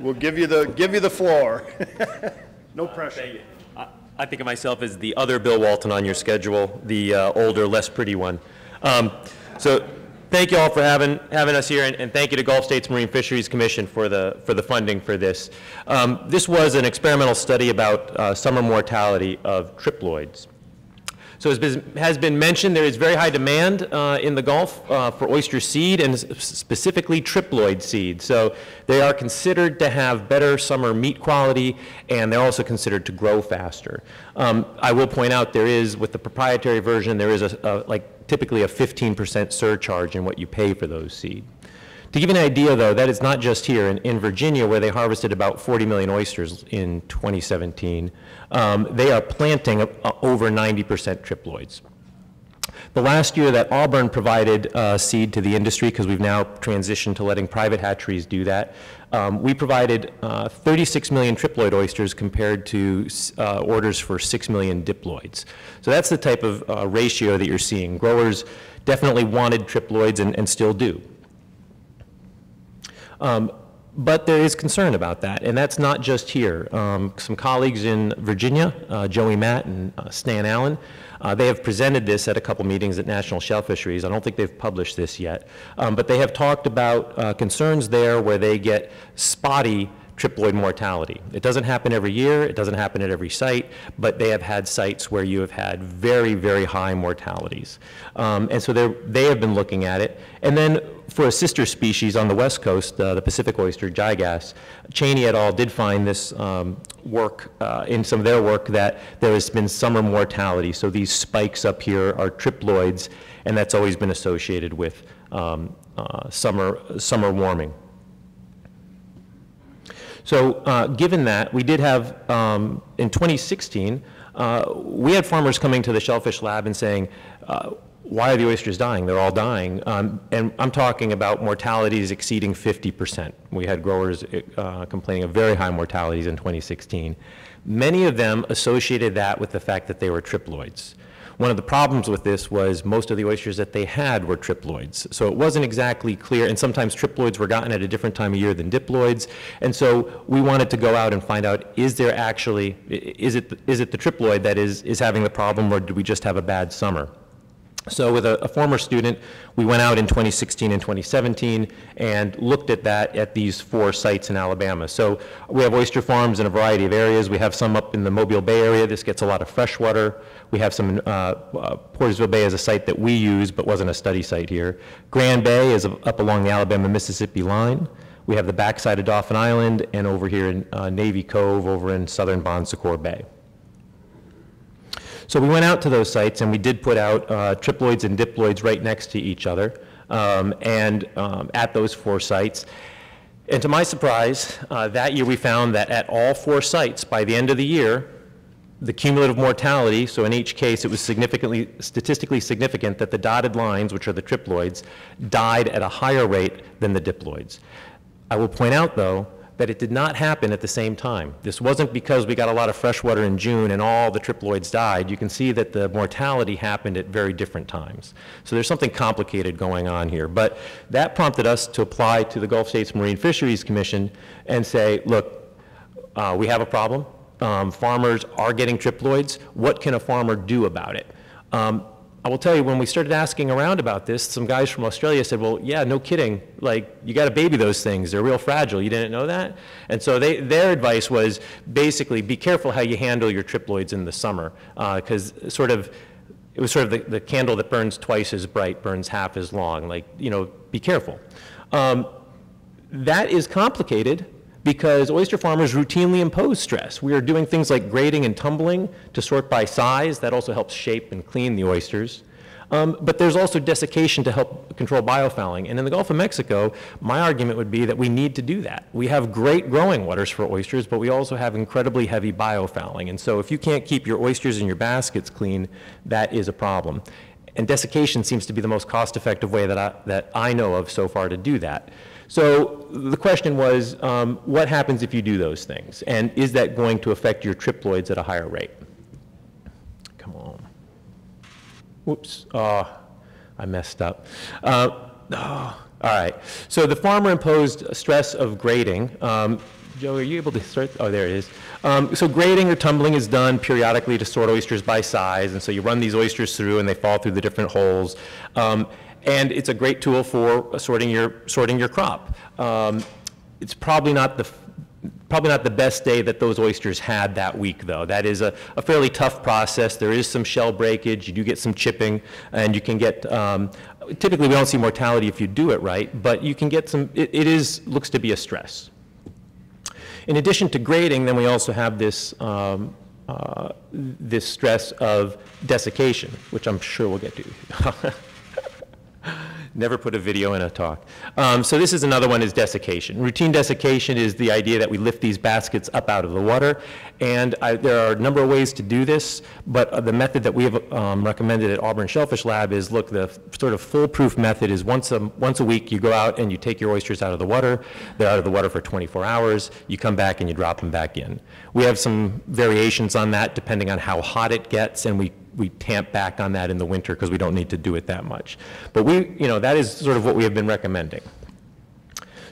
we'll give you the, give you the floor. No pressure. I- I think of myself as the other Bill Walton on your schedule, the uh, older, less pretty one. Um, So thank you all for having, having us here, and- and thank you to Gulf States Marine Fisheries Commission for the, for the funding for this. Um, This was an experimental study about uh, summer mortality of triploids. So as has been mentioned, there is very high demand uh, in the Gulf uh, for oyster seed and specifically triploid seed. So they are considered to have better summer meat quality and they're also considered to grow faster. Um, I will point out there is, with the proprietary version, there is a, a- like typically a 15% surcharge in what you pay for those seed. To give you an idea, though, that is not just here. In, in Virginia, where they harvested about 40 million oysters in 2017, um, they are planting uh, over 90% triploids. The last year that Auburn provided uh, seed to the industry, because we've now transitioned to letting private hatcheries do that, um, we provided uh, 36 million triploid oysters compared to uh, orders for 6 million diploids. So that's the type of uh, ratio that you're seeing. Growers definitely wanted triploids and, and still do. Um, But there is concern about that, and that's not just here. Um, Some colleagues in Virginia, uh, Joey Matt and uh, Stan Allen, uh, they have presented this at a couple meetings at National Shellfisheries. I don't think they've published this yet, Um, but they have talked about uh, concerns there where they get spotty triploid mortality. It doesn't happen every year, it doesn't happen at every site, but they have had sites where you have had very, very high mortalities. Um, And so they're, have been looking at it. And then for a sister species on the west coast, uh, the Pacific oyster, gigas, Cheney et al. did find this um, work, uh, in some of their work, that there has been summer mortality. So these spikes up here are triploids, and that's always been associated with um, uh, summer, summer warming. So uh, given that, we did have, um, in 2016, uh, we had farmers coming to the Shellfish Lab and saying, uh, why are the oysters dying? They're all dying. Um, And I'm talking about mortalities exceeding 50%. We had growers uh, complaining of very high mortalities in 2016. Many of them associated that with the fact that they were triploids. One of the problems with this was most of the oysters that they had were triploids. So it wasn't exactly clear, and sometimes triploids were gotten at a different time of year than diploids. And so we wanted to go out and find out, is there actually, is it, is it the triploid that is, is having the problem, or did we just have a bad summer? So with a, a former student, we went out in 2016 and 2017 and looked at that at these four sites in Alabama. So we have oyster farms in a variety of areas. We have some up in the Mobile Bay area. This gets a lot of fresh water. We have some, in, uh, uh, Portersville Bay is a site that we use but wasn't a study site here. Grand Bay is up along the Alabama-Mississippi line. We have the backside of Dauphin Island and over here in uh, Navy Cove over in southern Bon Secour Bay. So we went out to those sites and we did put out uh, triploids and diploids right next to each other um, and um, at those four sites. And to my surprise, uh, that year we found that at all four sites, by the end of the year, the cumulative mortality, so in each case it was significantly, statistically significant that the dotted lines, which are the triploids, died at a higher rate than the diploids. I will point out, though, that it did not happen at the same time. This wasn't because we got a lot of fresh water in June and all the triploids died. You can see that the mortality happened at very different times. So there's something complicated going on here. But that prompted us to apply to the Gulf States Marine Fisheries Commission and say, look, uh, we have a problem. Um, farmers are getting triploids. What can a farmer do about it? Um, I will tell you, when we started asking around about this, some guys from Australia said, well, yeah, no kidding. Like, you got to baby those things. They're real fragile. You didn't know that? And so they, their advice was basically be careful how you handle your triploids in the summer, because sort of, it was sort of the, the candle that burns twice as bright burns half as long. Like, you know, be careful. Um, that is complicated because oyster farmers routinely impose stress. We are doing things like grading and tumbling to sort by size. That also helps shape and clean the oysters. Um, but there's also desiccation to help control biofouling. And in the Gulf of Mexico, my argument would be that we need to do that. We have great growing waters for oysters, but we also have incredibly heavy biofouling. And so if you can't keep your oysters and your baskets clean, that is a problem. And desiccation seems to be the most cost-effective way that I, that I know of so far to do that. So the question was, um, what happens if you do those things? And is that going to affect your triploids at a higher rate? Come on. Whoops. Oh, I messed up. Uh, oh, all right. So the farmer imposed stress of grading. Um, Joe, are you able to start? Oh, there it is. Um, so grading or tumbling is done periodically to sort oysters by size, and so you run these oysters through and they fall through the different holes. Um, and it's a great tool for sorting your, sorting your crop. Um, it's probably not the probably not the best day that those oysters had that week, though. That is a, a, fairly tough process. There is some shell breakage. You do get some chipping, and you can get, um, typically we don't see mortality if you do it right, but you can get some, it, it is, looks to be a stress. In addition to grading, then we also have this, um, uh, this stress of desiccation, which I'm sure we'll get to. Never put a video in a talk. Um, so this is another one is desiccation. Routine desiccation is the idea that we lift these baskets up out of the water. And I, there are a number of ways to do this, but uh, the method that we have um, recommended at Auburn Shellfish Lab is, look, the sort of foolproof method is once a, once a week you go out and you take your oysters out of the water. They're out of the water for 24 hours. You come back and you drop them back in. We have some variations on that depending on how hot it gets, and we we tamp back on that in the winter because we don't need to do it that much. But we, you know, that is sort of what we have been recommending.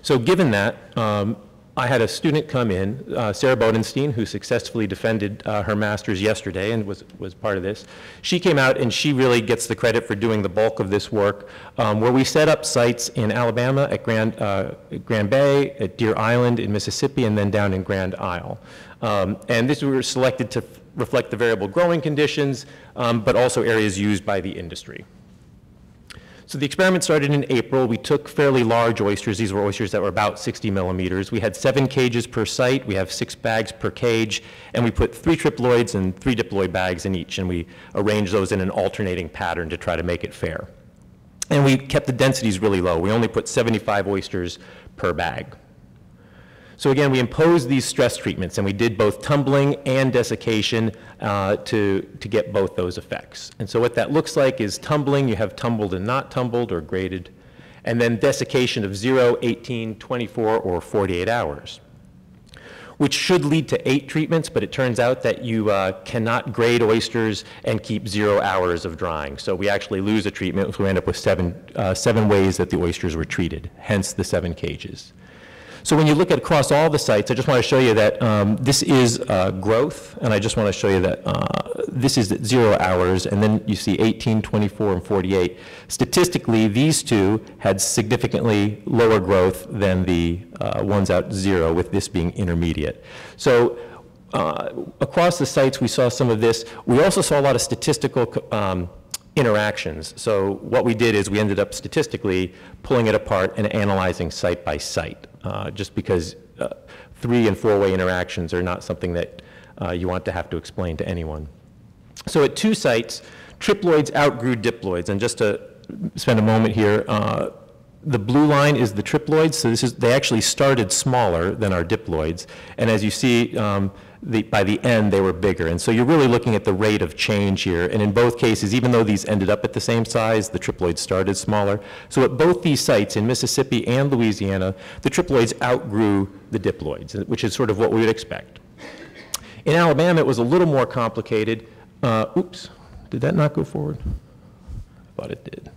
So given that, um, I had a student come in, uh, Sarah Bodenstein, who successfully defended uh, her master's yesterday and was, was part of this. She came out and she really gets the credit for doing the bulk of this work, um, where we set up sites in Alabama, at Grand, uh, Grand Bay, at Deer Island in Mississippi, and then down in Grand Isle. Um, and this we were selected to reflect the variable growing conditions, um, but also areas used by the industry. So the experiment started in April. We took fairly large oysters. These were oysters that were about 60 millimeters. We had seven cages per site. We have six bags per cage. And we put three triploids and three diploid bags in each. And we arranged those in an alternating pattern to try to make it fair. And we kept the densities really low. We only put 75 oysters per bag. So again, we imposed these stress treatments, and we did both tumbling and desiccation uh, to, to get both those effects. And so what that looks like is tumbling, you have tumbled and not tumbled or graded, and then desiccation of 0, 18, 24, or 48 hours, which should lead to eight treatments, but it turns out that you uh, cannot grade oysters and keep zero hours of drying. So we actually lose a treatment, so we end up with seven, uh, seven ways that the oysters were treated, hence the seven cages. So when you look at across all the sites, I just want to show you that um, this is uh, growth, and I just want to show you that uh, this is at zero hours, and then you see 18, 24, and 48. Statistically, these two had significantly lower growth than the uh, ones out zero, with this being intermediate. So uh, across the sites, we saw some of this. We also saw a lot of statistical um, interactions. So what we did is we ended up statistically pulling it apart and analyzing site by site, uh, just because uh, three and four-way interactions are not something that uh, you want to have to explain to anyone. So at two sites, triploids outgrew diploids, and just to spend a moment here, uh, the blue line is the triploids, so this is, they actually started smaller than our diploids. And as you see, um, the, by the end, they were bigger. And so you're really looking at the rate of change here. And in both cases, even though these ended up at the same size, the triploids started smaller. So at both these sites, in Mississippi and Louisiana, the triploids outgrew the diploids, which is sort of what we would expect. In Alabama, it was a little more complicated. Uh, oops, did that not go forward? I thought it did.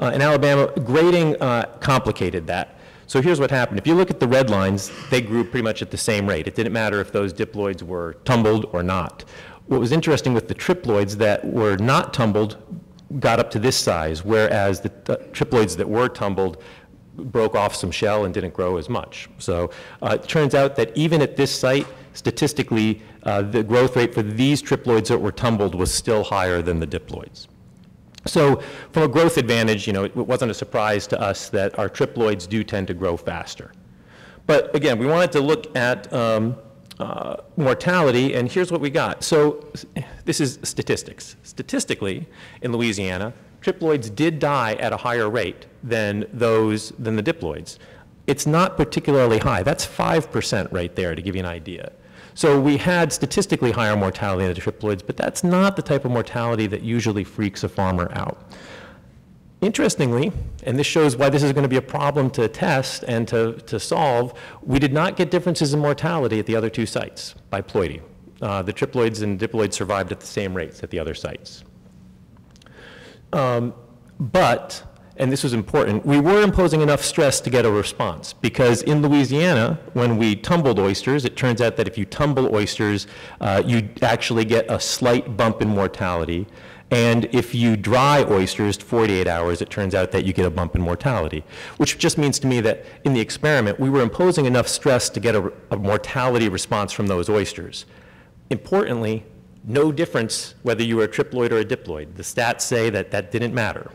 Uh, in Alabama, grading uh, complicated that. So here's what happened. If you look at the red lines, they grew pretty much at the same rate. It didn't matter if those diploids were tumbled or not. What was interesting with the triploids that were not tumbled got up to this size, whereas the triploids that were tumbled broke off some shell and didn't grow as much. So uh, it turns out that even at this site, statistically, uh, the growth rate for these triploids that were tumbled was still higher than the diploids. So from a growth advantage, you know, it wasn't a surprise to us that our triploids do tend to grow faster. But again, we wanted to look at um, uh, mortality, and here's what we got. So this is statistics. Statistically, in Louisiana, triploids did die at a higher rate than those, than the diploids. It's not particularly high. That's 5% right there, to give you an idea. So we had statistically higher mortality in the triploids, but that's not the type of mortality that usually freaks a farmer out. Interestingly, and this shows why this is going to be a problem to test and to, to solve, we did not get differences in mortality at the other two sites by ploidy. Uh, the triploids and diploids survived at the same rates at the other sites. Um, but and this was important, we were imposing enough stress to get a response. Because in Louisiana, when we tumbled oysters, it turns out that if you tumble oysters, uh, you actually get a slight bump in mortality. And if you dry oysters 48 hours, it turns out that you get a bump in mortality, which just means to me that in the experiment, we were imposing enough stress to get a, a mortality response from those oysters. Importantly, no difference whether you were a triploid or a diploid. The stats say that that didn't matter.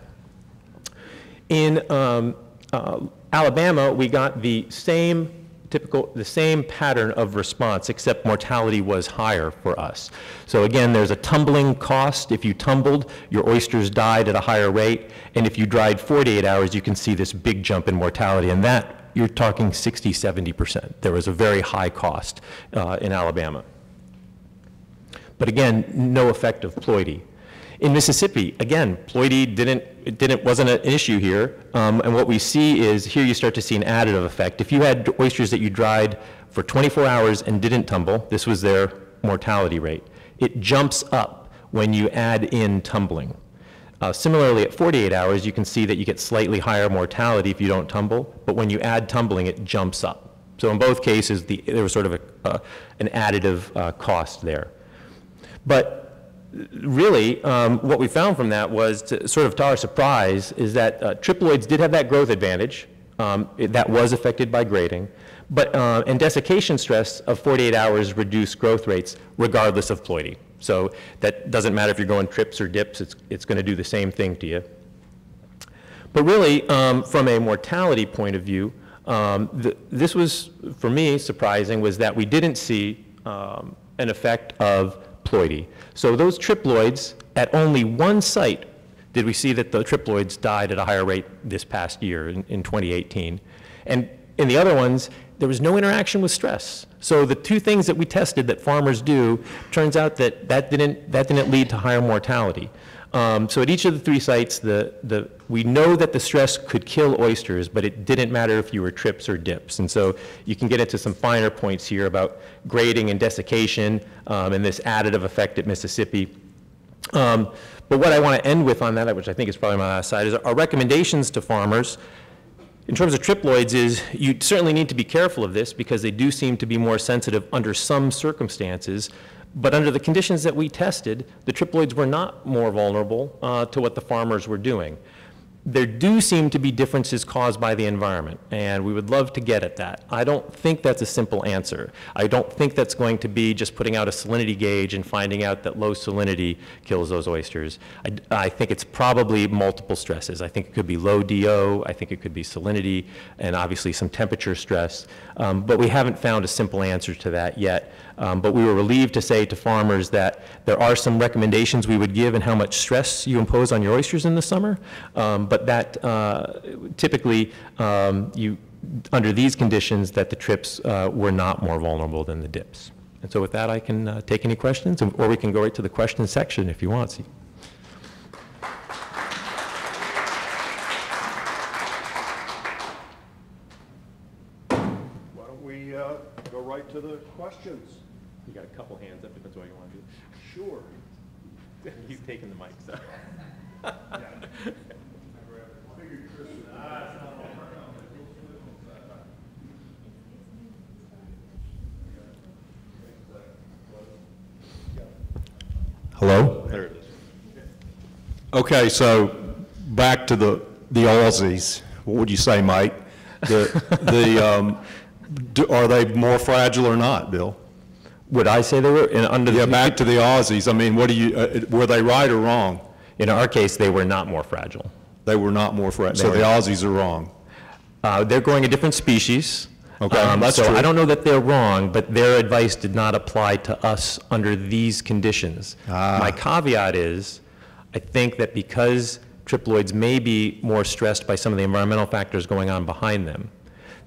In um, uh, Alabama, we got the same typical, the same pattern of response, except mortality was higher for us. So again, there's a tumbling cost. If you tumbled, your oysters died at a higher rate. And if you dried 48 hours, you can see this big jump in mortality. And that, you're talking 60, 70%. There was a very high cost uh, in Alabama. But again, no effect of ploidy. In Mississippi, again, ploidy didn't, it didn't, wasn't an issue here. Um, and what we see is here you start to see an additive effect. If you had oysters that you dried for 24 hours and didn't tumble, this was their mortality rate. It jumps up when you add in tumbling. Uh, similarly, at 48 hours, you can see that you get slightly higher mortality if you don't tumble, but when you add tumbling, it jumps up. So in both cases, the, there was sort of a, uh, an additive uh, cost there. But really, um, what we found from that was, to, sort of to our surprise, is that uh, triploids did have that growth advantage. Um, it, that was affected by grading. But, uh, and desiccation stress of 48 hours reduced growth rates regardless of ploidy. So that doesn't matter if you're going trips or dips, it's, it's going to do the same thing to you. But really, um, from a mortality point of view, um, the, this was, for me, surprising, was that we didn't see um, an effect of triploidy. So those triploids, at only one site did we see that the triploids died at a higher rate this past year in, in 2018. And in the other ones, there was no interaction with stress. So the two things that we tested that farmers do, turns out that that didn't, that didn't lead to higher mortality. Um, so at each of the three sites, the, the, we know that the stress could kill oysters, but it didn't matter if you were trips or dips. And so you can get into some finer points here about grading and desiccation um, and this additive effect at Mississippi. Um, but what I want to end with on that, which I think is probably my last slide, is our recommendations to farmers in terms of triploids is you certainly need to be careful of this because they do seem to be more sensitive under some circumstances. But under the conditions that we tested, the triploids were not more vulnerable uh, to what the farmers were doing there do seem to be differences caused by the environment, and we would love to get at that. I don't think that's a simple answer. I don't think that's going to be just putting out a salinity gauge and finding out that low salinity kills those oysters. I, I think it's probably multiple stresses. I think it could be low DO, I think it could be salinity, and obviously some temperature stress. Um, but we haven't found a simple answer to that yet. Um, but we were relieved to say to farmers that there are some recommendations we would give and how much stress you impose on your oysters in the summer. Um, but that uh, typically, um, you, under these conditions, that the trips uh, were not more vulnerable than the dips. And so with that, I can uh, take any questions, or we can go right to the question section if you want. See- Why don't we uh, go right to the questions? You got a couple hands up, depends what you want to do. Sure. He's taking the mic, so. Hello? There it is. Okay, so back to the, the Aussies. What would you say, Mike? The, the, um, do- are they more fragile or not, Bill? Would I say they were, in, under the... Yeah, back to the Aussies. I mean, what do you, uh, were they right or wrong? In our case, they were not more fragile. They were not more fragile, so the Aussies are wrong. Uh, They're growing a different species. Okay, Um, that's So true. I don't know that they're wrong, but their advice did not apply to us under these conditions. Ah. My caveat is, I think that because triploids may be more stressed by some of the environmental factors going on behind them,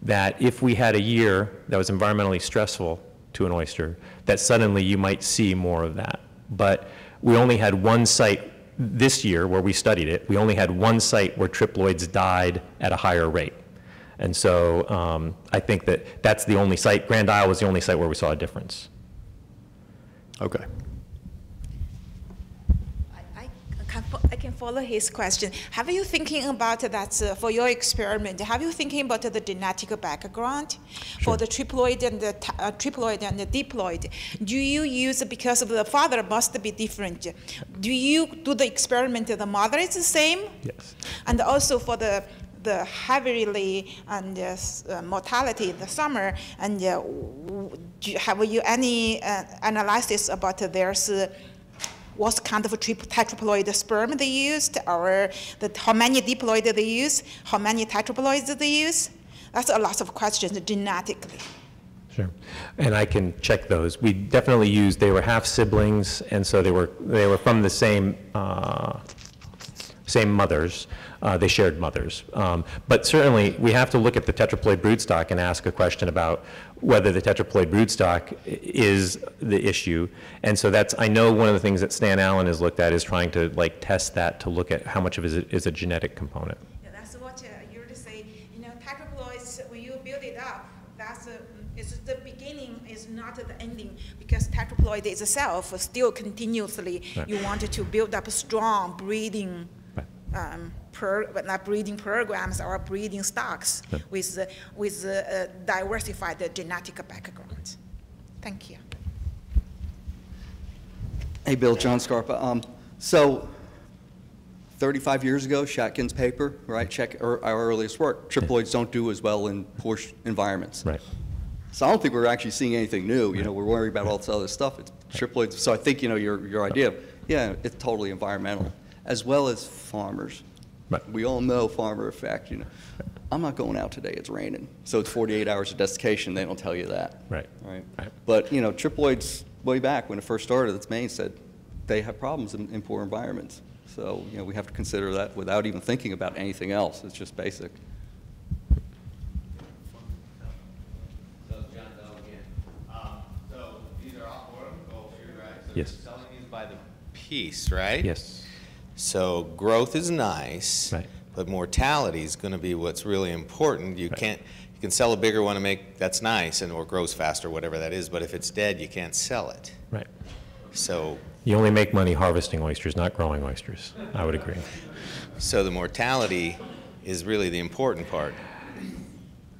that if we had a year that was environmentally stressful to an oyster, that suddenly you might see more of that. But we only had one site this year where we studied it, we only had one site where triploids died at a higher rate. And so um, I think that that's the only site, Grand Isle was the only site where we saw a difference. Okay. I can, I can follow his question. Have you thinking about that uh, for your experiment? Have you thinking about the genetic background for the triploid and the uh, triploid and the diploid? Do you use because of the father must be different? Do you do the experiment? The mother is the same, Yes. and also for the the heavily and uh, uh, mortality in the summer. And uh, have you any uh, analysis about there's what kind of tetraploid sperm they used, or the, how many diploid they use, how many tetraploids they use? That's a lot of questions genetically. Sure. And I can check those. We definitely used, they were half siblings, and so they were, they were from the same, uh, same mothers. Uh, They shared mothers. Um, But certainly, we have to look at the tetraploid broodstock and ask a question about whether the tetraploid broodstock is the issue. And so that's, I know one of the things that Stan Allen has looked at is trying to like test that to look at how much of it is a- is a genetic component. Yeah, that's what uh, you would say, you know, tetraploids, when you build it up, that's, uh, it's the beginning, is not the ending, because tetraploid itself still continuously, Right. you want to build up a strong breeding, um, per, but not breeding programs or breeding stocks Yeah. with, uh, with uh, diversified genetic background. Thank you. Hey, Bill, John Scarpa. Um, So 35 years ago, Shatkin's paper, right, check our our earliest work, triploids don't do as well in poor environments. Right. So I don't think we're actually seeing anything new, you know, we're worried about all this other stuff, it's triploids. So I think, you know, your, your idea, yeah, it's totally environmental, as well as farmers. Right. We all know farmer effect, you know. I'm not going out today, it's raining, so it's 48 hours of desiccation, they don't tell you that. Right. Right. Right. But, you know, triploids, way back when it first started, its main said they have problems in, in poor environments. So, you know, we have to consider that without even thinking about anything else. It's just basic. So John Bell again. Um, So these are all horticulture, right? So Yes. selling these by the piece, right? Yes. So growth is nice. Right. But mortality is going to be what's really important. You can't, you can sell a bigger one and make, that's nice, and, or grows faster, whatever that is, but if it's dead, you can't sell it. Right. So, You only make money harvesting oysters, not growing oysters. I would agree. so the mortality is really the important part.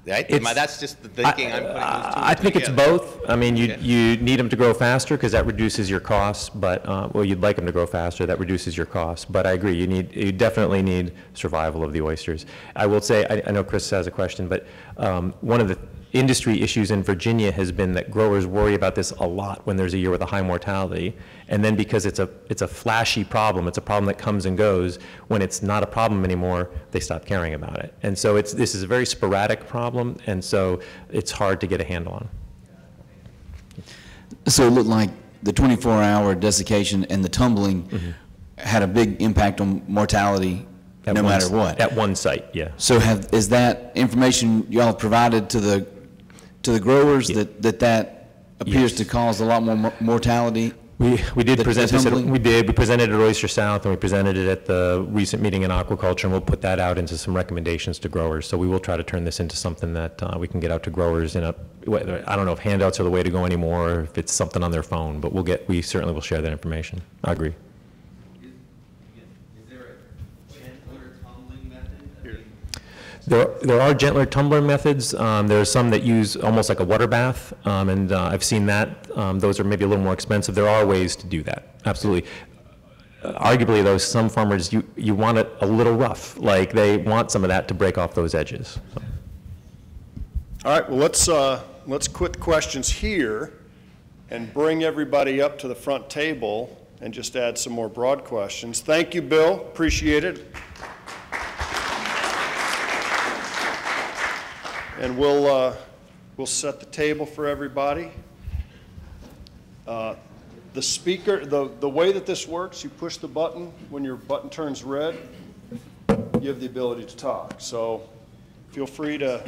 Right? I- It's- That's just the thinking, I'm putting those two I think it's both. I mean, you, Okay. you need them to grow faster because that reduces your costs, but, uh, well, you'd like them to grow faster, that reduces your costs. But I agree, you need, you definitely need survival of the oysters. I will say, I, I know Chris has a question, but um, one of the industry issues in Virginia has been that growers worry about this a lot when there's a year with a high mortality. And then because it's a, it's a flashy problem, it's a problem that comes and goes, when it's not a problem anymore, they stop caring about it. And so it's, this is a very sporadic problem, and so it's hard to get a handle on. So it looked like the 24-hour desiccation and the tumbling mm-hmm. had a big impact on mortality At no matter what. At one site, yeah. So have, is that information y'all have provided to the, to the growers that, that that appears to cause a lot more mortality? We, we did present this, at- we did, we presented at Oyster South, and we presented it at the recent meeting in aquaculture, and we'll put that out into some recommendations to growers. So we will try to turn this into something that uh, we can get out to growers in a, whether- I don't know if handouts are the way to go anymore, or if it's something on their phone, but we'll get, we certainly will share that information. I agree. There, there are gentler tumbler methods. Um, there are some that use almost like a water bath, um, and uh, I've seen that. Um, those are maybe a little more expensive. There are ways to do that, absolutely. Uh, arguably, though, some farmers, you, you want it a little rough. Like, they want some of that to break off those edges. So. All right, well, let's, uh, let's quit questions here and bring everybody up to the front table and just add some more broad questions. Thank you, Bill, appreciate it. And we'll, uh, we'll set the table for everybody. Uh, The speaker, the, the way that this works, you push the button, when your button turns red, you have the ability to talk. So feel free to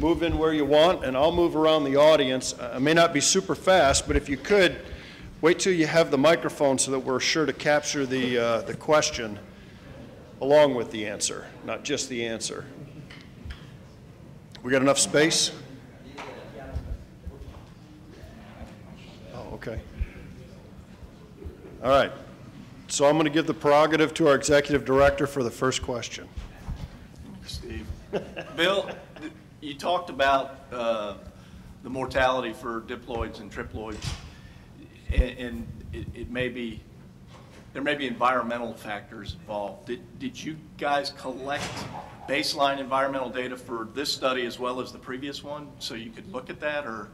move in where you want, and I'll move around the audience. I may not be super fast, but if you could, wait till you have the microphone so that we're sure to capture the, uh, the question along with the answer, not just the answer. We got enough space? Oh, okay. All right. So I'm going to give the prerogative to our executive director for the first question. Steve. Bill, you talked about uh, the mortality for diploids and triploids, and- and it it may be, there may be environmental factors involved. Did Did you guys collect baseline environmental data for this study as well as the previous one, so you could look at that, or?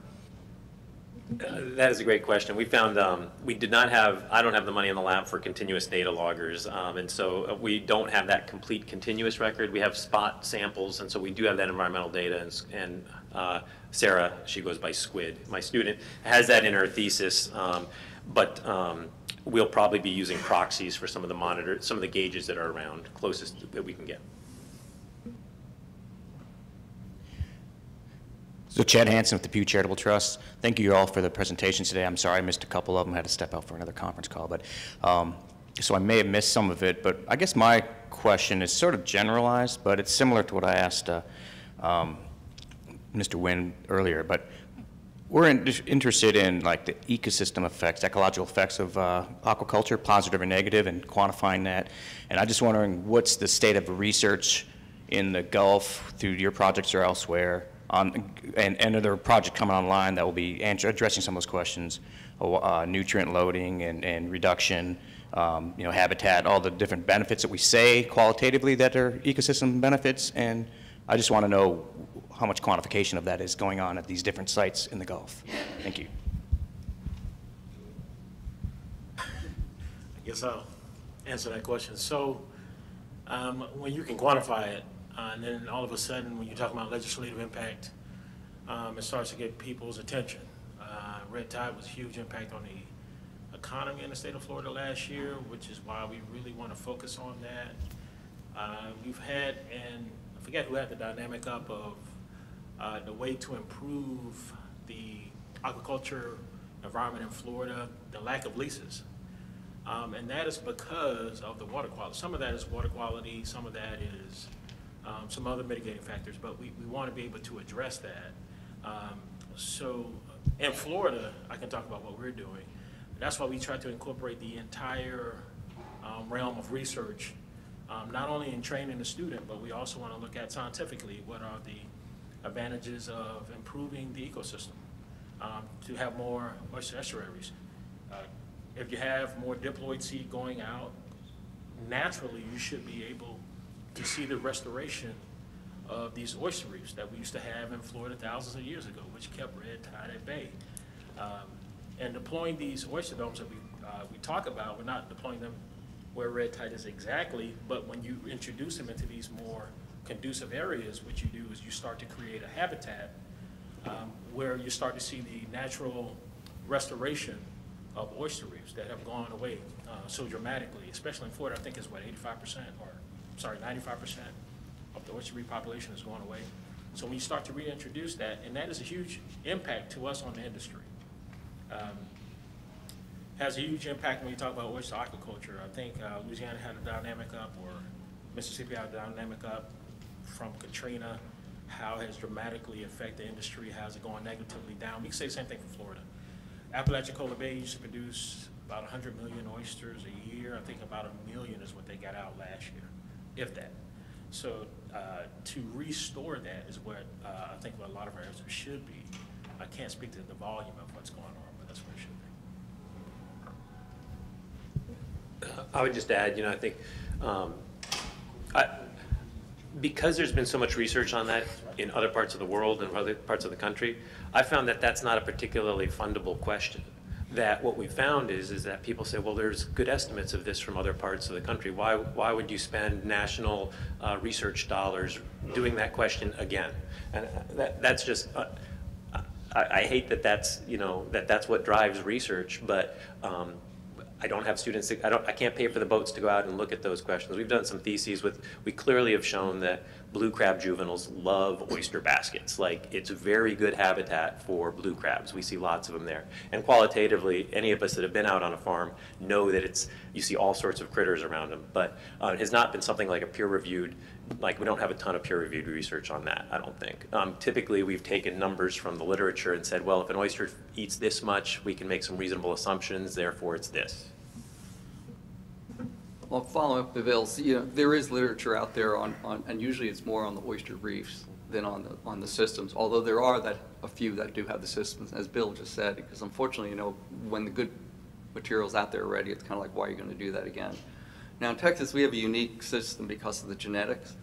Uh, That is a great question. We found, um, we did not have, I don't have the money in the lab for continuous data loggers, um, and so uh, we don't have that complete continuous record. We have spot samples, and so we do have that environmental data, and and uh, Sarah, she goes by Squid, my student, has that in her thesis, um, but um, we'll probably be using proxies for some of the monitor, some of the gauges that are around, closest that we can get. So Chad Hansen with the Pew Charitable Trust. Thank you all for the presentations today. I'm sorry I missed a couple of them. I had to step out for another conference call, but um, so I may have missed some of it. But I guess my question is sort of generalized, but it's similar to what I asked uh, um, Mr. Wynn earlier. But we're in, interested in like the ecosystem effects, ecological effects of uh, aquaculture, positive or negative, and quantifying that. And I'm just wondering what's the state of research in the Gulf through your projects or elsewhere on, and, and other project coming online that will be answer, addressing some of those questions, uh, nutrient loading and, and reduction, um, you know, habitat, all the different benefits that we say qualitatively that are ecosystem benefits. And I just want to know how much quantification of that is going on at these different sites in the Gulf. Thank you. I guess I'll answer that question. So, um, when you can quantify it, uh, and then all of a sudden, when you talk about legislative impact, um, it starts to get people's attention. Uh, red tide was a huge impact on the economy in the state of Florida last year, which is why we really want to focus on that. Uh, we've had, and I forget who had the dynamic up of uh, the way to improve the aquaculture environment in Florida, the lack of leases. Um, and that is because of the water quality. Some of that is water quality, some of that is um, some other mitigating factors, but we, we want to be able to address that. Um, so in Florida, I can talk about what we're doing. That's why we try to incorporate the entire um, realm of research, um, not only in training the student, but we also want to look at scientifically what are the advantages of improving the ecosystem um, to have more oyster estuaries. Uh, if you have more diploid seed going out, naturally you should be able to see the restoration of these oyster reefs that we used to have in Florida thousands of years ago, which kept red tide at bay. Um, and deploying these oyster domes that we, uh, we talk about, we're not deploying them where red tide is exactly, but when you introduce them into these more conducive areas, what you do is you start to create a habitat um, where you start to see the natural restoration of oyster reefs that have gone away uh, so dramatically, especially in Florida. I think it's what, 85% or sorry, 95% of the oyster reef population is going away. So when you start to reintroduce that, and that is a huge impact to us on the industry. Um, Has a huge impact when you talk about oyster aquaculture. I think uh, Louisiana had a dynamic up, or Mississippi had a dynamic up from Katrina. How has dramatically affected the industry? How's it going negatively down? We can say the same thing for Florida. Apalachicola Bay used to produce about 100 million oysters a year. I think about a million is what they got out last year, if that. So uh, to restore that is what uh, I think what a lot of our efforts should be. I can't speak to the volume of what's going on, but that's what it should be. I would just add, you know, I think, um, I, because there's been so much research on that in other parts of the world and other parts of the country, I found that that's not a particularly fundable question. That what we found is, is that people say, well, there's good estimates of this from other parts of the country. Why, why would you spend national uh, research dollars doing that question again? And uh, that, that's just, uh, I, I hate that that's, you know, that that's what drives research, but um, I don't have students, I don't, I can't pay for the boats to go out and look at those questions. We've done some theses with, we clearly have shown that blue crab juveniles love oyster baskets. Like, it's very good habitat for blue crabs. We see lots of them there. And qualitatively, any of us that have been out on a farm know that it's, you see all sorts of critters around them. But uh, it has not been something like a peer-reviewed, like, we don't have a ton of peer-reviewed research on that, I don't think. Um, Typically, we've taken numbers from the literature and said, well, if an oyster eats this much, we can make some reasonable assumptions, therefore it's this. Well, following up the bills, you know, there is literature out there on, on, and usually it's more on the oyster reefs than on the, on the systems, although there are that, a few that do have the systems, as Bill just said, because unfortunately, you know, when the good material's out there already, it's kind of like, why are you going to do that again? Now, in Texas, we have a unique system because of the genetics,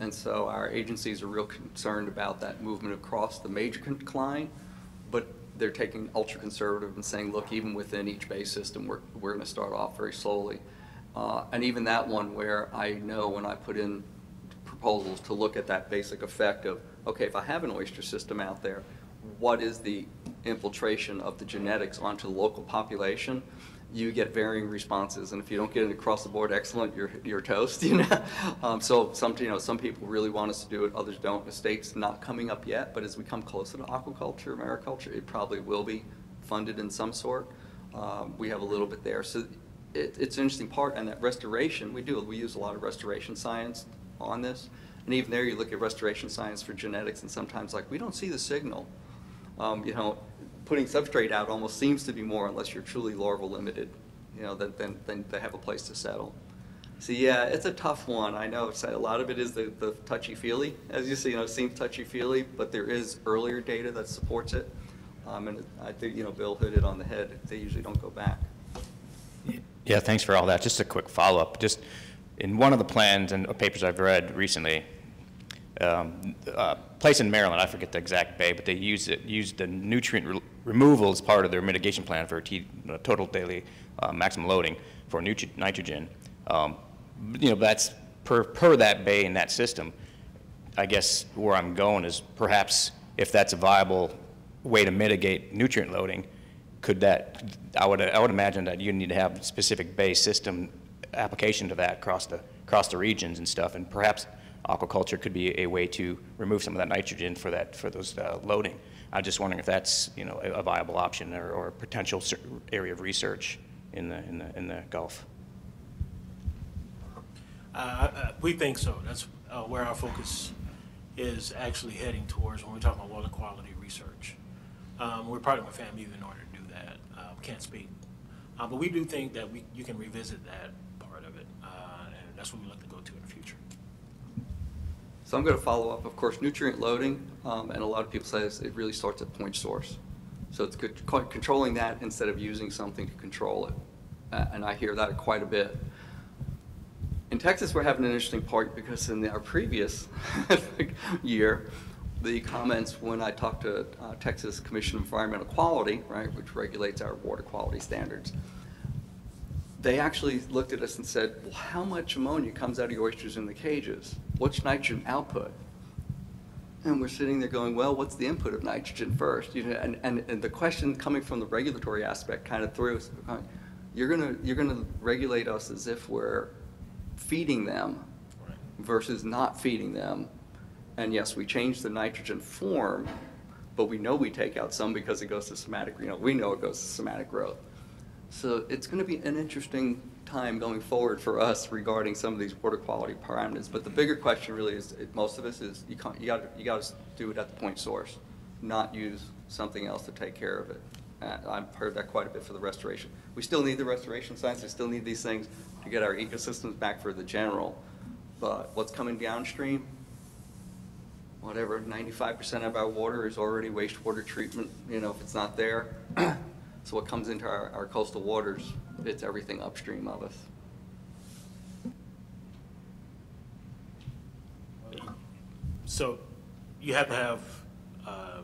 and so our agencies are real concerned about that movement across the major decline, but they're taking ultra-conservative and saying, look, even within each base system, we're, we're going to start off very slowly. Uh, and even that one where I know when I put in proposals to look at that basic effect of, okay, if I have an oyster system out there, what is the infiltration of the genetics onto the local population? You get varying responses, and if you don't get it across the board excellent, you're, you're toast, you know? Um, so some, you know, some people really want us to do it, others don't. The state's not coming up yet, but as we come closer to aquaculture, mariculture, it probably will be funded in some sort. Um, we have a little bit there. So it, it's an interesting part, and that restoration, we do, we use a lot of restoration science on this. And even there, you look at restoration science for genetics, and sometimes like, we don't see the signal. Um, you know, putting substrate out almost seems to be more unless you're truly larval limited, you know, then, then, then they have a place to settle. So yeah, it's a tough one. I know a lot of it is the, the touchy-feely, as you see, you know, it seems touchy-feely, but there is earlier data that supports it. Um, and I think, you know, Bill hit it on the head. They usually don't go back. Yeah, thanks for all that. Just a quick follow-up. Just in one of the plans and papers I've read recently, um, uh, place in Maryland, I forget the exact bay, but they used it, used the nutrient re removal as part of their mitigation plan for T, uh, total daily uh, maximum loading for nitrogen. Um, you know, that's per, per that bay in that system. I guess where I'm going is perhaps if that's a viable way to mitigate nutrient loading, could that, I would, I would imagine that you need to have specific base system application to that across the, across the regions and stuff, and perhaps aquaculture could be a way to remove some of that nitrogen for that, for those uh, loading. I'm just wondering if that's, you know, a, viable option or, or a potential area of research in the, in the, in the Gulf. Uh, uh, we think so. That's uh, where our focus is actually heading towards when we talk about water quality research. Um, we're partnering with FAMU in order can't speak. Uh, but we do think that we, you can revisit that part of it, uh, and that's what we look to go to in the future. So I'm going to follow up, of course, nutrient loading, um, and a lot of people say this, it really starts at point source. So it's good, controlling that instead of using something to control it. Uh, and I hear that quite a bit. In Texas, we're having an interesting part because in our previous year, the comments when I talked to uh, Texas Commission of Environmental Quality, right, which regulates our water quality standards. They actually looked at us and said, well, how much ammonia comes out of your oysters in the cages? What's nitrogen output? And we're sitting there going, well, what's the input of nitrogen first? You know, and, and, and the question coming from the regulatory aspect kind of threw us, you're gonna, you're gonna regulate us as if we're feeding them versus not feeding them. And yes, we change the nitrogen form, but we know we take out some because it goes to somatic, you know, we know it goes to somatic growth. So it's going to be an interesting time going forward for us regarding some of these water quality parameters. But the bigger question really is, most of us is, you you got, you got to do it at the point source, not use something else to take care of it. Uh, I've heard that quite a bit for the restoration. We still need the restoration science, we still need these things to get our ecosystems back for the general. But what's coming downstream, whatever, ninety-five percent of our water is already wastewater treatment, you know, if it's not there. So what comes into our, our coastal waters, it's everything upstream of us. So you have to have uh,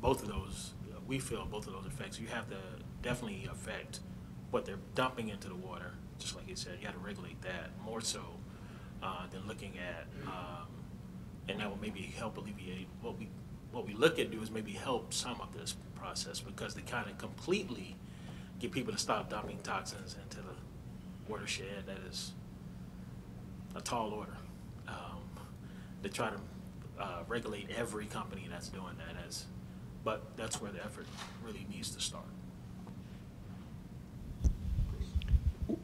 both of those, we feel both of those effects. You have to definitely affect what they're dumping into the water, just like you said. You got to regulate that more so uh, than looking at, um, and that will maybe help alleviate what we what we look at do is maybe help some of this process because they kind of completely get people to stop dumping toxins into the watershed. That is a tall order. Um, to try to uh, regulate every company that's doing that as, but that's where the effort really needs to start.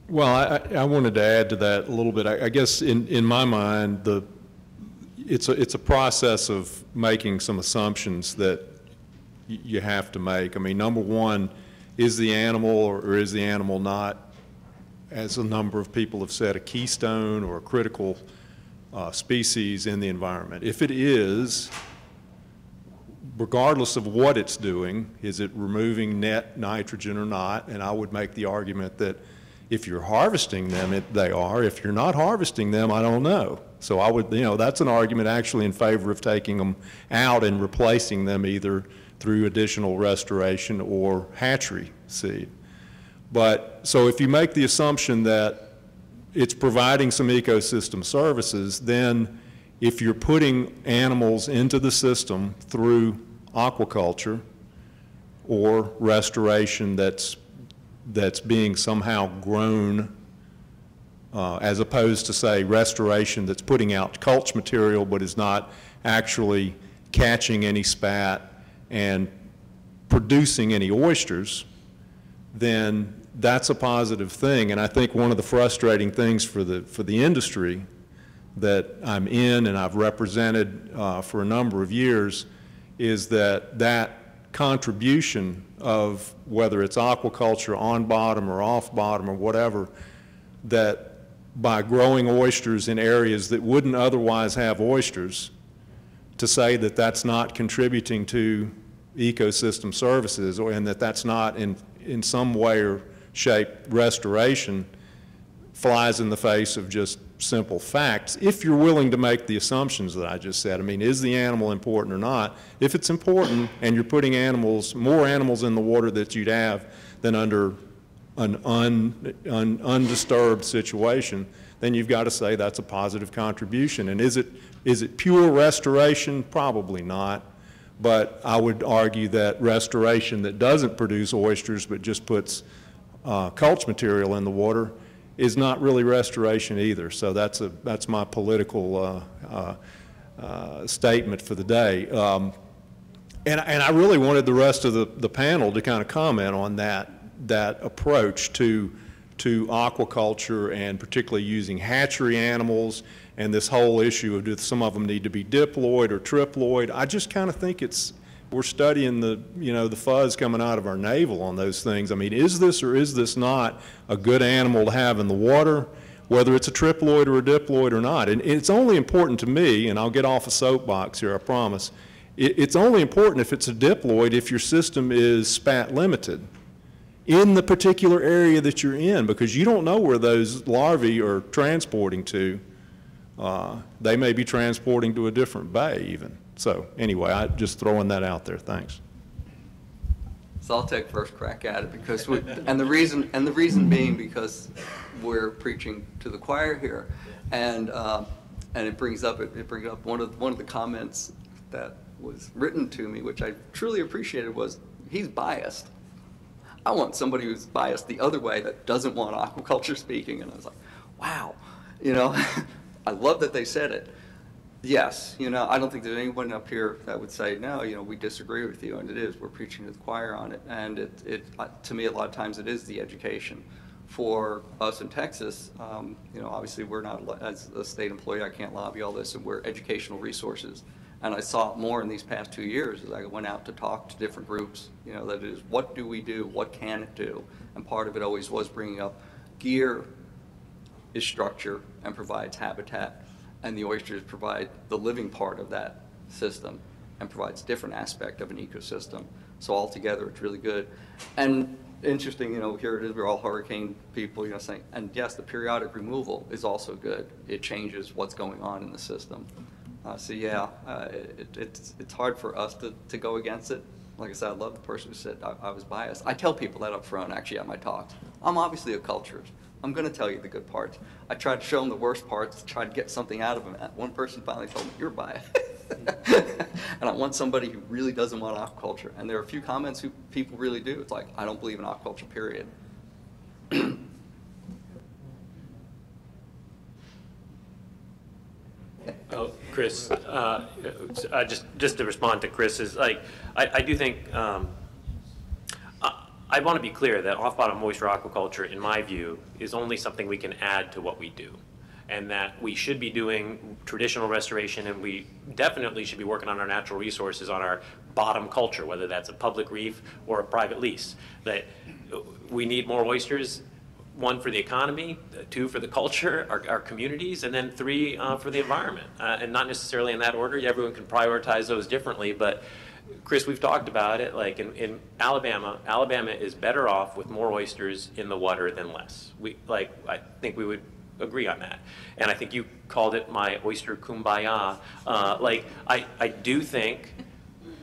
Well, I, I- wanted to add to that a little bit. I, I guess in, in my mind, the, it's a, it's a process of making some assumptions that you have to make. I mean, number one, is the animal or is the animal not, as a number of people have said, a keystone or a critical uh, species in the environment? If it is, regardless of what it's doing, is it removing net nitrogen or not? And I would make the argument that if you're harvesting them, it, they are. If you're not harvesting them, I don't know. So I would, you know, that's an argument actually in favor of taking them out and replacing them either through additional restoration or hatchery seed. But, so if you make the assumption that it's providing some ecosystem services, then if you're putting animals into the system through aquaculture or restoration that's, that's being somehow grown, uh, as opposed to, say, restoration that's putting out culture material but is not actually catching any spat and producing any oysters, then that's a positive thing. And I think one of the frustrating things for the, for the industry that I'm in and I've represented uh, for a number of years is that that contribution of whether it's aquaculture on bottom or off bottom or whatever, that by growing oysters in areas that wouldn't otherwise have oysters, to say that that's not contributing to ecosystem services or, and that that's not in, in some way or shape restoration flies in the face of just simple facts if you're willing to make the assumptions that I just said. I mean, is the animal important or not? If it's important and you're putting animals, more animals in the water that you'd have than under an un, un, undisturbed situation, then you've got to say that's a positive contribution. And is it, is it pure restoration? Probably not. But I would argue that restoration that doesn't produce oysters but just puts uh, culture material in the water is not really restoration either. So that's, a, that's my political uh, uh, uh, statement for the day. Um, and, and I really wanted the rest of the, the panel to kind of comment on that, that approach to, to aquaculture and particularly using hatchery animals and this whole issue of do some of them need to be diploid or triploid. I just kind of think it's, we're studying the, you know, the fuzz coming out of our navel on those things. I mean, is this or is this not a good animal to have in the water, whether it's a triploid or a diploid or not? And it's only important to me, and I'll get off a soapbox here, I promise. It's only important if it's a diploid if your system is spat limited in the particular area that you're in, because you don't know where those larvae are transporting to. Uh, they may be transporting to a different bay even. So anyway, I just throwing that out there. Thanks. So I'll take first crack at it because, we, and the reason, and the reason being because we're preaching to the choir here, and uh, and it brings up it, it brings up one of one of the comments that was written to me, which I truly appreciated, was he's biased. I want somebody who's biased the other way that doesn't want aquaculture speaking, and I was like, wow, you know. I love that they said it. Yes, you know, I don't think there's anyone up here that would say, no, you know, we disagree with you, and it is, we're preaching to the choir on it. And it, it, uh, to me, a lot of times it is the education. For us in Texas, um, you know, obviously, we're not, as a state employee, I can't lobby all this, and we're educational resources. And I saw it more in these past two years as I went out to talk to different groups, you know, that is, what do we do? What can it do? And part of it always was bringing up gear is structure and provides habitat, and the oysters provide the living part of that system and provides different aspect of an ecosystem. So altogether, it's really good. And interesting, you know, here it is, we're all hurricane people, you know, saying, and yes, the periodic removal is also good. It changes what's going on in the system. Uh, so yeah, uh, it, it's, it's hard for us to, to go against it. Like I said, I love the person who said I, I was biased. I tell people that up front, actually, at my talks. I'm obviously a culturist. I'm going to tell you the good parts. I tried to show them the worst parts, to try to get something out of them. One person finally told me, "You're biased," and I want somebody who really doesn't want aquaculture. And there are a few comments who people really do. It's like, I don't believe in aquaculture. Period. Oh, Chris, uh, uh, just, just to respond to Chris, is like, I, I do think, um, I, I want to be clear that off-bottom moisture aquaculture, in my view, is only something we can add to what we do. And that we should be doing traditional restoration, and we definitely should be working on our natural resources on our bottom culture, whether that's a public reef or a private lease. That we need more oysters, one for the economy, two for the culture, our, our communities, and then three uh, for the environment. Uh, and not necessarily in that order. Everyone can prioritize those differently, but Chris, we've talked about it. Like in, in Alabama, Alabama is better off with more oysters in the water than less. We like I think we would agree on that. And I think you called it my oyster kumbaya. Uh, like I, I do think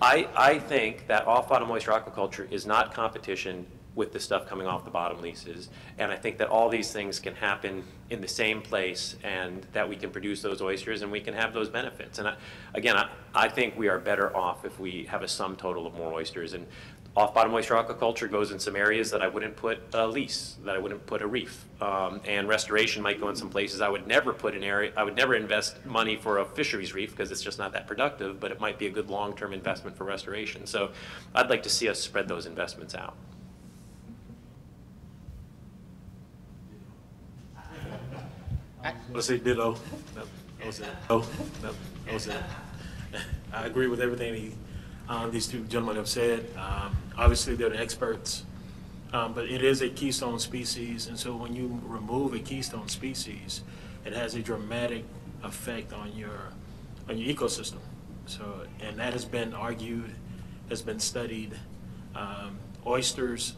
I, I think that off-bottom oyster aquaculture is not competition with the stuff coming off the bottom leases. And I think that all these things can happen in the same place and that we can produce those oysters and we can have those benefits. And I, again, I, I think we are better off if we have a sum total of more oysters. And off-bottom oyster aquaculture goes in some areas that I wouldn't put a lease, that I wouldn't put a reef. Um, and restoration might go in some places I would never put an area, I would never invest money for a fisheries reef because it's just not that productive, but it might be a good long-term investment for restoration. So I'd like to see us spread those investments out. Let's say ditto. No. Oh, no. I agree with everything he, um, these two gentlemen have said. Um, obviously, they're the experts, um, but it is a keystone species, and so when you remove a keystone species, it has a dramatic effect on your on your ecosystem. So, and that has been argued, has been studied. Um, oysters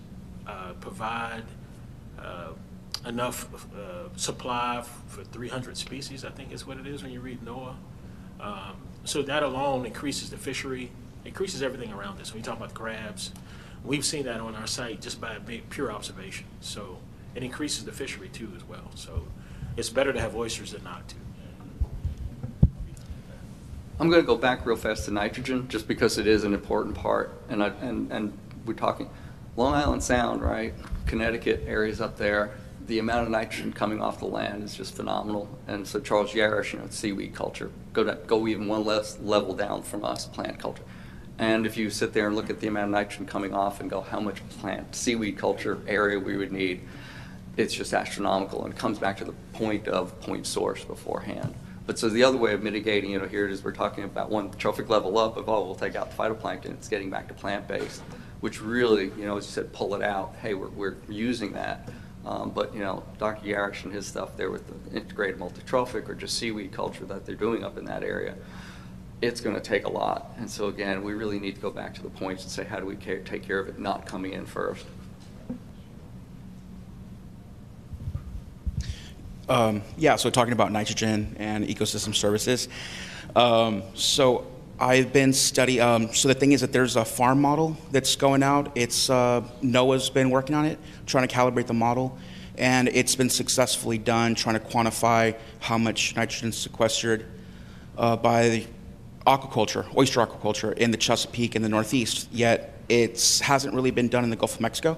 uh, provide uh, enough uh, supply for 300 species, I think is what it is when you read NOAA. Um, so that alone increases the fishery, increases everything around this. When you talk about crabs, we've seen that on our site just by pure observation. So it increases the fishery too as well. So it's better to have oysters than not to. I'm going to go back real fast to nitrogen, just because it is an important part. And I, and and we're talking Long Island Sound, right? Connecticut areas up there. The amount of nitrogen coming off the land is just phenomenal. And so Charles Yarish, you know, seaweed culture, go to, go even one less level down from us, plant culture. And if you sit there and look at the amount of nitrogen coming off and go, how much plant seaweed culture area we would need, it's just astronomical. And comes back to the point of point source beforehand. But so the other way of mitigating, you know, here it is, we're talking about one trophic level up of, oh, we'll take out the phytoplankton, it's getting back to plant-based, which really, you know, as you said, pull it out. Hey, we're, we're using that. Um, but, you know, Dr. Yarish and his stuff there with the integrated multitrophic or just seaweed culture that they're doing up in that area, it's going to take a lot. And so again, we really need to go back to the points and say, how do we care, take care of it not coming in first? Um, yeah, so talking about nitrogen and ecosystem services. Um, so I've been study. Um, so the thing is that there's a farm model that's going out. It's uh, NOAA's been working on it, trying to calibrate the model, and it's been successfully done, trying to quantify how much nitrogen sequestered uh, by aquaculture, oyster aquaculture in the Chesapeake and the Northeast. Yet it hasn't really been done in the Gulf of Mexico.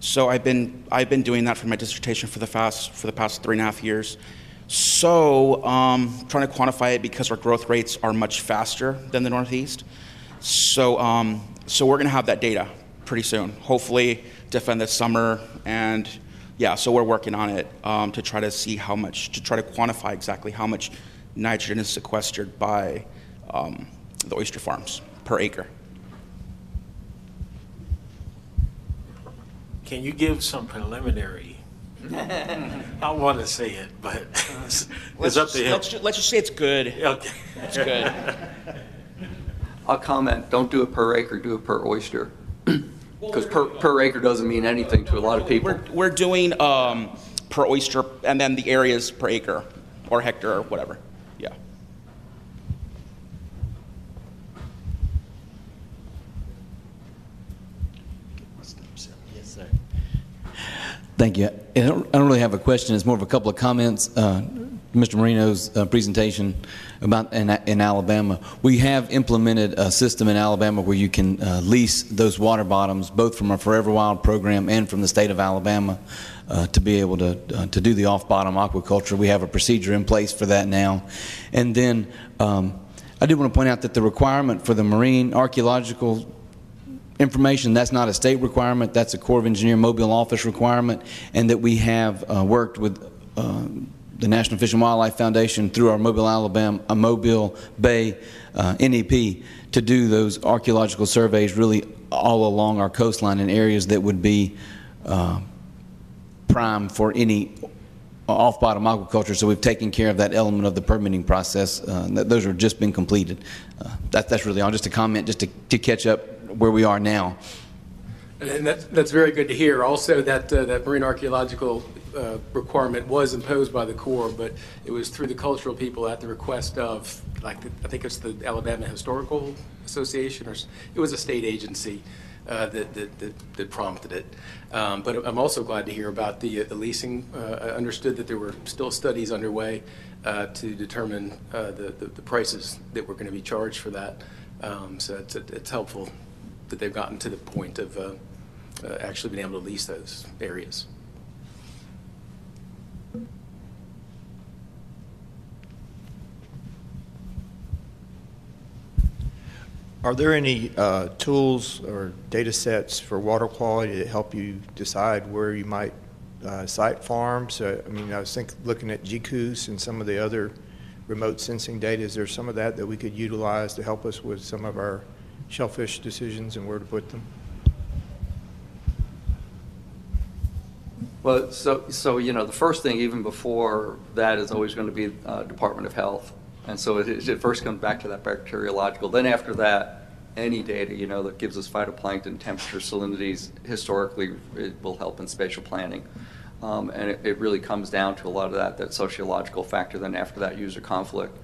So I've been I've been doing that for my dissertation for the past for the past three and a half years. So, um, trying to quantify it because our growth rates are much faster than the Northeast. So, um, so we're going to have that data pretty soon. Hopefully, defend this summer, and yeah, so we're working on it um, to try to see how much, to try to quantify exactly how much nitrogen is sequestered by um, the oyster farms per acre. Can you give some preliminary? I want to say it, but it's Let's up just, to him. let's, ju- let's just say it's good. Okay. It's good. I'll comment, don't do it per acre, do it per oyster. Because per, per acre doesn't mean anything to a lot of people. We're, we're doing um, per oyster and then the areas per acre or hectare or whatever. Yeah. Yes, sir. Thank you. I don't, I don't really have a question. It's more of a couple of comments. Uh, Mr. Marino's uh, presentation about in, in Alabama. We have implemented a system in Alabama where you can uh, lease those water bottoms, both from our Forever Wild program and from the state of Alabama, uh, to be able to uh, to do the off-bottom aquaculture. We have a procedure in place for that now. And then um, I did want to point out that the requirement for the marine archaeological information, that's not a state requirement, that's a Corps of Engineer Mobile office requirement, and that we have uh, worked with uh, the National Fish and Wildlife Foundation through our Mobile, Alabama, uh, Mobile Bay uh, NEP to do those archaeological surveys really all along our coastline in areas that would be uh, prime for any off-bottom aquaculture, so we've taken care of that element of the permitting process. Uh, th- Those are just been completed. Uh, that- That's really all, just a comment, just to to catch up where we are now. And that's, that's very good to hear. Also, that, uh, that marine archaeological uh, requirement was imposed by the Corps, but it was through the cultural people at the request of, like, the- I think it's the Alabama Historical Association, or, it was a state agency uh, that, that, that- that prompted it. Um, But I'm also glad to hear about the, uh, the leasing. Uh, I understood that there were still studies underway uh, to determine uh, the, the the prices that were going to be charged for that. Um, So it's, it's helpful that they've gotten to the point of actually being able to lease those areas. Are there any uh, tools or data sets for water quality that help you decide where you might uh, site farms? Uh, I mean, I was think, looking at GCOOS and some of the other remote sensing data. Is there some of that that we could utilize to help us with some of our shellfish decisions and where to put them? Well, so, so, you know, the first thing, even before that, is always going to be uh, Department of Health. And so it, it first comes back to that bacteriological. Then after that, any data, you know, that gives us phytoplankton, temperature, salinities, historically, it will help in spatial planning. Um, and it, it really comes down to a lot of that, that sociological factor. Then after that, user conflict.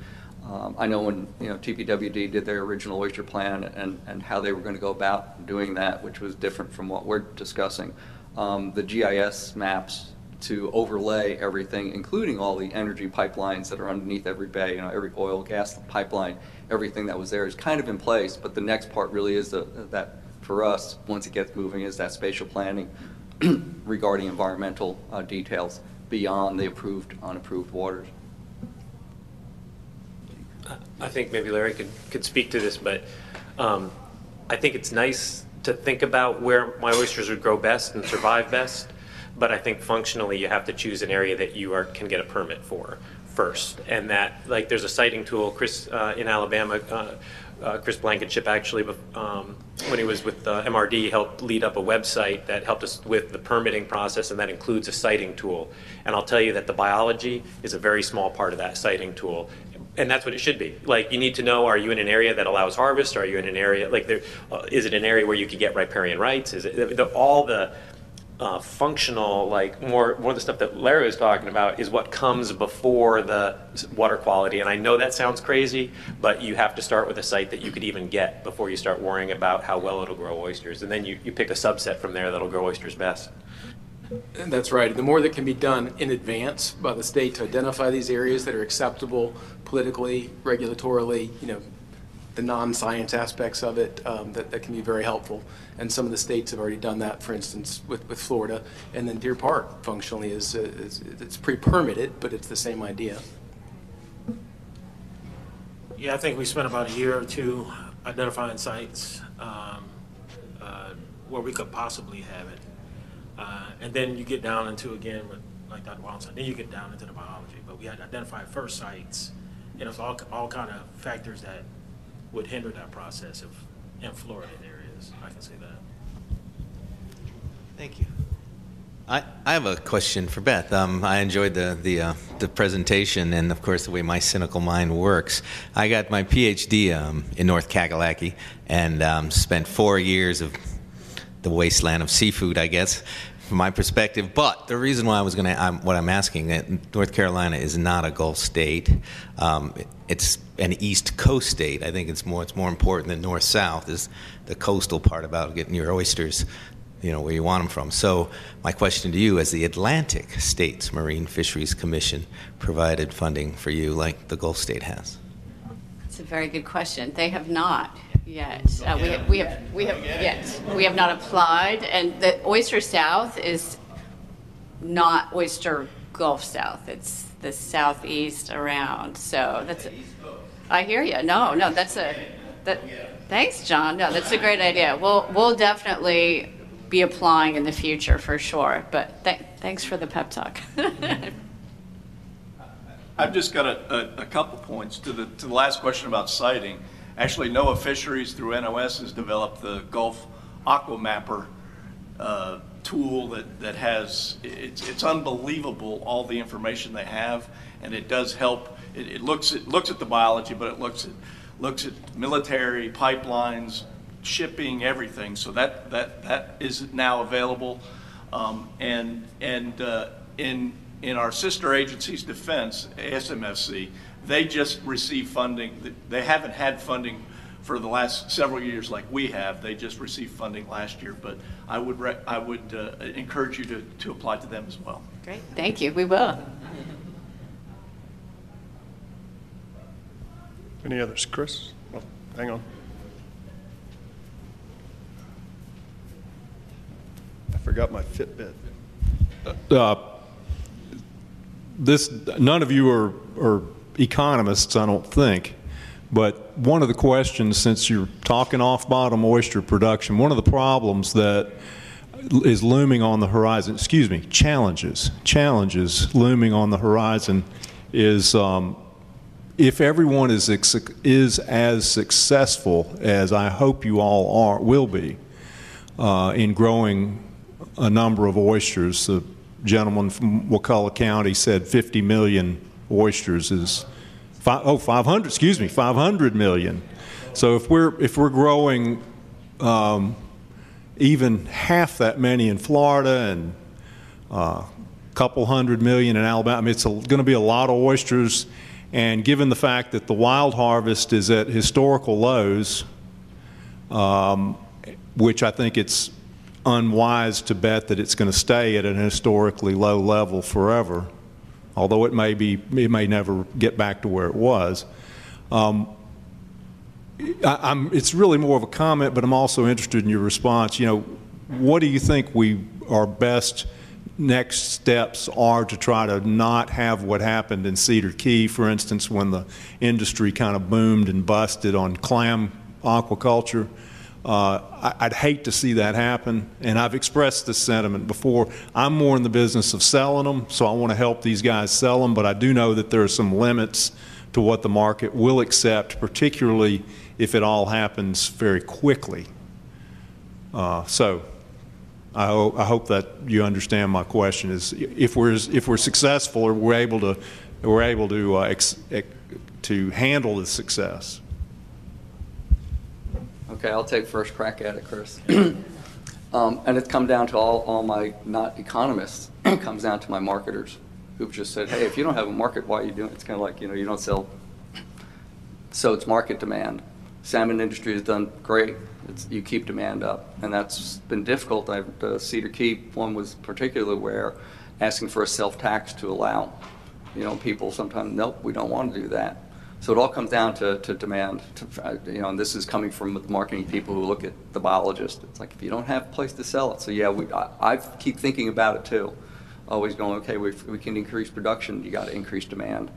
Um, I know when, you know, TPWD did their original oyster plan and, and how they were going to go about doing that, which was different from what we're discussing. Um, the GIS maps to overlay everything, including all the energy pipelines that are underneath every bay, you know, every oil, gas pipeline, everything that was there is kind of in place, but the next part really is the, that, for us, once it gets moving, is that spatial planning regarding environmental uh, details beyond the approved, unapproved waters. I think maybe Larry could, could speak to this, but um, I think it's nice to think about where my oysters would grow best and survive best, but I think functionally you have to choose an area that you are, can get a permit for first. And that, like, there's a siting tool, Chris, uh, in Alabama, uh, uh, Chris Blankenship actually, um, when he was with uh, MRD, helped lead up a website that helped us with the permitting process, and that includes a siting tool. And I'll tell you that the biology is a very small part of that siting tool. And that's what it should be. Like, you need to know, are you in an area that allows harvest? Are you in an area, like, there, uh, is it an area where you could get riparian rights? Is it, the, all the uh, functional, like, more, more of the stuff that Larry was talking about is what comes before the water quality. And I know that sounds crazy, but you have to start with a site that you could even get before you start worrying about how well it'll grow oysters. And then you, you pick a subset from there that'll grow oysters best. That's right. The more that can be done in advance by the state to identify these areas that are acceptable politically, regulatorily, you know, the non-science aspects of it um, that, that can be very helpful. And some of the states have already done that, for instance, with, with Florida. And then Deer Park functionally is, uh, is it's pre-permitted, but it's the same idea. Yeah, I think we spent about a year or two identifying sites um, uh, where we could possibly have it. Uh, And then you get down into, again, with- like Dr. Said, then you get down into the biology. But we had identified first sites, and it's all, all kind of factors that would hinder that process of, in Florida areas, I can say that. Thank you. I, I have a question for Beth. Um, I enjoyed the the, uh, the presentation and, of course, the way my cynical mind works. I got my PhD um, in North Kakalaki and um, spent four years of the wasteland of seafood, I guess, from my perspective. But the reason why I was going to, what I'm asking, that North Carolina is not a Gulf state. Um, it- it's an East Coast state. I think it's more, it's more important than North South is the coastal part about getting your oysters, you know, where you want them from. So my question to you, has the Atlantic States Marine Fisheries Commission provided funding for you like the Gulf state has? It's a very good question. They have not yet. Uh, we, have, we have, we have, yes, we have not applied. And the Oyster South is not Oyster Gulf South. It's the southeast around. So that's, a, I hear you. No, no, that's a, that, thanks, John. No, that's a great idea. We'll, we'll definitely be applying in the future for sure. But th- thanks for the pep talk. I've just got a, a, a couple points to the, to the last question about siting. Actually, NOAA Fisheries through NOS has developed the Gulf Aquamapper uh, tool that, that has, it's, it's unbelievable, all the information they have, and it does help. It, it looks, it looks at the biology, but it looks at, looks at military, pipelines, shipping, everything. So that, that, that is now available. Um, and, and, uh, in, in our sister agency's defense, ASMFC, they just received funding. They haven't had funding for the last several years like we have. They just received funding last year, but I would, I would uh, encourage you to, to apply to them as well. Great. Thank you. We will. Any others? Chris? Oh, hang on. I forgot my Fitbit. Uh, This, none of you are, are economists, I don't think, but one of the questions, since you're talking off-bottom oyster production, one of the problems that is looming on the horizon, excuse me, challenges, challenges looming on the horizon is um, if everyone is, is as successful as I hope you all are, will be, uh, in growing a number of oysters. The gentleman from Wakulla County said 50 million oysters is, fi- oh, 500, excuse me, 500 million. So if we're, if we're growing um, even half that many in Florida and a couple hundred million in Alabama, I mean, it's going to be a lot of oysters. And given the fact that the wild harvest is at historical lows, um, which I think it's unwise to bet that it's going to stay at an historically low level forever, although it may be, it may never get back to where it was. Um, I, I'm, it's really more of a comment, but I'm also interested in your response. You know, what do you think we, are best next steps are to try to not have what happened in Cedar Key, for instance, when the industry kind of boomed and busted on clam aquaculture? Uh, I'd hate to see that happen, and I've expressed this sentiment before. I'm more in the business of selling them, so I want to help these guys sell them, but I do know that there are some limits to what the market will accept, particularly if it all happens very quickly. Uh, So I ho- I hope that you understand my question is, if we're, if we're successful, or we're able to, we're able to, uh, to handle the success. Okay, I'll take first crack at it, Chris. Um, And it's come down to all, all my, not economists, it comes down to my marketers, who've just said, hey, if you don't have a market, why are you doing it? It's kind of like, you know, you don't sell, so it's market demand. Salmon industry has done great, it's, you keep demand up, and that's been difficult. I, the Cedar Key one was particularly where asking for a self-tax to allow, you know, people sometimes, nope, we don't want to do that. So it all comes down to, to demand, to, uh, you know, and this is coming from the marketing people who look at the biologist. It's like, if you don't have a place to sell it, so yeah, we, I, I keep thinking about it too. Always going, okay, we, we can increase production, you gotta increase demand.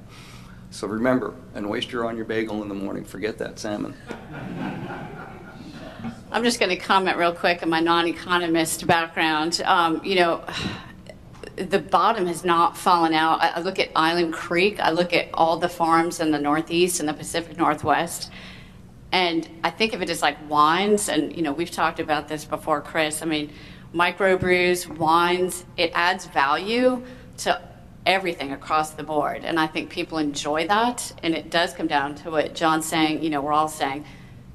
So remember, an oyster on your bagel in the morning, forget that salmon. I'm just going to comment real quick on my non-economist background. Um, you know, the bottom has not fallen out. I look at Island Creek. I look at all the farms in the Northeast and the Pacific Northwest, and I think of it as like wines. And you know, we've talked about this before, Chris. I mean, microbrews, wines. It adds value to everything across the board, and I think people enjoy that. And it does come down to what John's saying. You know, we're all saying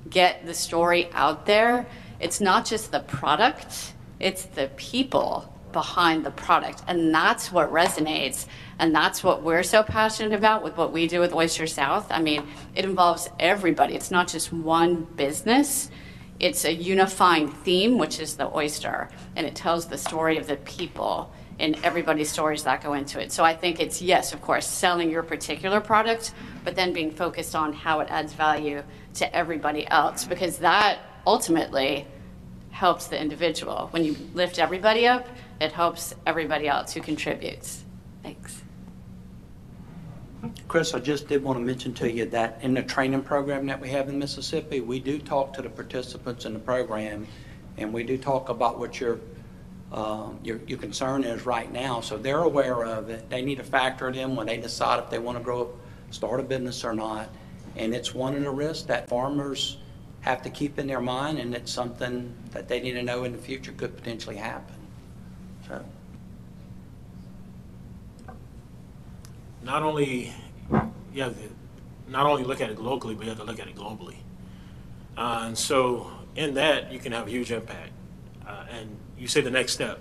get the story out there. It's not just the product, it's the people behind the product. And that's what resonates. And that's what we're so passionate about with what we do with Oyster South. I mean, it involves everybody, it's not just one business. It's a unifying theme, which is the oyster, and it tells the story of the people and everybody's stories that go into it. So I think it's, yes, of course, selling your particular product, but then being focused on how it adds value to everybody else because that ultimately helps the individual. When you lift everybody up, it helps everybody else who contributes. Thanks. Chris, I just did want to mention to you that in the training program that we have in Mississippi, we do talk to the participants in the program, and we do talk about what your um, your, your concern is right now. So they're aware of it. They need to factor it in when they decide if they want to grow, start a business or not. And it's one of the risks that farmers have to keep in their mind, and it's something that they need to know in the future could potentially happen. So. Not only, you have to not only look at it locally, but you have to look at it globally. Uh, and so in that, you can have a huge impact. Uh, and you say the next step.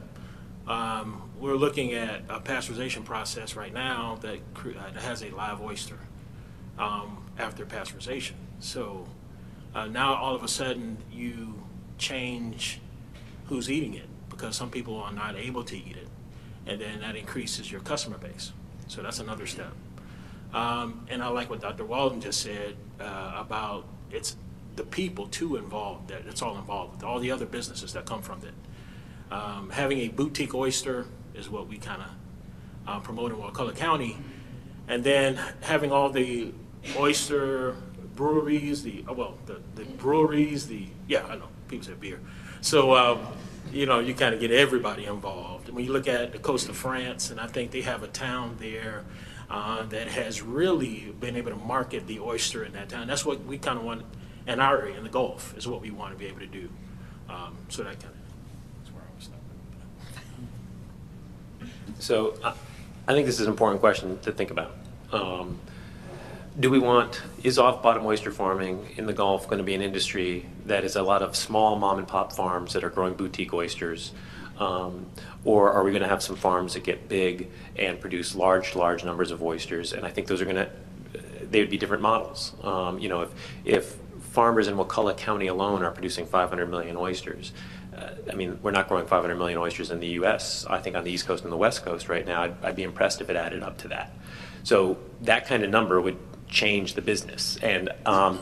Um, we're looking at a pasteurization process right now that, uh, has a live oyster um, after pasteurization. So uh, now all of a sudden you change who's eating it because some people are not able to eat it. And then that increases your customer base. So that's another step. Um, and I like what Dr. Walton just said uh, about it's the people too involved, that it's all involved with all the other businesses that come from it. Um, having a boutique oyster is what we kind of uh, promote in Wakulla County. And then having all the oyster breweries, the, oh, well, the, the breweries, the, yeah, I know, people say beer. So, um, you know, you kind of get everybody involved. When you look at the coast of France, and I think they have a town there uh, that has really been able to market the oyster in that town. That's what we kind of want in our area, in the Gulf, is what we want to be able to do. Um, so that kind So I, I think this is an important question to think about. Um, do we want, is off-bottom oyster farming in the Gulf going to be an industry that is a lot of small mom and pop farms that are growing boutique oysters? Um, or are we going to have some farms that get big and produce large, large numbers of oysters? And I think those are going to, they would be different models. Um, you know, if, if farmers in Wakulla County alone are producing 500 million oysters, uh, I mean, we're not growing 500 million oysters in the U.S. I think on the East Coast and the West Coast right now, I'd, I'd be impressed if it added up to that. So that kind of number would change the business. And um,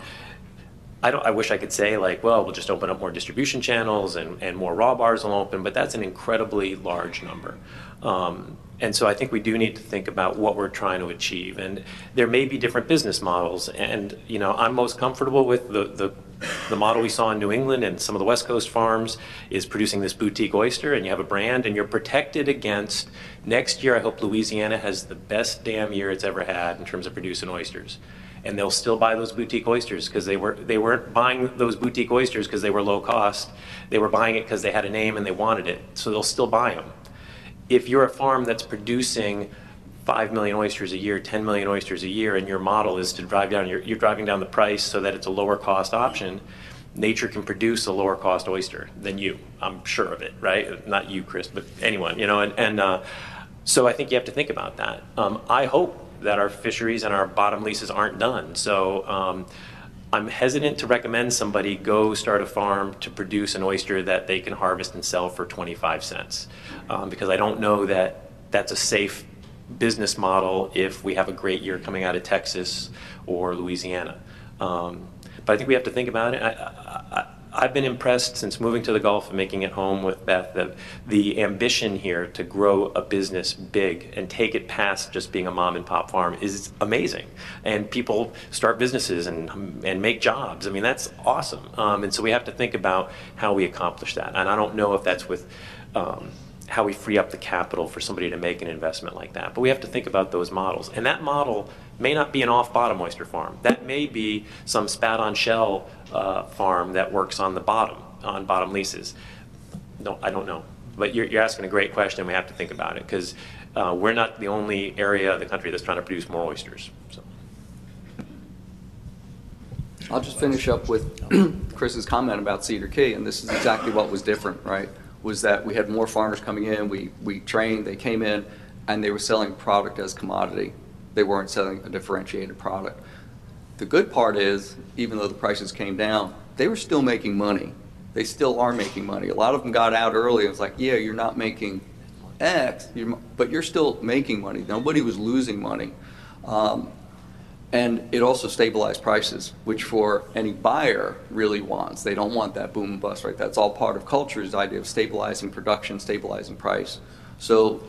I don't. I wish I could say like, well, we'll just open up more distribution channels and, and more raw bars will open, but that's an incredibly large number. Um, and so I think we do need to think about what we're trying to achieve. And there may be different business models. And you know, I'm most comfortable with the the the model we saw in New England and some of the West Coast farms is producing this boutique oyster, and you have a brand, and you're protected against. Next year, I hope Louisiana has the best damn year it's ever had in terms of producing oysters, and they'll still buy those boutique oysters because they were they weren't buying those boutique oysters because they were low cost. They were buying it because they had a name and they wanted it, so they'll still buy them. If you're a farm that's producing 5 million oysters a year, 10 million oysters a year, and your model is to drive down, you're, you're driving down the price so that it's a lower cost option, nature can produce a lower cost oyster than you. I'm sure of it, right? Not you, Chris, but anyone, you know, and, and uh, so I think you have to think about that. Um, I hope that our fisheries and our bottom leases aren't done. So um, I'm hesitant to recommend somebody go start a farm to produce an oyster that they can harvest and sell for 25 cents um, because I don't know that that's a safe business model if we have a great year coming out of Texas or Louisiana. Um, but I think we have to think about it. I, I've been impressed since moving to the Gulf and making it home with Beth, the, the ambition here to grow a business big and take it past just being a mom and pop farm is amazing. And people start businesses and, and make jobs. I mean, that's awesome. Um, and so we have to think about how we accomplish that. And I don't know if that's with um, how we free up the capital for somebody to make an investment like that. But we have to think about those models. And that model may not be an off-bottom oyster farm. That may be some spat-on-shell uh, farm that works on the bottom, on bottom leases. No, I don't know. But you're, you're asking a great question. We have to think about it because uh, we're not the only area of the country that's trying to produce more oysters. So. I'll just finish up with Chris's comment about Cedar Key, and this is exactly what was different, right? Was that we had more farmers coming in, we, we trained, they came in, and they were selling product as commodity. They weren't selling a differentiated product. The good part is, even though the prices came down, they were still making money. They still are making money. A lot of them got out early. It was like, yeah, you're not making X, you're, but you're still making money. Nobody was losing money. Um, and it also stabilized prices, which for any buyer really wants. They don't want that boom and bust, right? That's all part of culture's idea of stabilizing production, stabilizing price. So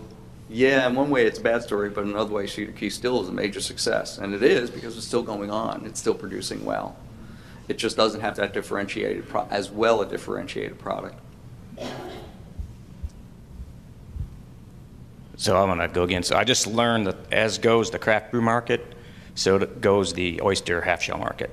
yeah, in one way it's a bad story, but in another way Cedar Key still is a major success. And it is because it's still going on. It's still producing well. It just doesn't have that differentiated, as well a differentiated product. So I'm going to go again. So I just learned that as goes the craft brew market, so goes the oyster half shell market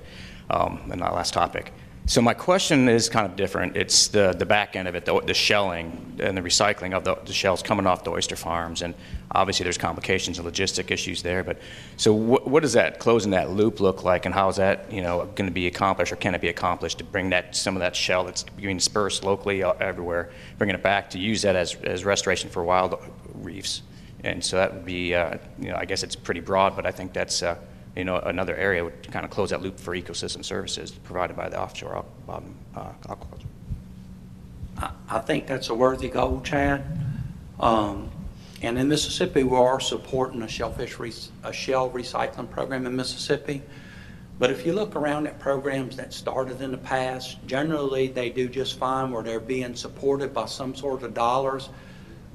um, that last topic. So my question is kind of different. It's the, the back end of it, the, the shelling and the recycling of the, the, shells coming off the oyster farms. And obviously there's complications and logistic issues there. But so what, what does that closing that loop look like and how is that, you know, going to be accomplished or can it be accomplished to bring that, some of that shell that's being dispersed locally uh, everywhere, bringing it back to use that as, as restoration for wild reefs? And so that would be, uh, you know, I guess it's pretty broad, but I think that's, uh, you know, another area would kind of close that loop for ecosystem services provided by the offshore uh, aquaculture. I, I think that's a worthy goal, Chad. Um, and in Mississippi, we are supporting a shellfish re- a shell recycling program in Mississippi. But if you look around at programs that started in the past, generally they do just fine where they're being supported by some sort of dollars.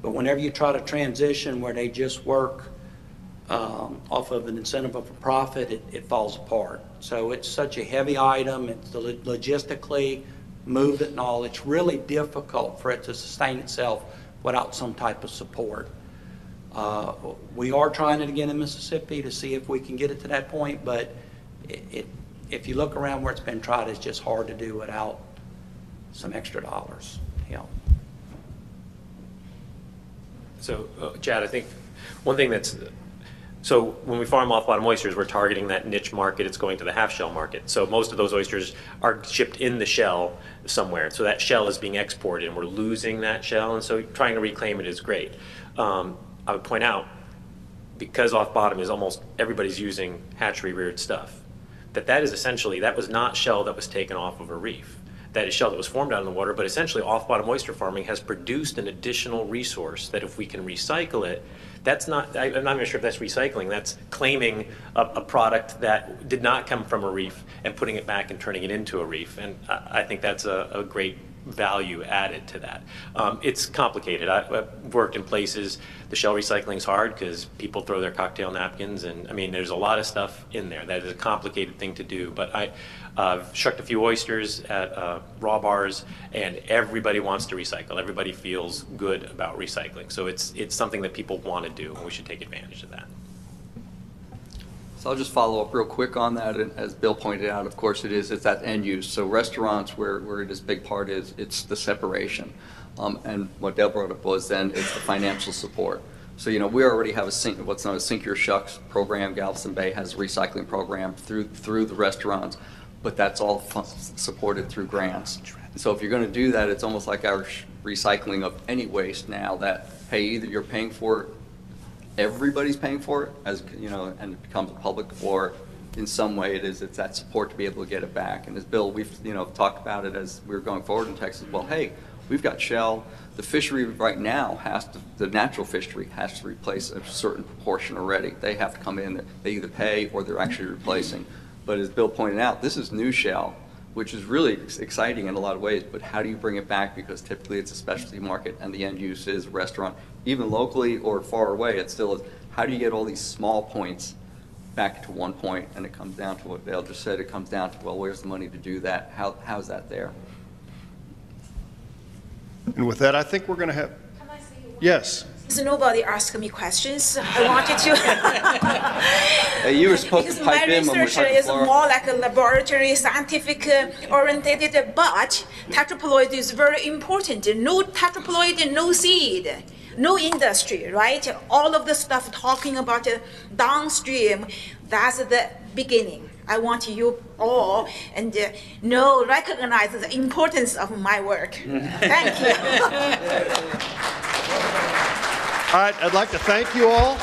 But whenever you try to transition where they just work um, off of an incentive of a profit, it, it falls apart. So it's such a heavy item, it's logistically move it and all, it's really difficult for it to sustain itself without some type of support. Uh, we are trying it again in Mississippi to see if we can get it to that point, but it, it, if you look around where it's been tried, it's just hard to do without some extra dollars. Know. So, uh, Chad, I think one thing that's so when we farm off bottom oysters, we're targeting that niche market. It's going to the half shell market. So most of those oysters are shipped in the shell somewhere. So that shell is being exported, and we're losing that shell. And so trying to reclaim it is great. Um, I would point out, because off bottom is almost everybody's using hatchery reared stuff, that that is essentially that was not shell that was taken off of a reef. That is shell that was formed out in the water, but essentially off bottom oyster farming has produced an additional resource that if we can recycle it that's not, I, am not even sure if that's recycling. That's claiming a, a, product that did not come from a reef and putting it back and turning it into a reef. And I, I think that's a, a, great value added to that. Um, it's complicated. I, have worked in places, the shell recycling is hard because people throw their cocktail napkins. And I mean, there's a lot of stuff in there. That is a complicated thing to do. But I, I've shucked a few oysters at uh, raw bars, and everybody wants to recycle. Everybody feels good about recycling. So it's, it's something that people want to do, and we should take advantage of that. So I'll just follow up real quick on that. And as Bill pointed out, of course, it is, it's that end use. So restaurants where, where it is big part is, it's the separation. Um, and what Dale brought up was then it's the financial support. So, you know, we already have a sink, what's known as Sink Your Shucks program. Galveston Bay has a recycling program through, through the restaurants but that's all supported through grants. So if you're going to do that, it's almost like our recycling of any waste now that, hey, either you're paying for it, everybody's paying for it, as, you know, and it becomes a public, or in some way it is, it's that support to be able to get it back. And as Bill, we've, you know, talked about it as we are going forward in Texas, well, hey, we've got Shell, The fishery right now has to, the natural fishery has to replace a certain proportion already. They have to come in, they either pay or they're actually replacing. But as Bill pointed out, this is new shell, which is really exciting in a lot of ways, but how do you bring it back? Because typically it's a specialty market and the end use is restaurant. Even locally or far away, it still is, how do you get all these small points back to one point? And it comes down to what Dale just said, it comes down to, well, where's the money to do that? How, how's that there? And with that, I think we're going to have, yes. So nobody asked me questions. I wanted to. Hey, you were supposed because to my pipe in when we're research talking is more like a laboratory, scientific uh, orientated, but tetraploid is very important. No tetraploid, no seed, no industry, right? All of the stuff talking about uh, downstream, that's the beginning. I want you all and uh, know, recognize the importance of my work. Thank you. All right, I'd like to thank you all.